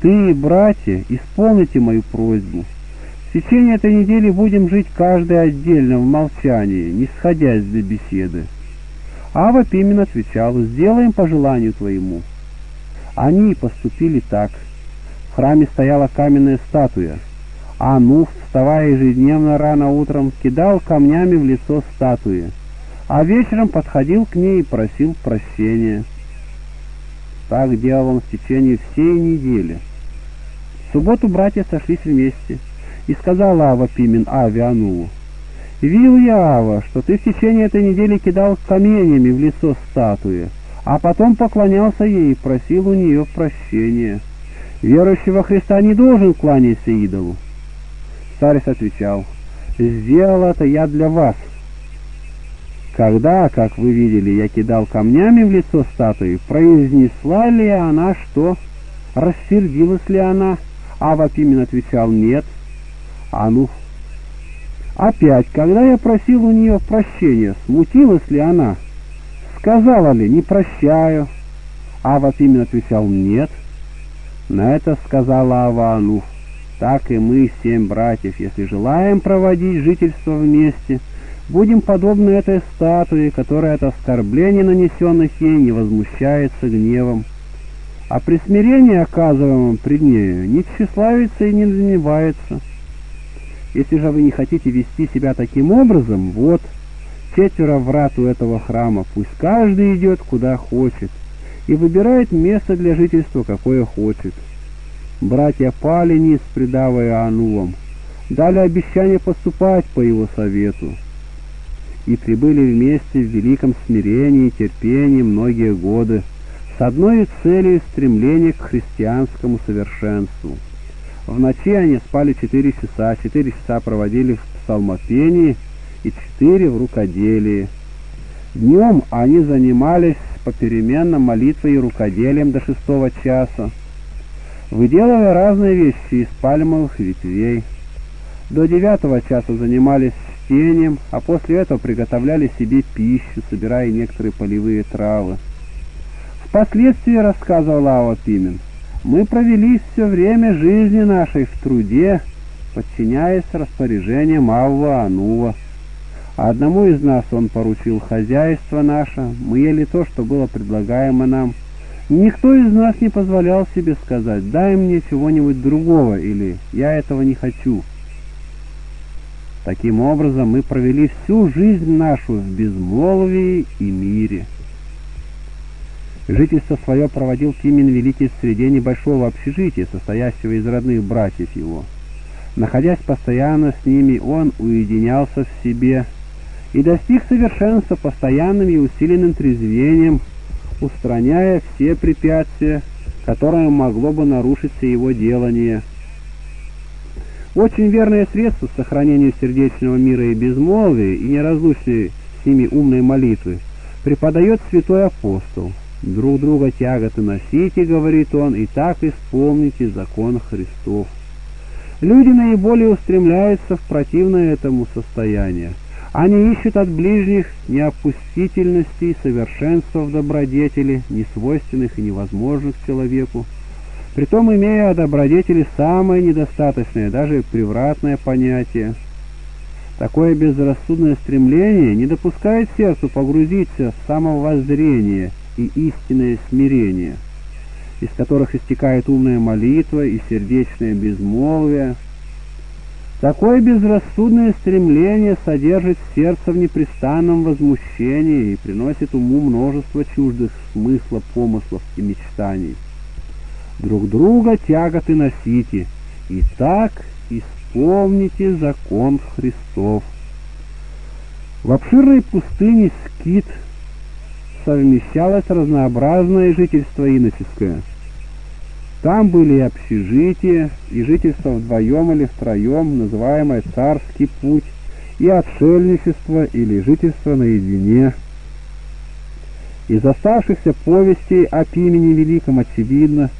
ты и братья исполните мою просьбу. Течение этой недели будем жить каждый отдельно в молчании, не сходясь для беседы». Ава Пимен отвечал, «Сделаем по желанию твоему». Они поступили так. В храме стояла каменная статуя. А Нух, вставая ежедневно рано утром, кидал камнями в лицо статуи, а вечером подходил к ней и просил прощения. Так делал он в течение всей недели. В субботу братья сошлись вместе, и сказал Ава Пимен Аве «Видел я, Ава, что ты в течение этой недели кидал камнями в лицо статуи, а потом поклонялся ей и просил у нее прощения. Верующий во Христа не должен кланяться идолу. Старец отвечал, «Сделал это я для вас». Когда, как вы видели, я кидал камнями в лицо статуи, произнесла ли она что? Рассердилась ли она? А Вапимен отвечал, нет. А ну, опять, когда я просил у нее прощения, смутилась ли она? Сказала ли, не прощаю? А Вапимен отвечал, нет. На это сказала Аванух, так и мы, семь братьев, если желаем проводить жительство вместе, будем подобны этой статуе, которая от оскорблений, нанесенных ей, не возмущается гневом, а при смирении, оказываемом пред нею, не тщеславится и не заневается. Если же вы не хотите вести себя таким образом, вот, четверо врат у этого храма, пусть каждый идет куда хочет и выбирает место для жительства, какое хочет. Братья пали низ, предавая Анувам, дали обещание поступать по его совету, и прибыли вместе в великом смирении и терпении многие годы, с одной целью стремления к христианскому совершенству. В ночи они спали четыре часа, четыре часа проводили в псалмопении и четыре в рукоделии. Днем они занимались попеременно молитвой и рукоделием до шестого часа, выделывая разные вещи из пальмовых ветвей. До девятого часа занимались чтением, а после этого приготовляли себе пищу, собирая некоторые полевые травы. Впоследствии, рассказывал Ао Пимен, мы провели все время жизни нашей в труде, подчиняясь распоряжениям Авва Анува. Одному из нас он поручил хозяйство наше, мы ели то, что было предлагаемо нам – Никто из нас не позволял себе сказать «дай мне чего-нибудь другого» или «я этого не хочу». Таким образом, мы провели всю жизнь нашу в безмолвии и мире. Жительство свое проводил Тимин Великий в среде небольшого общежития, состоящего из родных братьев его. Находясь постоянно с ними, он уединялся в себе и достиг совершенства постоянным и усиленным трезвением, устраняя все препятствия, которым могло бы нарушиться его делание. Очень верное средство к сохранению сердечного мира и безмолвия и неразлучной с ними умной молитвы преподает святой апостол. «Друг друга тяготы носите, — говорит он, — и так исполните закон Христов». Люди наиболее устремляются в противное этому состоянию. Они ищут от ближних неопустительности и совершенства в добродетели, несвойственных и невозможных человеку, притом имея о добродетели самое недостаточное, даже превратное понятие. Такое безрассудное стремление не допускает сердцу погрузиться в самовоззрение и истинное смирение, из которых истекает умная молитва и сердечное безмолвие, Такое безрассудное стремление содержит сердце в непрестанном возмущении и приносит уму множество чуждых смысла, помыслов и мечтаний. Друг друга тяготы носите, и так исполните закон Христов. В обширной пустыне Скит совмещалось разнообразное жительство иноческое – там были и общежития, и жительство вдвоем или втроем, называемое «царский путь», и отшельничество или жительство наедине. Из оставшихся повестей о Пимене Великом очевидно,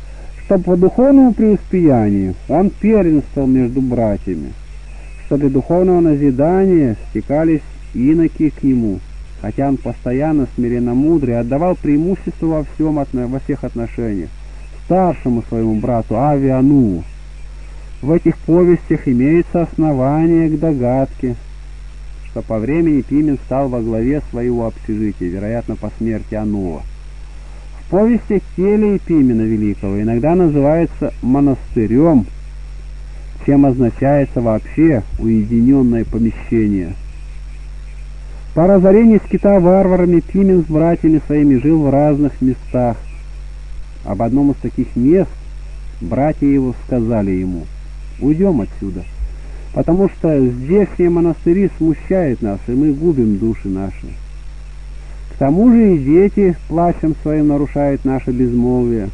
что по духовному преуспеянию он первенствовал между братьями, что для духовного назидания стекались иноки к нему, хотя он постоянно смиренно мудрый отдавал преимущество во всем, во всех отношениях, старшему своему брату Авиану. В этих повестях имеется основание к догадке, что по времени Пимен стал во главе своего общежития, вероятно, по смерти Ануа. В повестях Келия Пимена Великого иногда называется монастырем, чем означается вообще уединенное помещение. По разорению скита варварами Пимен с братьями своими жил в разных местах, об одном из таких мест братья его сказали ему, «Уйдем отсюда, потому что здешние монастыри смущают нас, и мы губим души наши. К тому же и дети плачем своим нарушают наше безмолвие».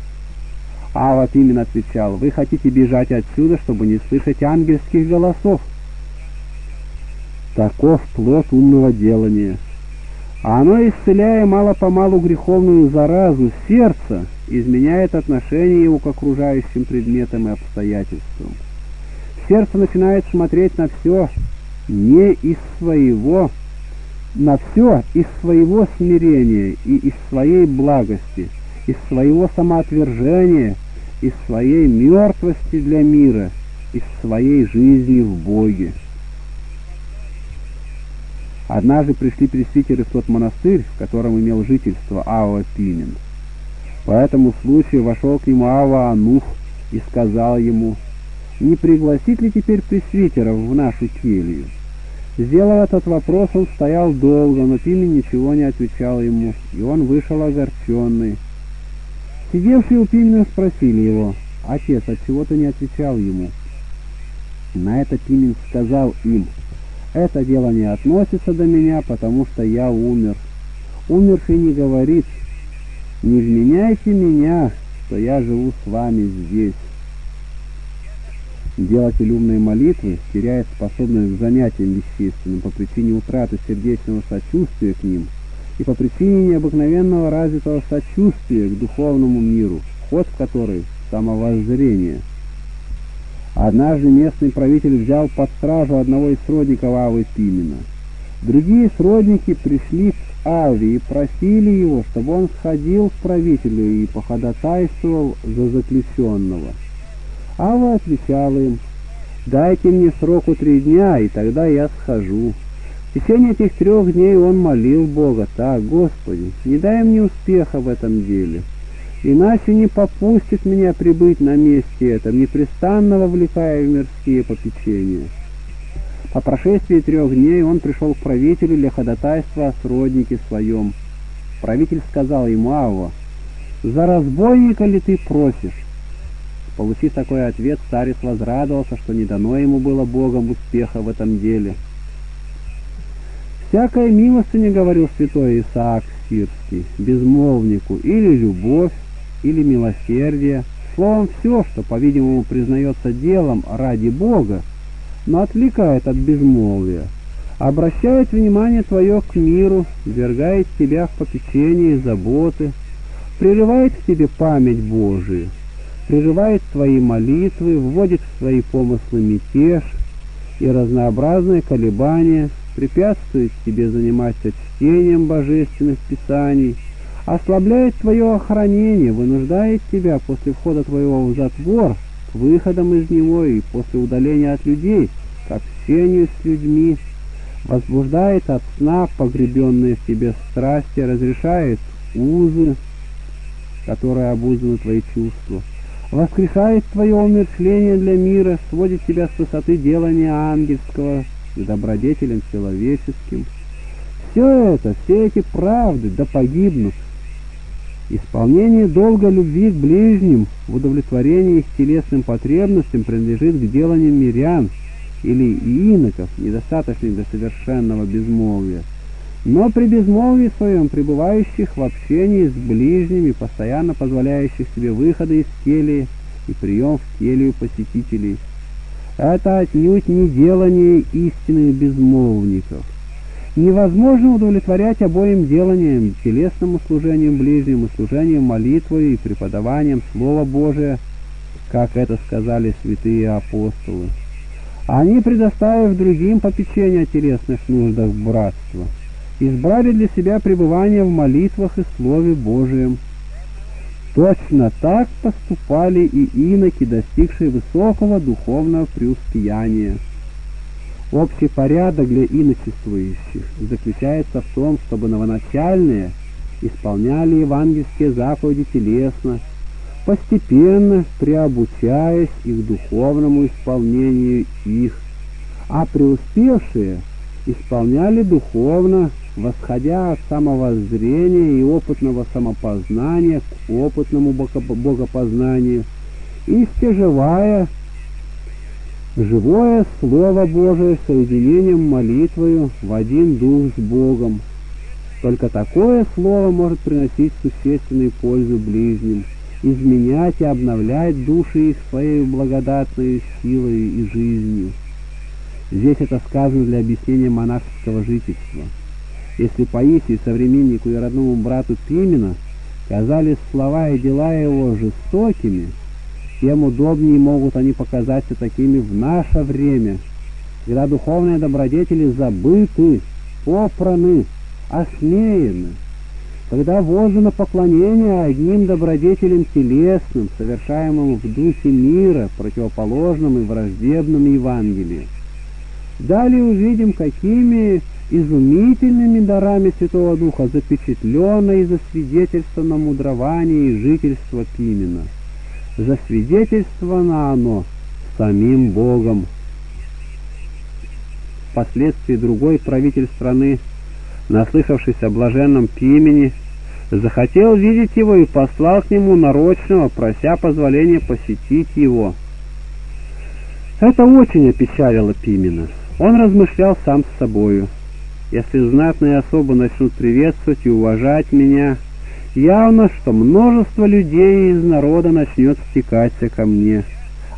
А вот именно отвечал, «Вы хотите бежать отсюда, чтобы не слышать ангельских голосов». Таков плод умного делания. А оно, исцеляя мало-помалу греховную заразу сердца, изменяет отношение его к окружающим предметам и обстоятельствам. Сердце начинает смотреть на все не из своего, на все из своего смирения и из своей благости, из своего самоотвержения, из своей мертвости для мира, из своей жизни в Боге. Однажды пришли пресвитеры в тот монастырь, в котором имел жительство Ава Пимен. По этому случаю вошел к нему Ава Анух и сказал ему, «Не пригласить ли теперь пресвитеров в нашу келью?» Сделав этот вопрос, он стоял долго, но Пимен ничего не отвечал ему, и он вышел огорченный. Сидевшие у Пимена спросили его, «Отец, отчего ты не отвечал ему?» На это Пимен сказал им, «Это дело не относится до меня, потому что я умер». Умерший не говорит, не вменяйте меня, что я живу с вами здесь. Делатель умной молитвы теряет способность к занятиям вещественным по причине утраты сердечного сочувствия к ним и по причине необыкновенного развитого сочувствия к духовному миру, вход в который – самовоззрение. Однажды местный правитель взял под стражу одного из сродников Авы Пимена. Другие сродники пришли к Ави и просили его, чтобы он сходил к правителю и походатайствовал за заключенного. Ава отвечал им, «Дайте мне сроку три дня, и тогда я схожу». В течение этих трех дней он молил Бога, «Так, Господи, не дай мне успеха в этом деле, иначе не попустит меня прибыть на месте этом, непрестанно вовлекая в мирские попечения». По прошествии трех дней он пришел к правителю для ходатайства о сроднике своем. Правитель сказал ему, Авва, «За разбойника ли ты просишь?» Получив такой ответ, старец возрадовался, что не дано ему было Богом успеха в этом деле. «Всякая милостыня, — говорил святой Исаак Сирский, — безмолвнику или любовь, или милосердие, словом, все, что, по-видимому, признается делом ради Бога, но отвлекает от безмолвия, обращает внимание твое к миру, ввергает тебя в попечение и заботы, прерывает к тебе память Божию, прерывает твои молитвы, вводит в свои помыслы мятеж и разнообразные колебания, препятствует тебе заниматься чтением божественных писаний, ослабляет твое охранение, вынуждает тебя после входа твоего в затвор выходом из него и после удаления от людей к общению с людьми, возбуждает от сна погребенные в тебе страсти, разрешает узы, которые обузданы твои чувства, воскрешает твое умершление для мира, сводит тебя с высоты делания ангельского к добродетелям человеческим. Все это, все эти правды, да погибнут. Исполнение долга любви к ближним в удовлетворении их телесным потребностям принадлежит к деланию мирян или иноков, недостаточных до совершенного безмолвия. Но при безмолвии своем, пребывающих в общении с ближними, постоянно позволяющих себе выходы из келии и прием в келью посетителей, это отнюдь не делание истинных безмолвников. Невозможно удовлетворять обоим деланиям, телесному служению ближнему, служению молитвой и преподаванием Слова Божия, как это сказали святые апостолы. Они, предоставив другим попечение о телесных нуждах братства, избрали для себя пребывание в молитвах и Слове Божием. Точно так поступали и иноки, достигшие высокого духовного преуспеяния. Общий порядок для иночествующих заключается в том, чтобы новоначальные исполняли евангельские заповеди телесно, постепенно приобучаясь их духовному исполнению их, а преуспевшие исполняли духовно, восходя от самовоззрения и опытного самопознания к опытному богопознанию, и стяжевая живое Слово Божие соединением молитвою в один дух с Богом. Только такое Слово может приносить существенную пользу ближним, изменять и обновлять души их своей благодатной силой и жизнью. Здесь это сказано для объяснения монашеского жительства. Если Паисию, современнику и родному брату Пимена, казались слова и дела его жестокими, тем удобнее могут они показаться такими в наше время, когда духовные добродетели забыты, попраны, осмеяны, когда возено поклонение одним добродетелям телесным, совершаемым в духе мира, противоположным и враждебным Евангелию. Далее увидим, какими изумительными дарами Святого Духа запечатлено и засвидетельствовано мудрование и жительство Пимена. Засвидетельствовано оно самим Богом. Впоследствии другой правитель страны, наслышавшись о блаженном Пимене, захотел видеть его и послал к нему нарочного, прося позволения посетить его. Это очень опечалило Пимена. Он размышлял сам с собою. Если знатные особо начнут приветствовать и уважать меня, явно, что множество людей из народа начнет стекаться ко мне,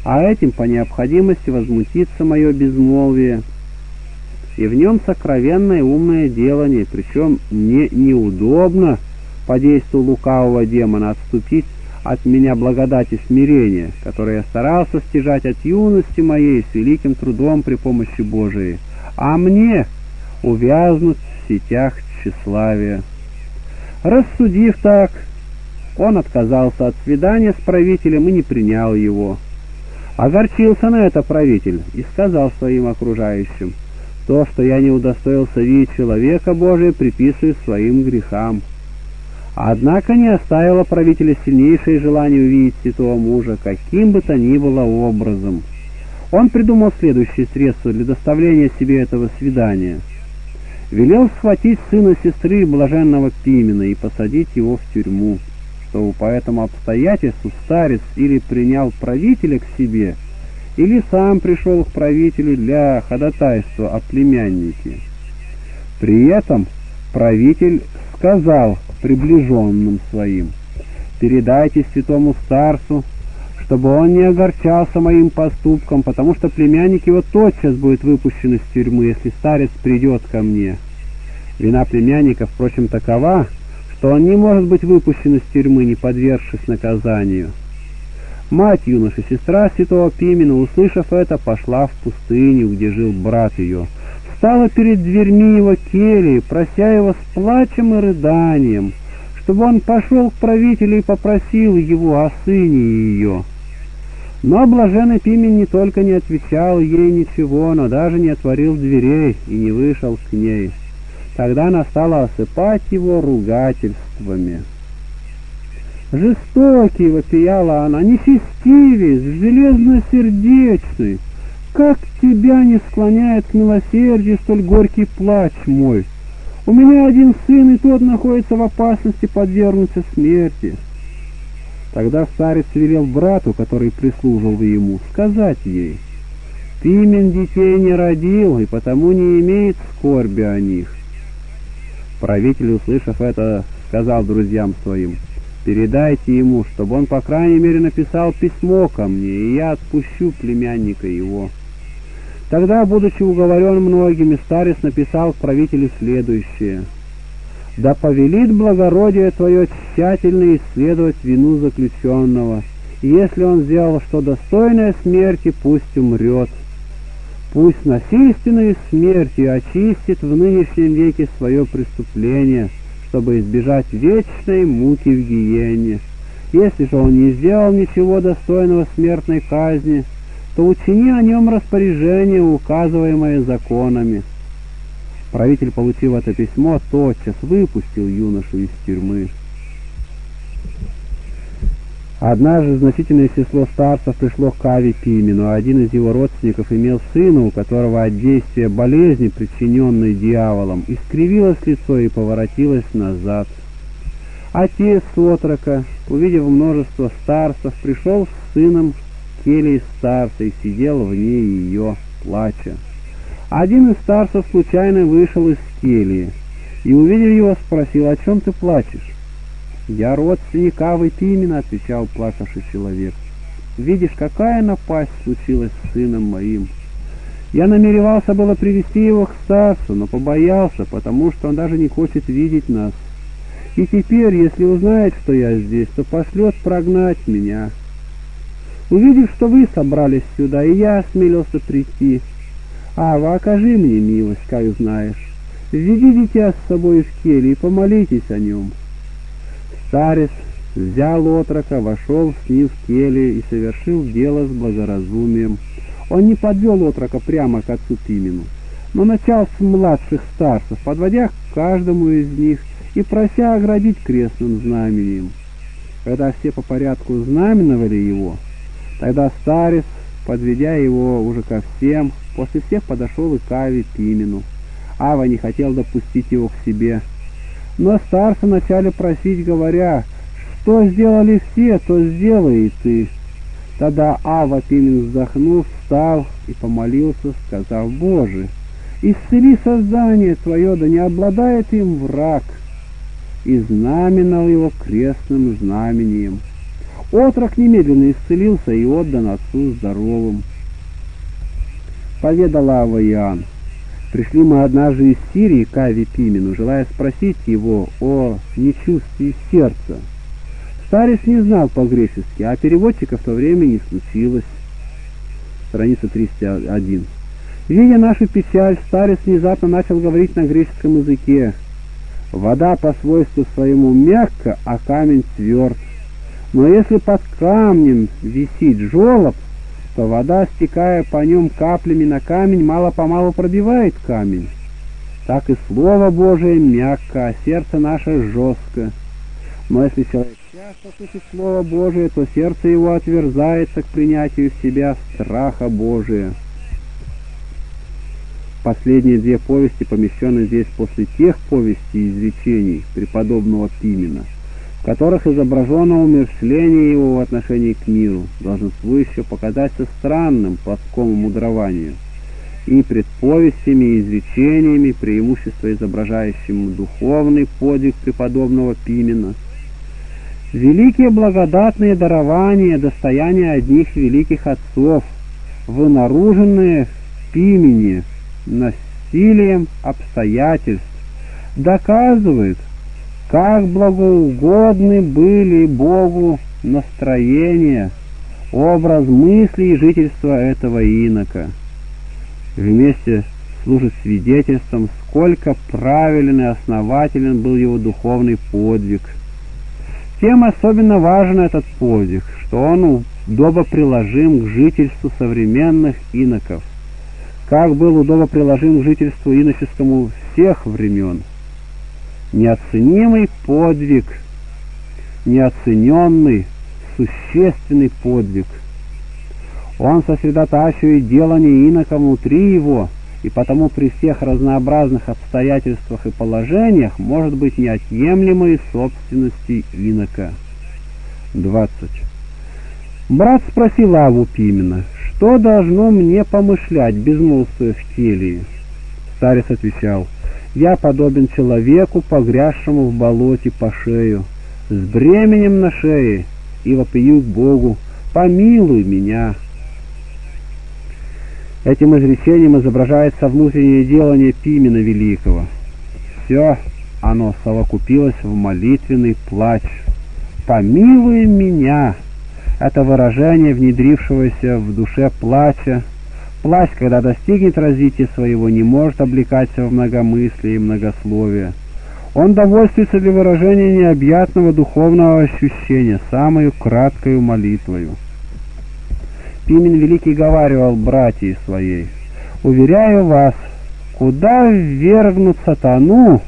а этим по необходимости возмутится мое безмолвие. И в нем сокровенное умное делание, причем мне неудобно по действию лукавого демона отступить от меня благодати смирения, которое я старался стяжать от юности моей с великим трудом при помощи Божией, а мне увязнуть в сетях тщеславия. Рассудив так, он отказался от свидания с правителем и не принял его. Огорчился на это правитель и сказал своим окружающим, «То, что я не удостоился видеть человека Божия, приписываю своим грехам». Однако не оставило правителя сильнейшее желание увидеть святого мужа, каким бы то ни было образом. Он придумал следующее средство для доставления себе этого свидания. Велел схватить сына сестры блаженного Пимена и посадить его в тюрьму, чтобы по этому обстоятельству старец или принял правителя к себе, или сам пришел к правителю для ходатайства о племяннике. При этом правитель сказал приближенным своим, «Передайте святому старцу, чтобы он не огорчался моим поступком, потому что племянник его тотчас будет выпущен из тюрьмы, если старец придет ко мне. Вина племянника, впрочем, такова, что он не может быть выпущен из тюрьмы, не подвергшись наказанию». Мать юноши, сестра святого Пимена, услышав это, пошла в пустыню, где жил брат ее, стала перед дверьми его кельи, прося его с плачем и рыданием, чтобы он пошел к правителю и попросил его о сыне ее. Но блаженный Пимен не только не отвечал ей ничего, но даже не отворил дверей и не вышел к ней. Тогда она стала осыпать его ругательствами. Жестокий, вопияла она, нечестивец, железносердечный. Как тебя не склоняет к милосердию столь горький плач мой? У меня один сын, и тот находится в опасности подвергнуться смерти. Тогда старец велел брату, который прислужил ему, сказать ей, «Пимен детей не родил, и потому не имеет скорби о них». Правитель, услышав это, сказал друзьям своим, Передайте ему, чтобы он, по крайней мере, написал письмо ко мне, и я отпущу племянника его». Тогда, будучи уговорен многими, старец написал правителю следующее. «Да повелит благородие твое тщательно исследовать вину заключенного, и если он сделал что достойное смерти, пусть умрет. Пусть насильственной смертью очистит в нынешнем веке свое преступление» чтобы избежать вечной муки в гиене. Если же он не сделал ничего достойного смертной казни, то учини о нем распоряжение, указываемое законами. Правитель, получив это письмо, тотчас выпустил юношу из тюрьмы. Однажды значительное число старцев пришло к Каве Пимену, а один из его родственников имел сына, у которого от действия болезни, причиненной дьяволом, искривилось лицо и поворотилось назад. Отец отрока, увидев множество старцев, пришел с сыном к келье старца и сидел вне ее, плача. Один из старцев случайно вышел из кельи и, увидев его, спросил, о чем ты плачешь? «Я родственник Авы Пимена», — отвечал плакавший человек. «Видишь, какая напасть случилась с сыном моим. Я намеревался было привести его к Стасу, но побоялся, потому что он даже не хочет видеть нас. И теперь, если узнает, что я здесь, то пошлет прогнать меня. Увидев, что вы собрались сюда, и я осмелился прийти, Ава, окажи мне милость, как знаешь. Введи дитя с собой в кель и помолитесь о нем». Старец взял отрока, вошел с ним в келью и совершил дело с благоразумием. Он не подвел отрока прямо к отцу Пимену, но начал с младших старцев, подводя к каждому из них и прося оградить крестным знамением. Когда все по порядку знаменовали его, тогда старец, подведя его уже ко всем, после всех подошел и к Пимену. Ава не хотел допустить его к себе, но старцы начали просить, говоря, что сделали все, то сделай и ты. Тогда Ава Пимен вздохнув, встал и помолился, сказав, Боже, исцели создание Твое, да не обладает им враг. И знаменал его крестным знамением. Отрок немедленно исцелился и отдан отцу здоровым. Поведала Ава Иоанн. Пришли мы однажды из Сирии к Ави Пимену, желая спросить его о нечувствии сердца. Старец не знал по-гречески, а переводчика в то время не случилось. Страница 301. Видя нашу печаль, старец внезапно начал говорить на греческом языке. Вода по свойству своему мягка, а камень тверд. Но если под камнем висит жолоб, то вода, стекая по нем каплями на камень, мало-помалу пробивает камень. Так и Слово Божие мягко, а сердце наше жестко. Но если человек часто слышит Слово Божие, то сердце его отверзается к принятию в себя страха Божия. Последние две повести помещены здесь после тех повестей и изречений преподобного Пимена – которых изображено умершление его в отношении к миру, долженствующее показаться странным плоскому мудрованию, и пред повестями и изречениями, преимущество изображающим духовный подвиг преподобного Пимена. Великие благодатные дарования, достояние одних великих отцов, вынаруженные в Пимене насилием обстоятельств, доказывают, как благоугодны были Богу настроения, образ мысли и жительства этого инока. Вместе служит свидетельством, сколько правилен и основателен был его духовный подвиг. Тем особенно важен этот подвиг, что он удобо приложим к жительству современных иноков, как был удобо приложим к жительству иноческому всех времен – неоценимый подвиг неоцененный, существенный подвиг. Он сосредотачивает делание инока внутри его, и потому при всех разнообразных обстоятельствах и положениях может быть неотъемлемой собственности инока. 20. Брат спросил Аву Пимена, что должно мне помышлять, безмолвствуя в келии? Старец отвечал, я подобен человеку, погрязшему в болоте по шею, с бременем на шее, и вопию к Богу, помилуй меня. Этим изречением изображается внутреннее делание Пимена Великого. Все оно совокупилось в молитвенный плач. «Помилуй меня!» Это выражение внедрившегося в душе плача. Плач, когда достигнет развития своего, не может облекаться в многомыслие и многословие. Он довольствуется для выражения необъятного духовного ощущения, самую краткою молитвою. Пимен Великий говаривал братьей своей, «Уверяю вас, куда ввергнут сатану,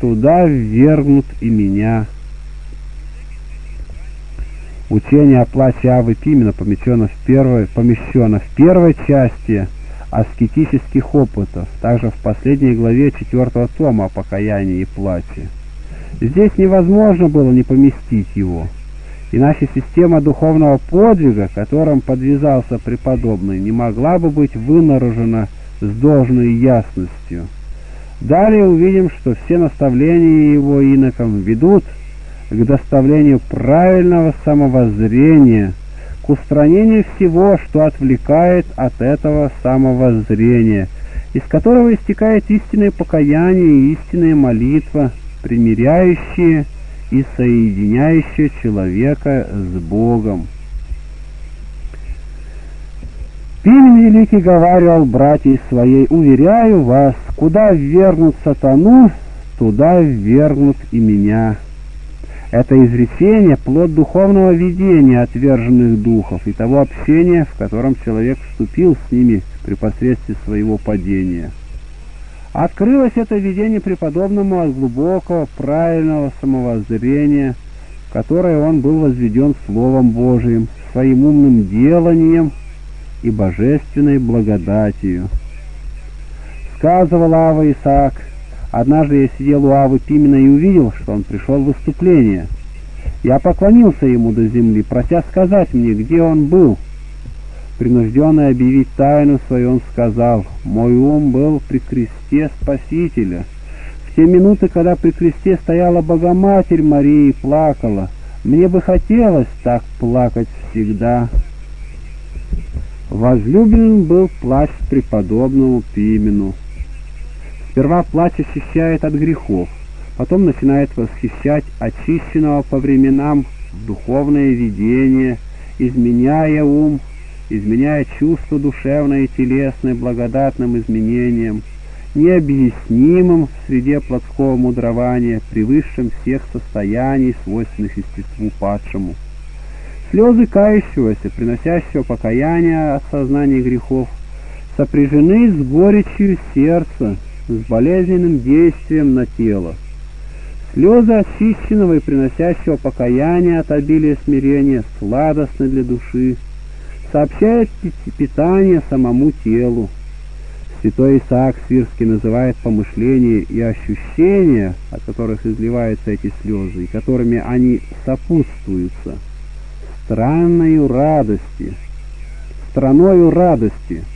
туда ввергнут и меня». Учение о плаче Авы Пимена помещено в первой, помещено в первой части аскетических опытов, также в последней главе четвертого тома о покаянии и плаче. Здесь невозможно было не поместить его, иначе система духовного подвига, которым подвязался преподобный, не могла бы быть вынаружена с должной ясностью. Далее увидим, что все наставления его инокам ведут к доставлению правильного самовоззрения, к устранению всего, что отвлекает от этого самовоззрения, из которого истекает истинное покаяние и истинная молитва, примиряющие и соединяющие человека с Богом. Пимен Великий говаривал братьей своей, «Уверяю вас, куда ввергнут сатану, туда ввергнут и меня». Это изречение – плод духовного видения отверженных духов и того общения, в котором человек вступил с ними при посредстве своего падения. Открылось это видение преподобному от глубокого, правильного самовоззрения, которое он был возведен Словом Божиим, своим умным деланием и божественной благодатью. Сказывал Ава Исаак – Однажды я сидел у Авы Пимена и увидел, что он пришел в выступление. Я поклонился ему до земли, прося сказать мне, где он был. Принужденный объявить тайну свою, он сказал, «Мой ум был при кресте Спасителя. В те минуты, когда при кресте стояла Богоматерь Мария и плакала, мне бы хотелось так плакать всегда». Возлюбленным был плач преподобному Пимену. Сперва плач очищает от грехов, потом начинает восхищать очищенного по временам в духовное видение, изменяя ум, изменяя чувство душевное и телесное благодатным изменением, необъяснимым в среде плотского мудрования, превысшим всех состояний, свойственных естеству падшему. Слезы кающегося, приносящего покаяние от сознания грехов, сопряжены с горечью сердца, с болезненным действием на тело. Слезы очищенного и приносящего покаяния от обилия смирения сладостны для души, сообщает питание самому телу. Святой Исаак Свирский называет помышления и ощущения, от которых изливаются эти слезы, и которыми они сопутствуются, странною радости, страною радости –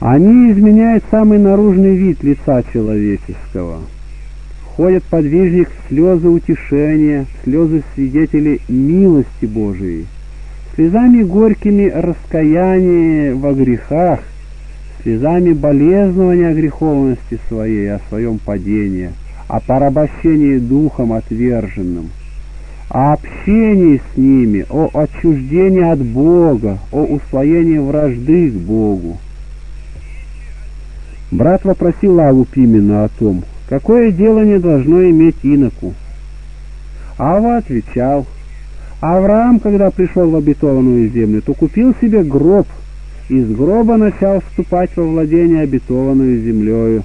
они изменяют самый наружный вид лица человеческого. Ходят подвижник слезы утешения, слезы свидетелей милости Божией, слезами горькими раскаяния во грехах, слезами болезнования греховности своей, о своем падении, о порабощении духом отверженным, о общении с ними, о отчуждении от Бога, о усвоении вражды к Богу. Брат вопросил Аву Пимена о том, какое дело не должно иметь иноку. Ава отвечал, Авраам, когда пришел в обетованную землю, то купил себе гроб, из гроба начал вступать во владение обетованную землею.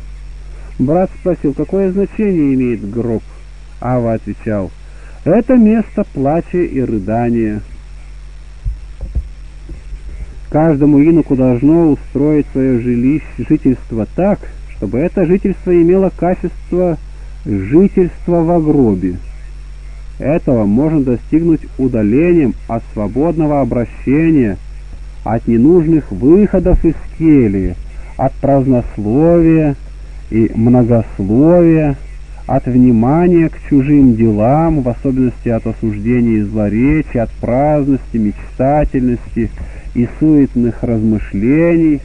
Брат спросил, какое значение имеет гроб? Ава отвечал, Это место плача и рыдания. Каждому инуку должно устроить свое жилище, жительство так, чтобы это жительство имело качество жительства в гробе. Этого можно достигнуть удалением от свободного обращения, от ненужных выходов из келии, от празднословия и многословия, от внимания к чужим делам, в особенности от осуждения и злоречия, от праздности, мечтательности и суетных размышлений.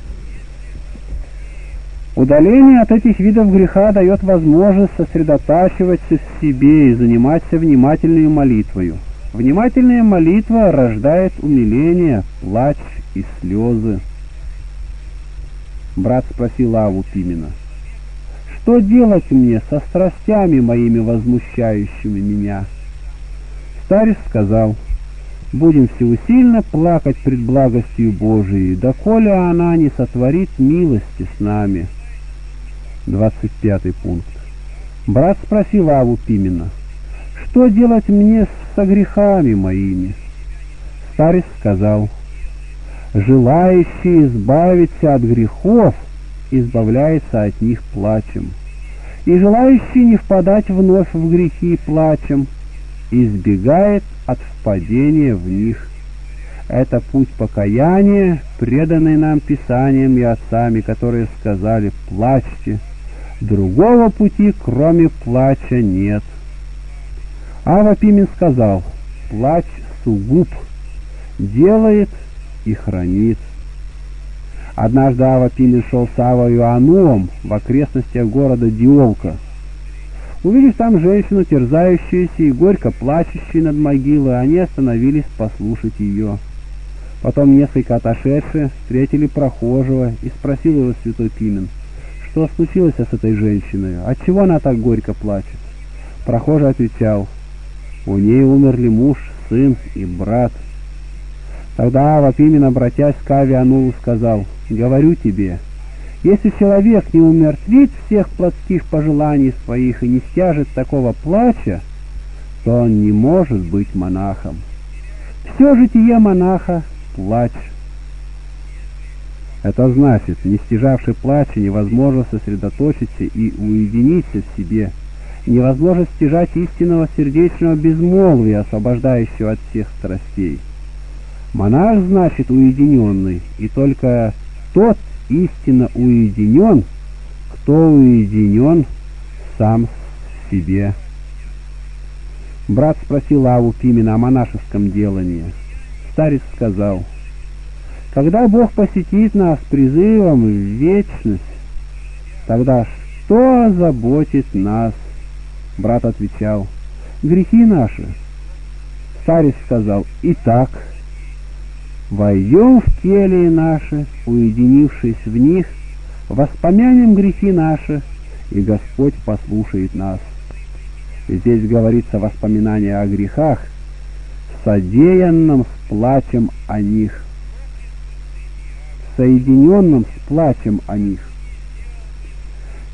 Удаление от этих видов греха дает возможность сосредотачиваться в себе и заниматься внимательной молитвою. Внимательная молитва рождает умиление, плач и слезы. Брат спросил Аву Пимена — что делать мне со страстями моими возмущающими меня? Старец сказал, будем всеусильно плакать пред благостью Божией, доколе она не сотворит милости с нами. 25 пункт. Брат спросил Аву Пимена, что делать мне со грехами моими? Старец сказал, желающий избавиться от грехов, избавляется от них плачем, и желающий не впадать вновь в грехи плачем, избегает от впадения в них. Это путь покаяния, преданный нам Писанием и отцами, которые сказали «плачьте». Другого пути, кроме плача, нет. Ава Пимен сказал «плач сугуб, делает и хранит». Однажды Ава Пилин шел с Авою Ануом в окрестностях города Диолка. Увидев там женщину, терзающуюся и горько плачущую над могилой, они остановились послушать ее. Потом несколько отошедшие встретили прохожего и спросил его святой Пимен, что случилось с этой женщиной, отчего она так горько плачет. Прохожий отвечал, у ней умерли муж, сын и брат. Тогда Ава Пимен, обратясь к Аве Анулу, сказал, Говорю тебе, если человек не умертвит всех плотских пожеланий своих и не стяжет такого плача, то он не может быть монахом. Все житие монаха — плач. Это значит, не стяжавший плача невозможно сосредоточиться и уединиться в себе, невозможно стяжать истинного сердечного безмолвия, освобождающего от всех страстей. Монах значит уединенный, и только тот истинно уединен, кто уединен сам в себе. Брат спросил Аву Пимена о монашеском делании. Старец сказал, когда Бог посетит нас призывом в вечность, тогда что заботит нас? Брат отвечал, грехи наши. Старец сказал, итак, Войдем в келии наши, уединившись в них, воспомянем грехи наши, и Господь послушает нас. Здесь говорится воспоминание о грехах, содеянном с плачем о них, соединенном с плачем о них.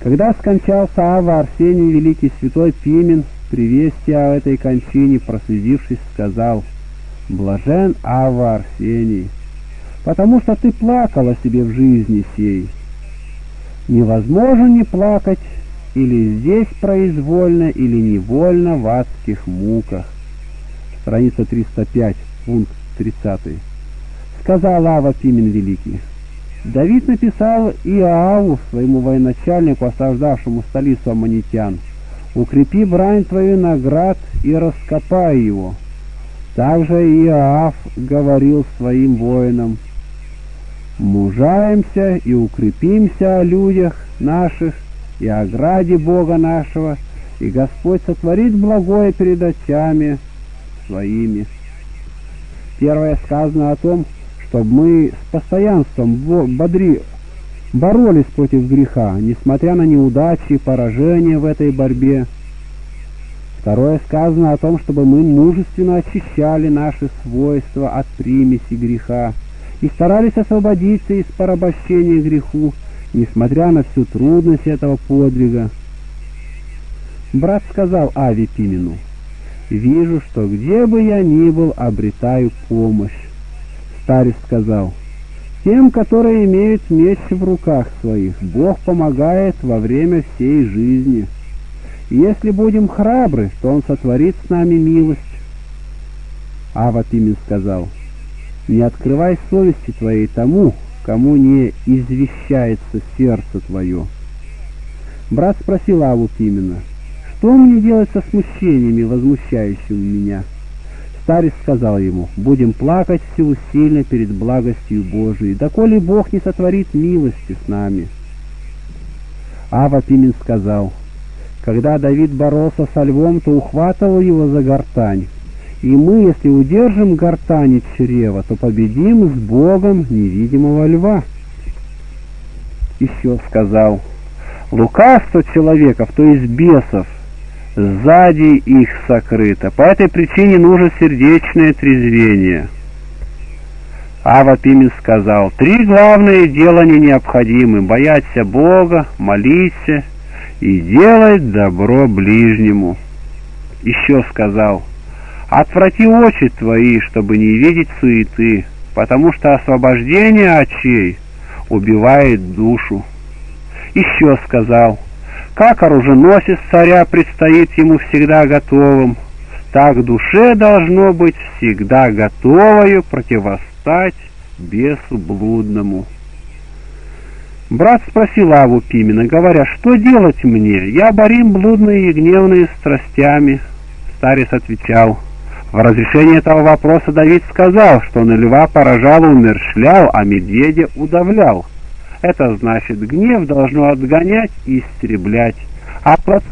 Когда скончался Ава Арсений Великий Святой Пимен, при вести о этой кончине, проследившись, сказал — Блажен Ава Арсений, потому что ты плакала себе в жизни сей. Невозможно не плакать или здесь произвольно, или невольно в адских муках. Страница 305, пункт 30. Сказал Ава Пимен Великий. Давид написал Иоаву, своему военачальнику, осаждавшему столицу Аманитян, «Укрепи брань твою наград и раскопай его, также Иоав говорил своим воинам, «Мужаемся и укрепимся о людях наших и о граде Бога нашего, и Господь сотворит благое перед очами своими». Первое сказано о том, чтобы мы с постоянством бодри, боролись против греха, несмотря на неудачи и поражения в этой борьбе, Второе сказано о том, чтобы мы мужественно очищали наши свойства от примеси греха и старались освободиться из порабощения греху, несмотря на всю трудность этого подвига. Брат сказал Ави Пимену, Вижу, что где бы я ни был, обретаю помощь. Старец сказал, тем, которые имеют меч в руках своих, Бог помогает во время всей жизни. Если будем храбры, то Он сотворит с нами милость. Ава Пимен сказал, не открывай совести твоей тому, кому не извещается сердце твое. Брат спросил Аву Пимена, что мне делать со смущениями, возмущающими меня? Старец сказал ему, будем плакать всеусильно перед благостью Божией, доколе Бог не сотворит милости с нами. Ава Пимен сказал, когда Давид боролся со львом, то ухватывал его за гортань. И мы, если удержим гортани чрева, то победим с Богом невидимого льва. Еще сказал, лукавство человеков, то есть бесов, сзади их сокрыто. По этой причине нужно сердечное трезвение. Ава Пимен сказал, три главные дела не необходимы. Бояться Бога, молиться и делать добро ближнему. Еще сказал, отврати очи твои, чтобы не видеть суеты, потому что освобождение очей убивает душу. Еще сказал, как оруженосец царя предстоит ему всегда готовым, так душе должно быть всегда готовою противостать бесу блудному. Брат спросил Аву Пимена, говоря, что делать мне? Я борим блудные и гневные страстями. Старец отвечал, в разрешении этого вопроса Давид сказал, что на льва поражал умершлял, а медведя удавлял. Это значит, гнев должно отгонять и истреблять, а плод